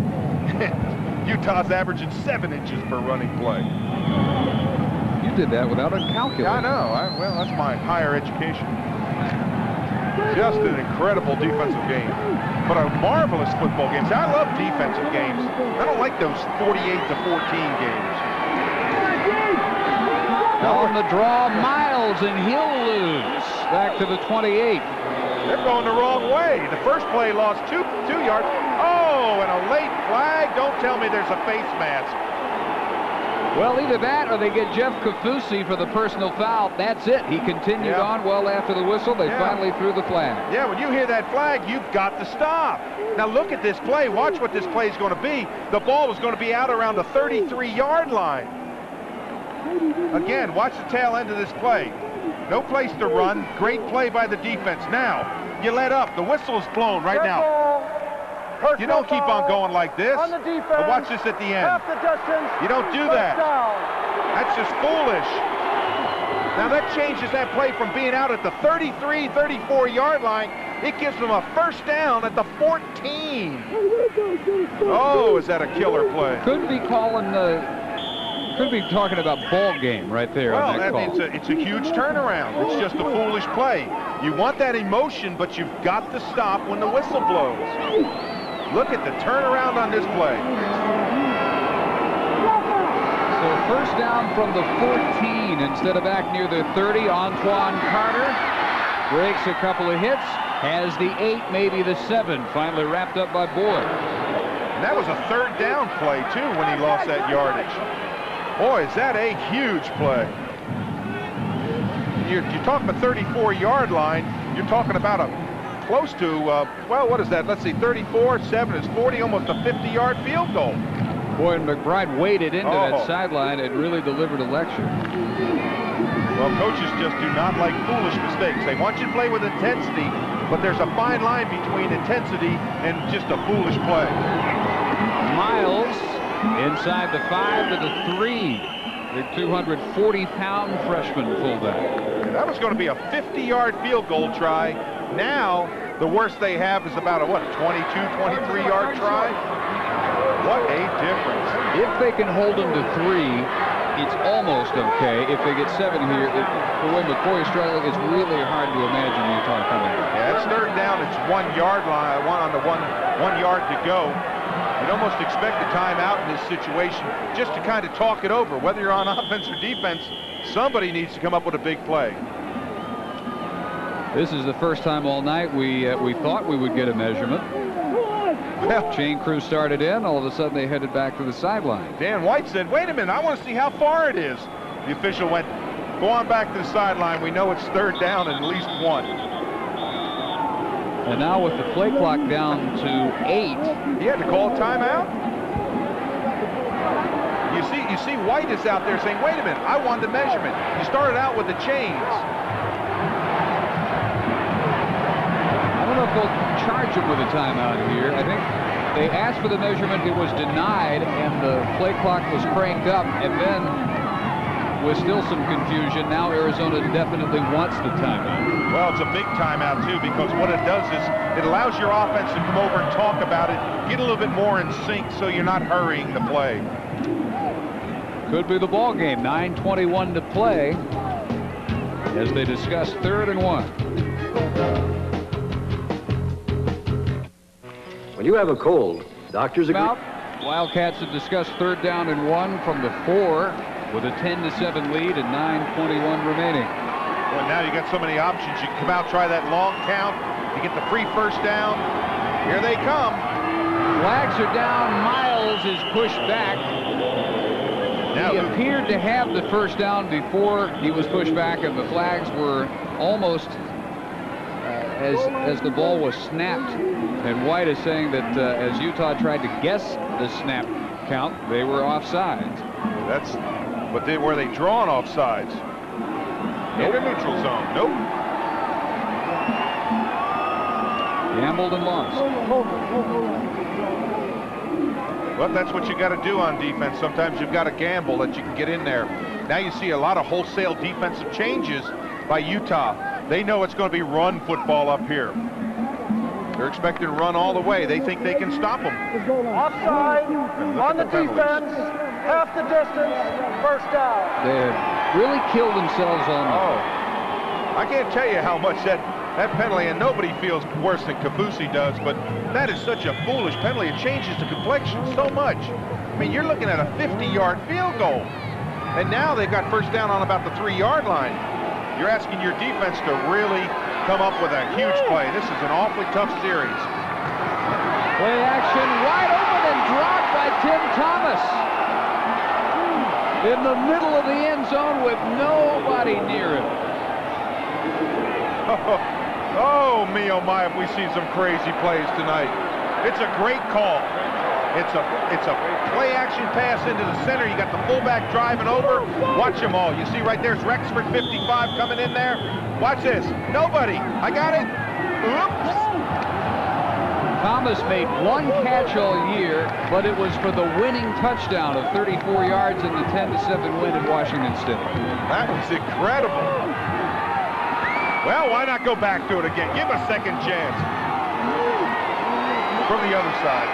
Utah's averaging seven inches per running play. You did that without a calculator. Yeah, I know. I, well, that's my higher education. Just an incredible defensive game, but a marvelous football game. See, I love defensive games. I don't like those 48 to 14 games. On the draw, Miles, and he'll lose. Back to the 28. They're going the wrong way. The first play lost two two yards. Oh, and a late flag. Don't tell me there's a face mask. Well, either that or they get Jeff Kaufusi for the personal foul. That's it. He continued Yeah. on well after the whistle. They Yeah. finally threw the flag. Yeah, when you hear that flag, you've got to stop. Now look at this play. Watch what this play is going to be. The ball was going to be out around the 33-yard line. Again, watch the tail end of this play. No place to run. Great play by the defense. Now, you let up. The whistle is blown right now. You don't keep on going like this. On the defense. But watch this at the end. The distance. You don't do that. down. That's just foolish. Now that changes that play from being out at the 33, 34 yard line. It gives them a first down at the 14. Oh, is that a killer play? Couldn't be calling the. Could be talking about ball game right there Well, on that call. it's a, it's a huge turnaround. It's just a foolish play. You want that emotion, but you've got to stop when the whistle blows. Look at the turnaround on this play. So first down from the 14 instead of back near the 30. Ontiwaun Carter breaks a couple of hits, has the eight, maybe the seven, finally wrapped up by Boyd. And that was a third down play, too, when he lost that yardage. Boy, is that a huge play. You're, you're talking about 34-yard line. You're talking about a close to, uh, well, what is that? Let's see, 34, 7 is 40, almost a 50-yard field goal. Boyd McBride waded into Oh. that sideline and really delivered a lecture. Well, coaches just do not like foolish mistakes. They want you to play with intensity, but there's a fine line between intensity and just a foolish play. Miles inside the five to the three. The 240-pound freshman fullback. That was going to be a 50-yard field goal try. Now, the worst they have is about a, what, 22, 23-yard try? What a difference. If they can hold them to three, it's almost okay. If they get seven here, it, the way McCoy is struggling, it's really hard to imagine Utah coming. Yeah, it's third down. It's one yard line, one on the one one yard to go. You'd almost expect a timeout in this situation just to kind of talk it over. Whether you're on offense or defense, somebody needs to come up with a big play. This is the first time all night we uh, we thought we would get a measurement. Well, Chain crew started in. All of a sudden, they headed back to the sideline. Dan White said, wait a minute, I want to see how far it is. The official went, go on back to the sideline. We know it's third down and at least one. And now with the play clock down to eight. He had to call timeout. You see, you see White is out there saying, wait a minute, I want the measurement. You started out with the chains. I don't know if they'll charge him with a timeout here. I think they asked for the measurement. It was denied, and the play clock was cranked up. And then, with still some confusion, now Arizona definitely wants the timeout. Well, it's a big timeout, too, because what it does is it allows your offense to come over and talk about it, get a little bit more in sync so you're not hurrying the play. Could be the ball game. 9:21 to play as they discuss third and one. When you have a cold, doctors agree. Out. Wildcats have discussed third down and one from the four with a 10 to 7 lead and 9:21 remaining. Well, now you got so many options. You can come out, try that long count. You get the free first down. Here they come. Flags are down. Miles is pushed back. Now, he appeared to have the first down before he was pushed back, and the flags were almost uh, as as the ball was snapped. And White is saying that uh, as Utah tried to guess the snap count, they were offsides. That's, but they, were they drawn offsides? In the neutral zone. Nope. Gambled and lost. Well, that's what you got to do on defense. Sometimes you've got to gamble that you can get in there. Now you see a lot of wholesale defensive changes by Utah. They know it's going to be run football up here. They're expecting to run all the way. They think they can stop them. Offside on the defense, half the distance, first down. They really killed themselves on Oh, I can't tell you how much that that penalty, and nobody feels worse than Kaufusi does, but that is such a foolish penalty. It changes the complexion so much. I mean, you're looking at a 50-yard field goal, and now they've got first down on about the three-yard line. You're asking your defense to really come up with a huge play. This is an awfully tough series. Play action wide open and dropped by Tim Thomas. In the middle of the end zone with nobody near him. Oh, me, oh my, have we seen some crazy plays tonight. It's a great call. It's a it's a play action pass into the center. You got the fullback driving over. Watch them all. You see right there's Rexford 55 coming in there. Watch this. Nobody. I got it. Oops. Thomas made one catch all year, but it was for the winning touchdown of 34 yards in the 10-7 win at Washington State. That was incredible. Well, why not go back to it again? Give a second chance. From the other side.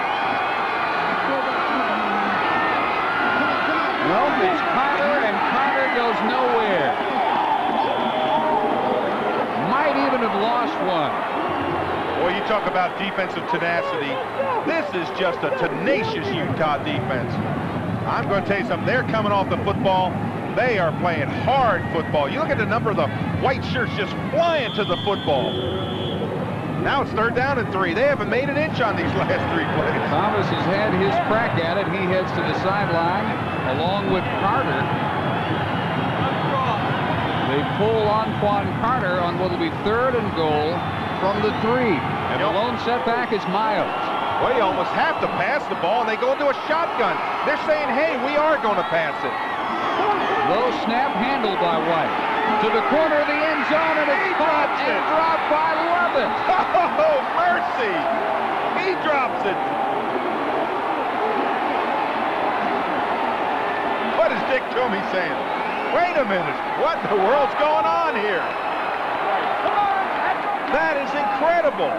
Nope, it's Carter, and Carter goes nowhere. Might even have lost one. Boy, you talk about defensive tenacity. This is just a tenacious Utah defense. I'm going to tell you something. They're coming off the football. They are playing hard football. You look at the number of the white shirts just flying to the football. Now it's third down and three. They haven't made an inch on these last three plays. Thomas has had his crack at it. He heads to the sideline along with Carter. They pull Ontiwaun Carter on what will be third and goal from the three. And the lone setback is Miles. Well, you almost have to pass the ball, and they go into a shotgun. They're saying, hey, we are going to pass it. Low snap handled by White. To the corner of the end zone, and it's caught and dropped by Lovett. Oh, mercy! He drops it. What is Dick Tomey saying? Wait a minute. What in the world's going on here? That is incredible.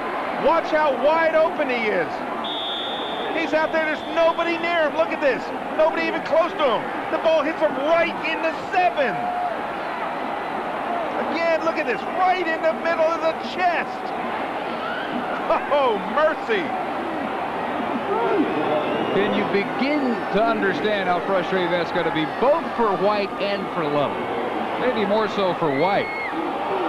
Watch how wide open he is. He's out there. There's nobody near him. Look at this. Nobody even close to him. The ball hits him right in the seven. Again, look at this. Right in the middle of the chest. Oh, mercy. Can you begin to understand how frustrating that's going to be, both for White and for Lovett? Maybe more so for White.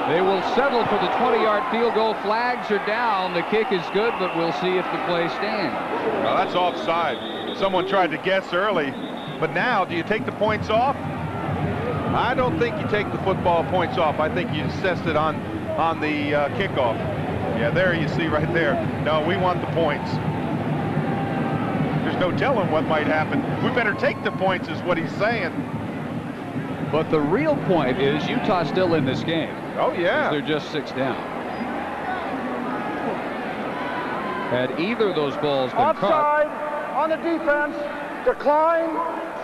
They will settle for the 20-yard field goal. Flags are down. The kick is good, but we'll see if the play stands. Well, that's offside. Someone tried to guess early. But now, do you take the points off? I don't think you take the football points off. I think you assess it on, on the uh, kickoff. Yeah, there you see right there. No, we want the points. There's no telling what might happen. We better take the points is what he's saying. But the real point is Utah's still in this game. Oh, yeah. They're just six down. Had either of those balls been Offside caught, on the defense. Decline.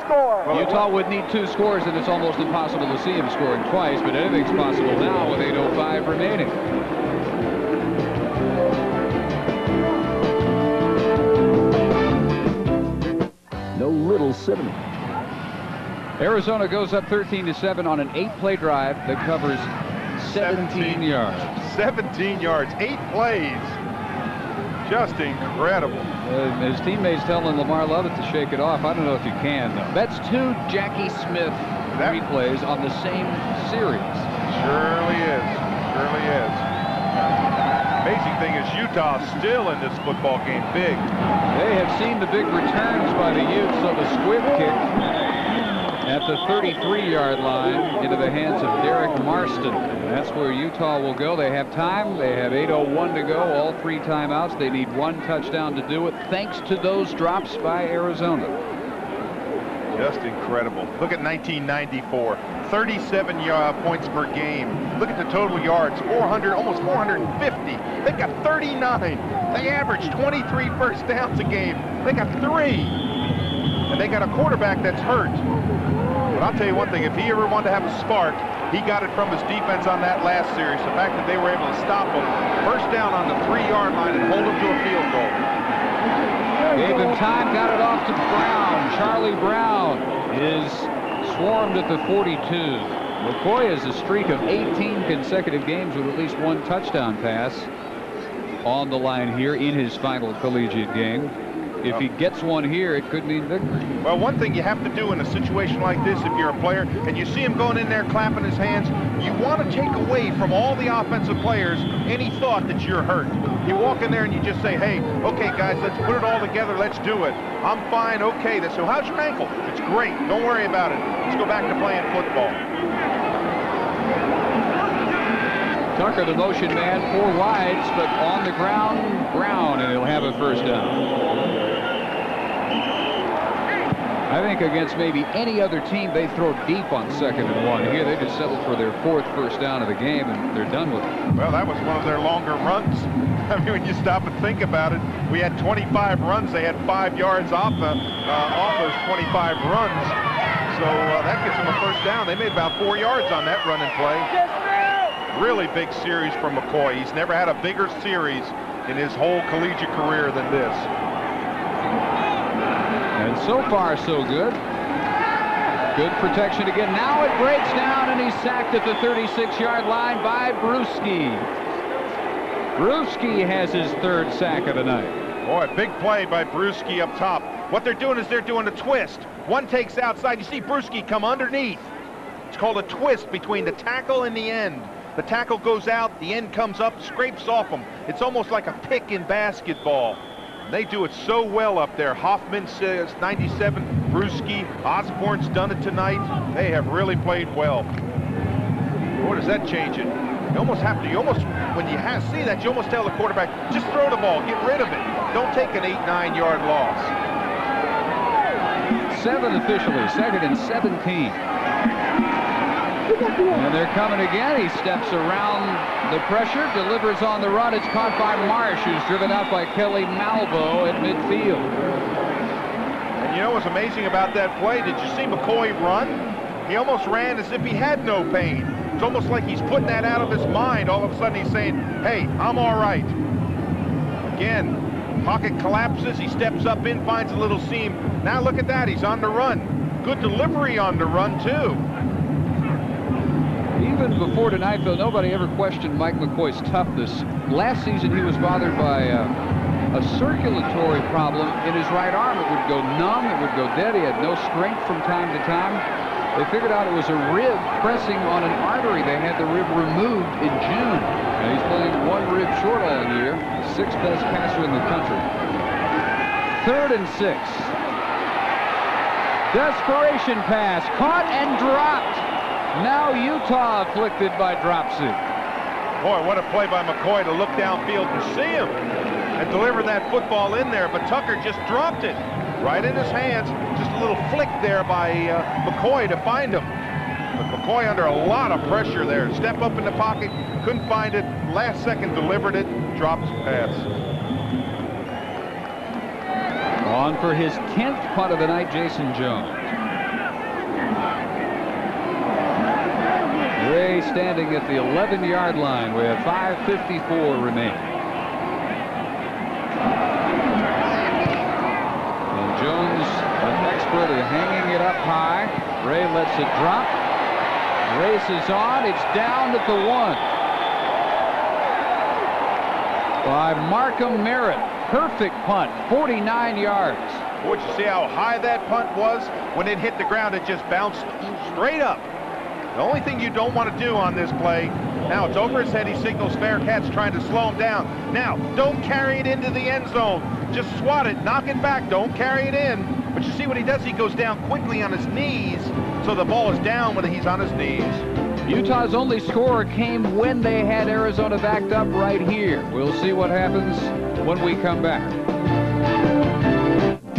Score. Utah would need two scores, and it's almost impossible to see him scoring twice, but anything's possible now with 8.05 remaining. No little cinnamon. Arizona goes up 13 to 7 on an eight-play drive that covers 17 yards. 17 yards, eight plays. Just incredible. Uh, his teammates telling Lamar Lovett to shake it off. I don't know if you can, though. That's two Jackie Smith replays on the same series. Surely is. Surely is. Amazing thing is Utah still in this football game big. They have seen the big returns by the Utes, so the squib kick at the 33-yard line into the hands of Derek Marston. That's where Utah will go. They have time. They have 8.01 to go, all three timeouts. They need one touchdown to do it, thanks to those drops by Arizona. Just incredible. Look at 1994, 37 uh, points per game. Look at the total yards, 400, almost 450. They've got 39. They average 23 first downs a game. They got three. And they got a quarterback that's hurt. But I'll tell you one thing, if he ever wanted to have a spark, he got it from his defense on that last series. The fact that they were able to stop him first down on the three-yard line and hold him to a field goal. Gave him time, got it off to Brown. Charlie Brown is swarmed at the 42. McCoy has a streak of 18 consecutive games with at least one touchdown pass on the line here in his final collegiate game. If he gets one here, it could mean victory. Well, one thing you have to do in a situation like this, if you're a player, and you see him going in there clapping his hands, you want to take away from all the offensive players any thought that you're hurt. You walk in there and you just say, hey, okay, guys, let's put it all together. Let's do it. I'm fine. Okay. So how's your ankle? It's great. Don't worry about it. Let's go back to playing football. Tucker, the motion man, four wides, but on the ground, Brown, and he'll have a first down. I think against maybe any other team, they throw deep on second and one. Here, they just settled for their fourth first down of the game, and they're done with it. Well, that was one of their longer runs. I mean, when you stop and think about it, we had 25 runs. They had five yards off, uh, uh, off those 25 runs. So uh, that gets them a first down. They made about four yards on that run and play. Really big series from McCoy. He's never had a bigger series in his whole collegiate career than this. And so far, so good. Good protection again. Now it breaks down, and he's sacked at the 36-yard line by Bruschi. Bruschi has his third sack of the night. Boy, big play by Bruschi up top. What they're doing is they're doing a twist. One takes outside. You see Bruschi come underneath. It's called a twist between the tackle and the end. The tackle goes out, the end comes up, scrapes off him. It's almost like a pick in basketball. They do it so well up there. Hoffman says 97, Bruschi, Osborne's done it tonight. They have really played well. Boy, does that change it. You almost have to, you almost, when you have, see that, you almost tell the quarterback, just throw the ball, get rid of it. Don't take an eight, nine yard loss. Seven officially, second and 17. And they're coming again. He steps around the pressure, delivers on the run. It's caught by Marsh, who's driven out by Kelly Malveaux at midfield. And you know what's amazing about that play? Did you see McCoy run? He almost ran as if he had no pain. It's almost like he's putting that out of his mind. All of a sudden he's saying, hey, I'm all right. Again, pocket collapses. He steps up in, finds a little seam. Now look at that. He's on the run. Good delivery on the run, too. Even before tonight, though, nobody ever questioned Mike McCoy's toughness. Last season, he was bothered by uh, a circulatory problem in his right arm. It would go numb, it would go dead. He had no strength from time to time. They figured out it was a rib pressing on an artery. They had the rib removed in June. And he's playing one rib short all year, sixth best passer in the country. Third and six. Desperation pass, caught and dropped. Now Utah afflicted by dropsy. Boy, what a play by McCoy to look downfield and see him and deliver that football in there, but Tucker just dropped it right in his hands. Just a little flick there by uh, McCoy to find him. But McCoy under a lot of pressure there. Step up in the pocket, couldn't find it. Last second delivered it, dropped his pass. On for his 10th punt of the night, Jason Jones. Ray standing at the 11-yard line with 5.54 remaining. And Jones, an expert at hanging it up high. Ray lets it drop. Races on. It's down at the one. By Markham Merritt. Perfect punt. 49 yards. Would you see how high that punt was? When it hit the ground, it just bounced straight up. The only thing you don't want to do on this play, now it's over his head, he signals fair catch trying to slow him down. Now, don't carry it into the end zone. Just swat it, knock it back, don't carry it in. But you see what he does? He goes down quickly on his knees, so the ball is down when he's on his knees. Utah's only score came when they had Arizona backed up right here. We'll see what happens when we come back.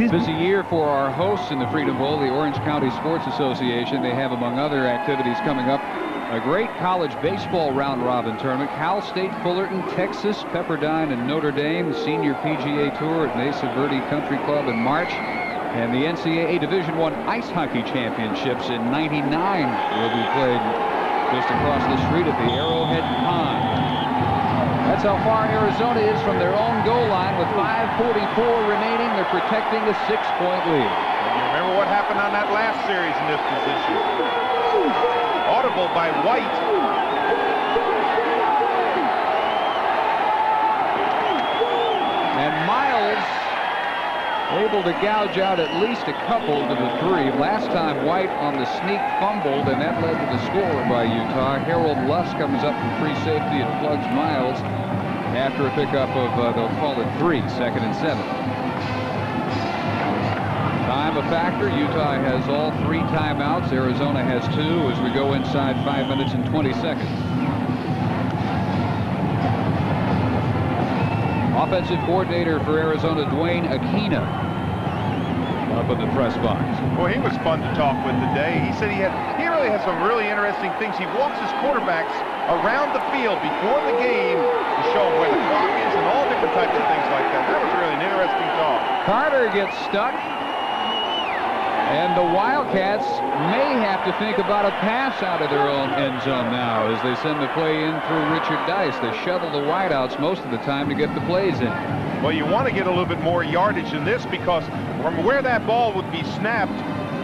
Busy year for our hosts in the Freedom Bowl, the Orange County Sports Association. They have, among other activities coming up, a great college baseball round-robin tournament. Cal State, Fullerton, Texas, Pepperdine, and Notre Dame. The senior PGA Tour at Mesa Verde Country Club in March. And the NCAA Division I Ice Hockey Championships in 99 will be played just across the street at the Arrowhead Pond. That's how far Arizona is from their own goal line with 5.44 remaining. They're protecting a six-point lead. And you remember what happened on that last series in this position. Audible by White. And Miles, able to gouge out at least a couple to the three. Last time White on the sneak fumbled, and that led to the score by Utah. Harold Lusk comes up from free safety and plugs Miles after a pickup of, uh, they'll call it three, second and seven. Time a factor. Utah has all three timeouts. Arizona has two as we go inside five minutes and 20 seconds. Offensive coordinator for Arizona, Duane Akina, up in the press box. Well, he was fun to talk with today. He said he had he really has some really interesting things. He walks his quarterbacks around the field before the game show them where the clock is and all different types of things like that. That was really an interesting talk. Carter gets stuck. And the Wildcats may have to think about a pass out of their own end zone now as they send the play in through Richard Dice. They shuttle the wideouts most of the time to get the plays in. Well, you want to get a little bit more yardage than this because from where that ball would be snapped,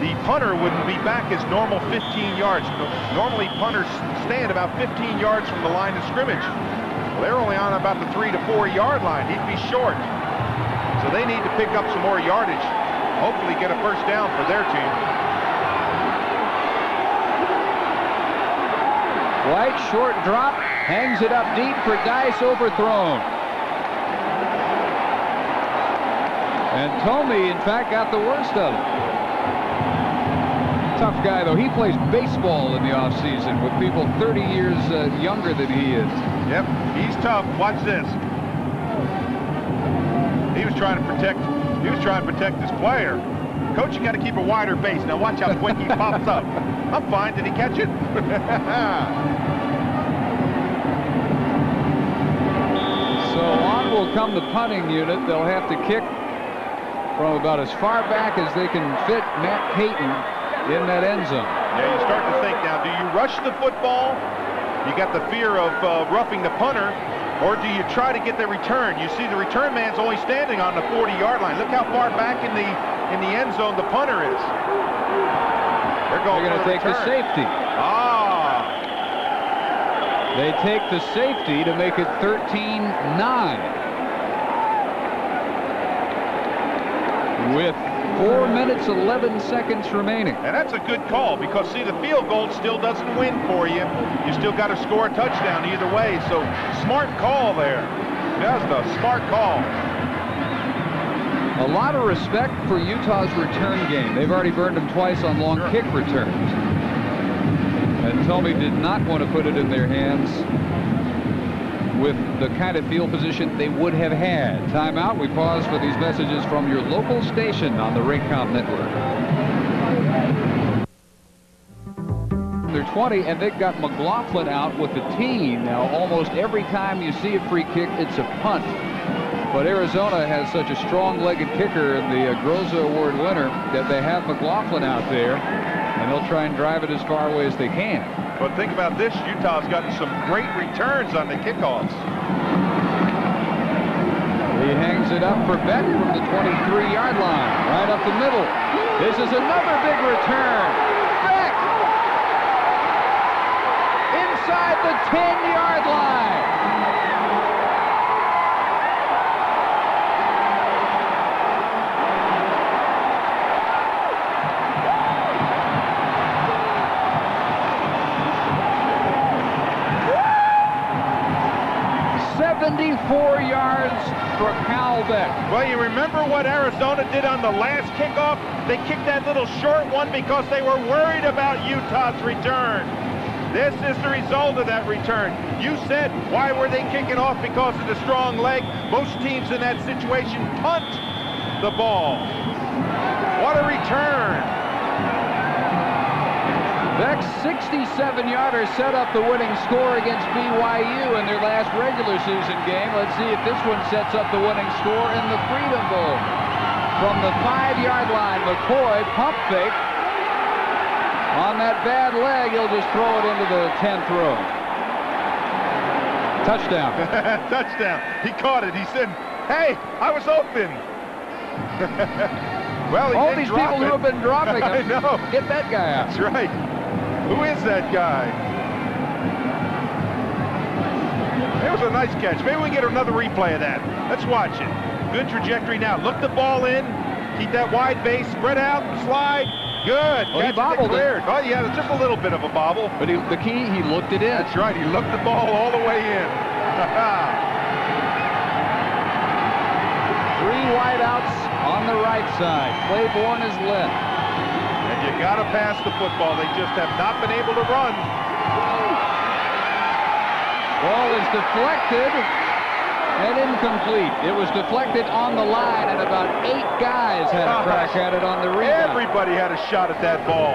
the punter wouldn't be back his normal 15 yards. Normally, punters stand about 15 yards from the line of scrimmage. They're only on about the three to four yard line. He'd be short. So they need to pick up some more yardage hopefully get a first down for their team. White short drop, hangs it up deep for Dice overthrown. And Tomey, in fact, got the worst of it. Tough guy, though. He plays baseball in the offseason with people 30 years uh, younger than he is. Yep, he's tough. Watch this. He was trying to protect he was trying to protect his player. Coach, you got to keep a wider base. Now watch how quick he pops up. I'm fine. Did he catch it? so on will come the punting unit. They'll have to kick from about as far back as they can fit Matt Payton in that end zone. Yeah, you start to think now, do you rush the football? You got the fear of uh, roughing the punter, or do you try to get the return? You see the return man's only standing on the 40-yard line. Look how far back in the in the end zone the punter is. They're going to take return. the safety. Ah. They take the safety to make it 13-9. With 4 minutes 11 seconds remaining. And that's a good call because, see, the field goal still doesn't win for you. You still got to score a touchdown either way. So, smart call there. That's a smart call. A lot of respect for Utah's return game. They've already burned them twice on long kick returns. And Tomey did not want to put it in their hands with the kind of field position they would have had. Timeout. We pause for these messages from your local station on the Raycom network. They're 20, and they've got McLaughlin out with the team. Now, almost every time you see a free kick, it's a punt. But Arizona has such a strong-legged kicker and the uh, Groza Award winner that they have McLaughlin out there, and they'll try and drive it as far away as they can. But think about this. Utah's gotten some great returns on the kickoffs. He hangs it up for Beck from the 23-yard line, right up the middle. This is another big return. Beck! Inside the 10-yard line. Well, you remember what Arizona did on the last kickoff? They kicked that little short one because they were worried about Utah's return. This is the result of that return. You said, why were they kicking off? Because of the strong leg. Most teams in that situation punt the ball. What a return. Beck's 67-yarder set up the winning score against BYU in their last regular season game. Let's see if this one sets up the winning score in the Freedom Bowl. From the five-yard line, McCoy pump fake. On that bad leg, he'll just throw it into the 10th row. Touchdown. Touchdown. He caught it. He said, hey, I was open. well, All these people it. who have been dropping I know. get that guy out. That's right. Who is that guy? It was a nice catch. Maybe we can get another replay of that. Let's watch it. Good trajectory now. Look the ball in. Keep that wide base, spread out, slide. Good. Well, he bobbled it. Oh, yeah, just a little bit of a bobble. But he, the key, he looked it in. That's right. He looked the ball all the way in. Three wideouts on the right side. Claiborne is left. You got to pass the football. They just have not been able to run. Ball is deflected and incomplete. It was deflected on the line, and about eight guys had a crack at it on the rebound. Everybody had a shot at that ball.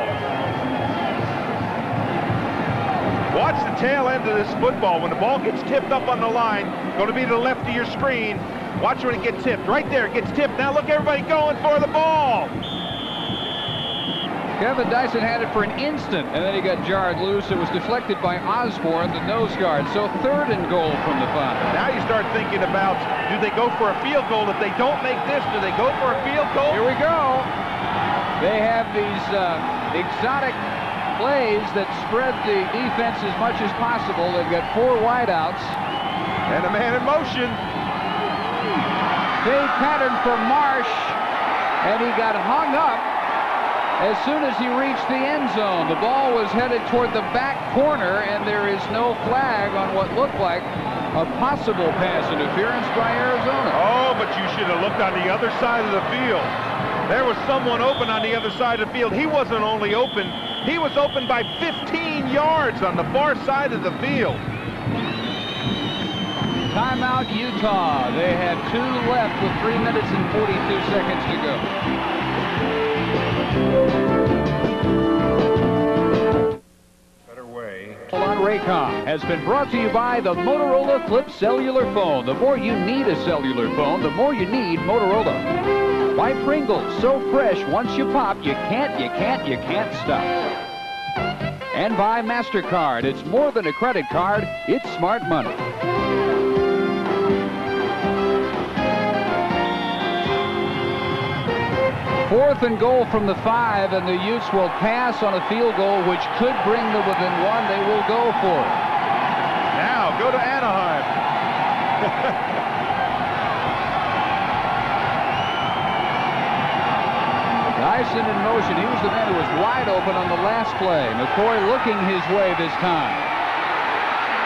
Watch the tail end of this football. When the ball gets tipped up on the line, going to be to the left of your screen. Watch when it gets tipped. Right there, it gets tipped. Now look, everybody going for the ball. Kevin Dyson had it for an instant, and then he got jarred loose. It was deflected by Osborne, the nose guard. So third and goal from the five. Now you start thinking about, do they go for a field goal? If they don't make this, do they go for a field goal? Here we go. They have these uh, exotic plays that spread the defense as much as possible. They've got four wideouts. And a man in motion. Fade pattern for Marsh, and he got hung up as soon as he reached the end zone. The ball was headed toward the back corner, and there is no flag on what looked like a possible pass interference by Arizona. Oh, but you should have looked on the other side of the field. There was someone open on the other side of the field. He wasn't only open, he was open by 15 yards on the far side of the field. Timeout Utah. They have two left with three minutes and 42 seconds to go. Better way. On Raycom has been brought to you by the Motorola Flip Cellular Phone. The more you need a cellular phone, the more you need Motorola. By Pringles, so fresh once you pop, you can't, you can't, you can't stop. And by MasterCard, it's more than a credit card, it's smart money. Fourth and goal from the five, and the Utes will pass on a field goal, which could bring them within one. They will go for it. Now, go to Anaheim. Dyson in motion. He was the man who was wide open on the last play. McCoy looking his way this time.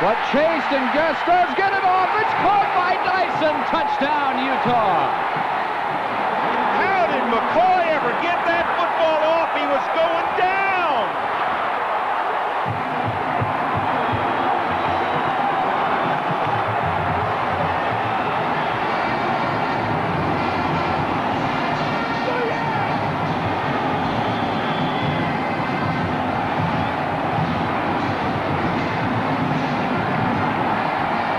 But chased and does get it off. It's caught by Dyson. Touchdown, Utah. How did McCoy ever get that football off? He was going down.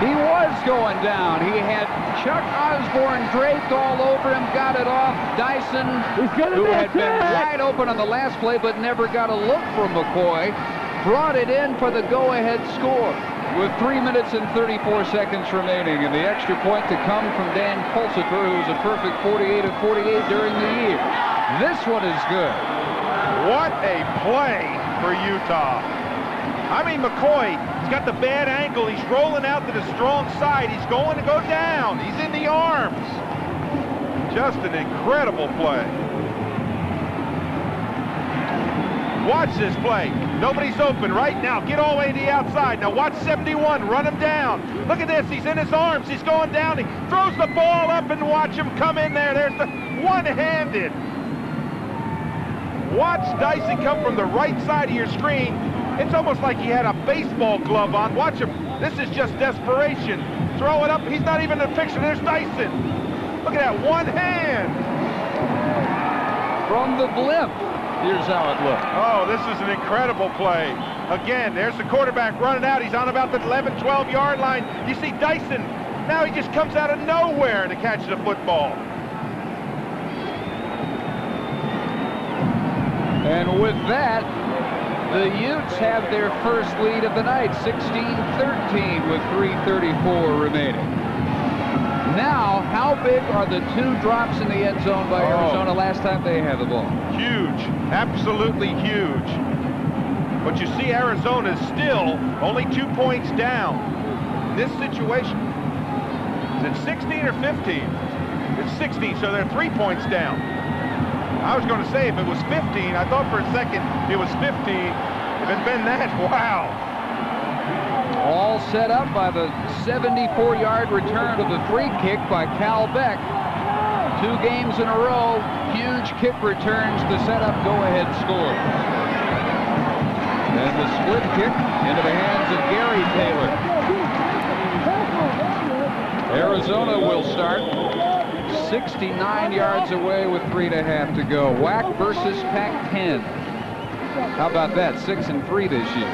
He was going down. He had Chuck Osborne draped all over him, got it off. Dyson, who had been wide open on the last play but never got a look from McCoy, brought it in for the go-ahead score with 3 minutes and 34 seconds remaining. And the extra point to come from Dan Pulsifer, who's a perfect 48 of 48 during the year. This one is good. What a play for Utah. I mean, McCoy, he's got the bad ankle. He's rolling out to the strong side. He's going to go down. He's in the arms. Just an incredible play. Watch this play. Nobody's open right now. Get all the way to the outside. Now watch 71. Run him down. Look at this. He's in his arms. He's going down. He throws the ball up and watch him come in there. There's the one-handed. Watch Dyson come from the right side of your screen. It's almost like he had a baseball glove on. Watch him. This is just desperation. Throw it up. He's not even in the picture. There's Dyson. Look at that. One hand. From the blimp. Here's how it looked. Oh, this is an incredible play. Again, there's the quarterback running out. He's on about the 11, 12 yard line. You see Dyson. Now he just comes out of nowhere to catch the football. And with that, the Utes have their first lead of the night, 16-13 with 3.34 remaining. Now, how big are the two drops in the end zone by Oh. Arizona last time they had the ball? Huge. Absolutely huge. But you see Arizona is still only two points down. This situation, is it 16 or 15? It's 16, so they're three points down. I was going to say, if it was 15, I thought for a second it was 15. If it's been that, wow. All set up by the 74-yard return of the free kick by Cal Beck. Two games in a row, huge kick returns to set up go-ahead score. And the split kick into the hands of Kerry Taylor. Arizona will start 69 yards away with three and a half to go. WAC versus Pac-10. How about that? Six and three this year.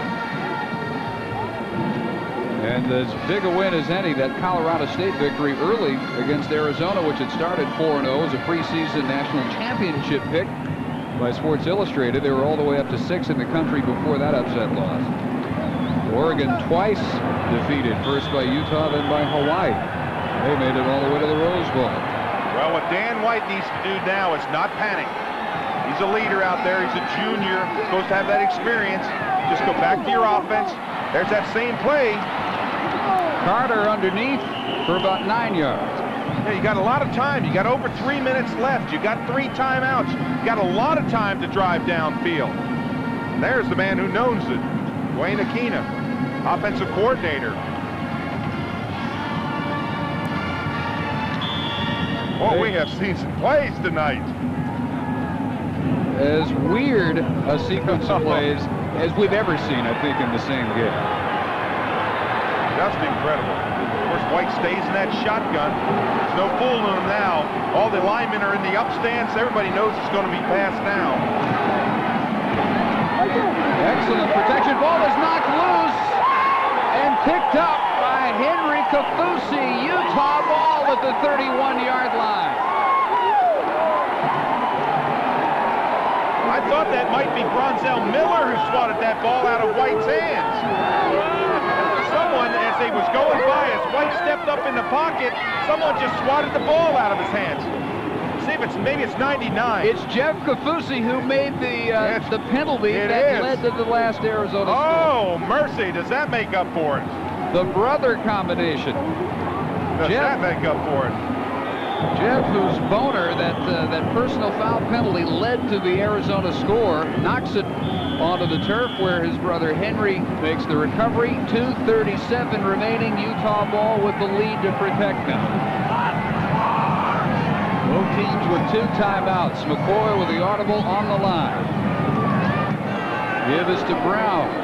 And as big a win as any, that Colorado State victory early against Arizona, which had started 4-0 as a preseason national championship pick by Sports Illustrated. They were all the way up to six in the country before that upset loss. Oregon twice defeated, first by Utah, then by Hawaii. They made it all the way to the Rose Bowl. Well, what Dan White needs to do now is not panic. He's a leader out there. He's a junior. Supposed to have that experience. Just go back to your offense. There's that same play. Carter underneath for about nine yards. Yeah, you got a lot of time. You got over three minutes left. You got three timeouts. You got a lot of time to drive downfield. And there's the man who knows it, Duane Akina, offensive coordinator. Boy, we have seen some plays tonight. As weird a sequence of plays as we've ever seen, I think, in the same game. Just incredible. Of course, White stays in that shotgun. There's no fooling him now. All the linemen are in the upstance. Everybody knows it's going to be passed now. Excellent protection. Ball is knocked loose and picked up by Henry Kaufusi. Utah ball at the 31-yard line. I thought that might be Bronzell Miller who swatted that ball out of White's hands. Someone, as they was going by, as White stepped up in the pocket, someone just swatted the ball out of his hands. See if it's maybe it's 99. It's Jeff Kaufusi who made the uh, the penalty that is. led to the last Arizona Oh, mercy. Does that make up for it? The brother combination. Does Jeff- that make up for it? Jeff, whose boner, that uh, that personal foul penalty led to the Arizona score, knocks it onto the turf where his brother Henry makes the recovery. 2.37 remaining, Utah ball with the lead to protect them. Both teams with two timeouts. McCoy with the audible on the line. Give us to Brown.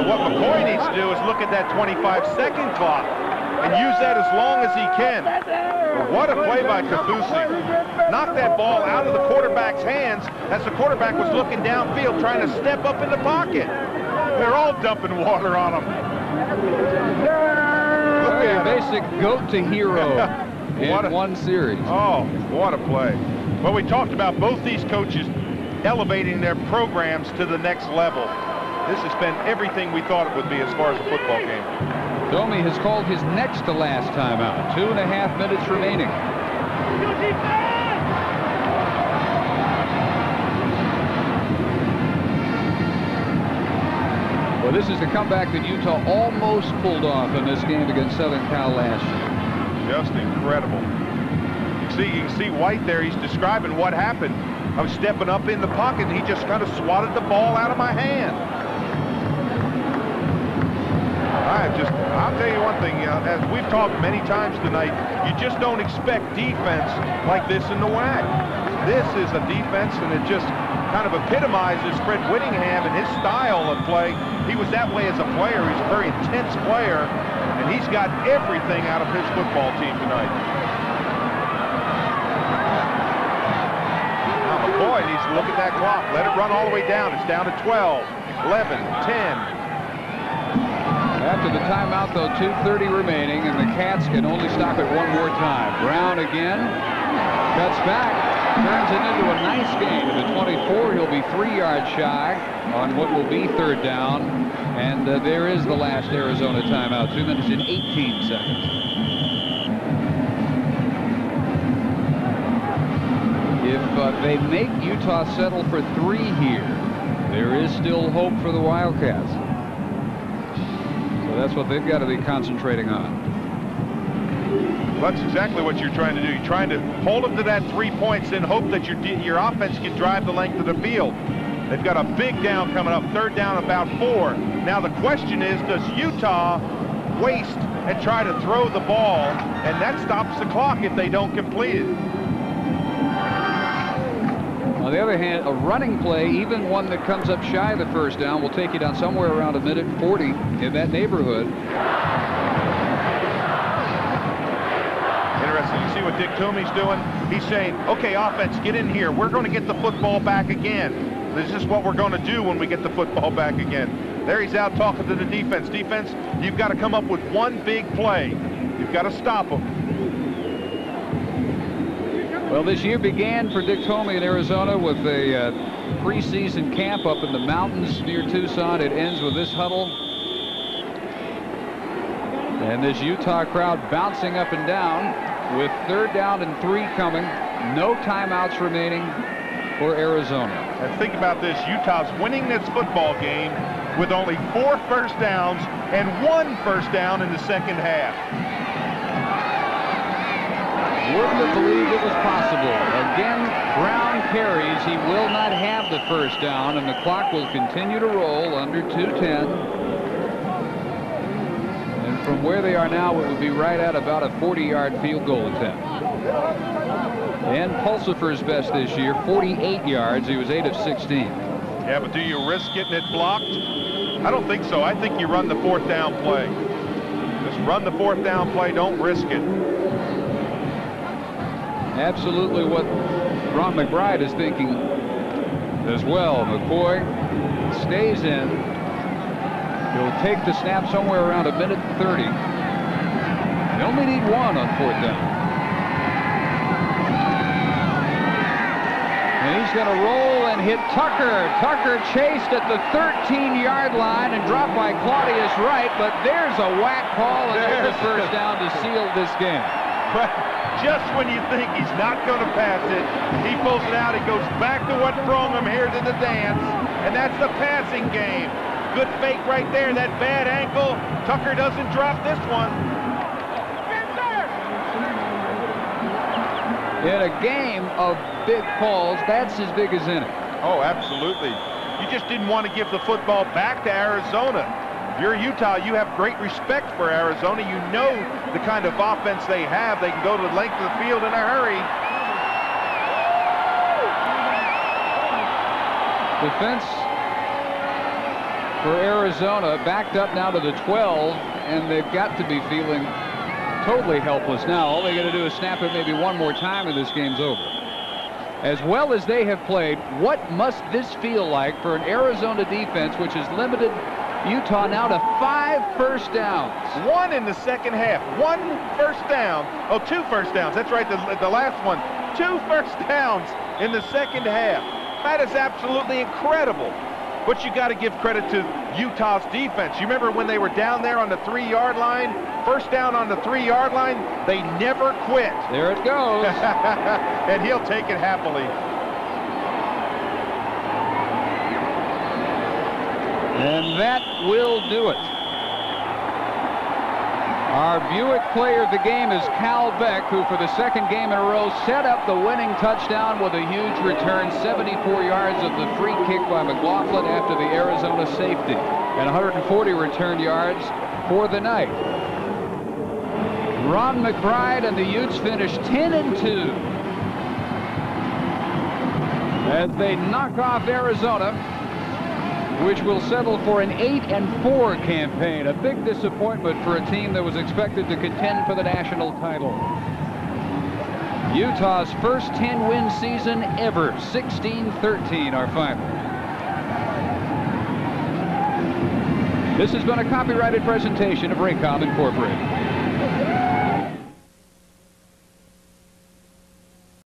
Now what McCoy needs to do is look at that 25-second clock and use that as long as he can. But what a play by Kaufusi. Knocked that ball out of the quarterback's hands as the quarterback was looking downfield trying to step up in the pocket. They're all dumping water on him. Look at basic goat to hero in What a- one series. Oh, what a play. Well, we talked about both these coaches elevating their programs to the next level. This has been everything we thought it would be as far as a football game. Tomey has called his next to last timeout. Two and a half minutes remaining. Well, this is the comeback that Utah almost pulled off in this game against Southern Cal last year. Just incredible. You see, you can see White there. He's describing what happened. I was stepping up in the pocket, and he just kind of swatted the ball out of my hand. I just, I'll tell you one thing, know, as we've talked many times tonight, you just don't expect defense like this in the WAC. This is a defense, and it just kind of epitomizes Fred Whittingham and his style of play. He was that way as a player. He's a very intense player, and he's got everything out of his football team tonight. Now McCoy needs to look at that clock. Let it run all the way down. It's down to 12, 11, 10, After the timeout, though, 2.30 remaining, and the Cats can only stop it one more time. Brown again, cuts back, turns it into a nice gain to the 24. He'll be three yards shy on what will be third down. And uh, there is the last Arizona timeout, two minutes and 18 seconds. If uh, they make Utah settle for three here, there is still hope for the Wildcats. That's what they've got to be concentrating on. That's exactly what you're trying to do. You're trying to hold them to that three points and hope that your your offense can drive the length of the field. They've got a big down coming up, third down about four. Now the question is, does Utah waste and try to throw the ball, and that stops the clock if they don't complete it? On the other hand, a running play, even one that comes up shy of the first down, will take you down somewhere around a minute 40 in that neighborhood. Interesting. You see what Dick Tomey's doing? He's saying, okay, offense, get in here. We're going to get the football back again. This is what we're going to do when we get the football back again. There he's out talking to the defense. Defense, you've got to come up with one big play. You've got to stop them. Well, this year began for Dick Tomey in Arizona with a uh, preseason camp up in the mountains near Tucson. It ends with this huddle. And this Utah crowd bouncing up and down with third down and three coming. No timeouts remaining for Arizona. And think about this. Utah's winning this football game with only four first downs and one first down in the second half. Wouldn't have believed it was possible. Again, Brown carries. He will not have the first down, and the clock will continue to roll under 210. And from where they are now, it would be right at about a 40-yard field goal attempt. And Pulsifer's best this year, 48 yards. He was 8 of 16. Yeah, but do you risk getting it blocked? I don't think so. I think you run the fourth down play. Just run the fourth down play. Don't risk it absolutely what Ron McBride is thinking as well. McCoy stays in. He'll take the snap somewhere around a minute 30. They only need one on fourth down. And he's going to roll and hit Tucker. Tucker chased at the 13-yard line and dropped by Claudius Wright, but there's a whack call and there's a first down to seal this game. Just when you think he's not going to pass it, he pulls it out. He goes back to what brought him here to the dance, and that's the passing game. Good fake right there, that bad ankle. Tucker doesn't drop this one. In a game of big calls, that's as big as any. Oh, absolutely. You just didn't want to give the football back to Arizona. You're Utah, you have great respect for Arizona. You know the kind of offense they have. They can go to the length of the field in a hurry. Defense for Arizona backed up now to the 12, and they've got to be feeling totally helpless now. All they got to do is snap it maybe one more time, and this game's over. As well as they have played, what must this feel like for an Arizona defense which is limited Utah now to five first downs. One in the second half. One first down. Oh, two first downs. That's right, the, the last one. Two first downs in the second half. That is absolutely incredible. But you got to give credit to Utah's defense. You remember when they were down there on the three-yard line? First down on the three-yard line, they never quit. There it goes. and he'll take it happily. And that will do it. Our Buick player of the game is Cal Beck, who for the second game in a row set up the winning touchdown with a huge return, 74 yards of the free kick by McLaughlin after the Arizona safety, and 140 return yards for the night. Ron McBride and the Utes finished 10 and 2 as they knock off Arizona which will settle for an 8 and 4 campaign. A big disappointment for a team that was expected to contend for the national title. Utah's first 10-win season ever, 16-13 our final. This has been a copyrighted presentation of Raycom Incorporated.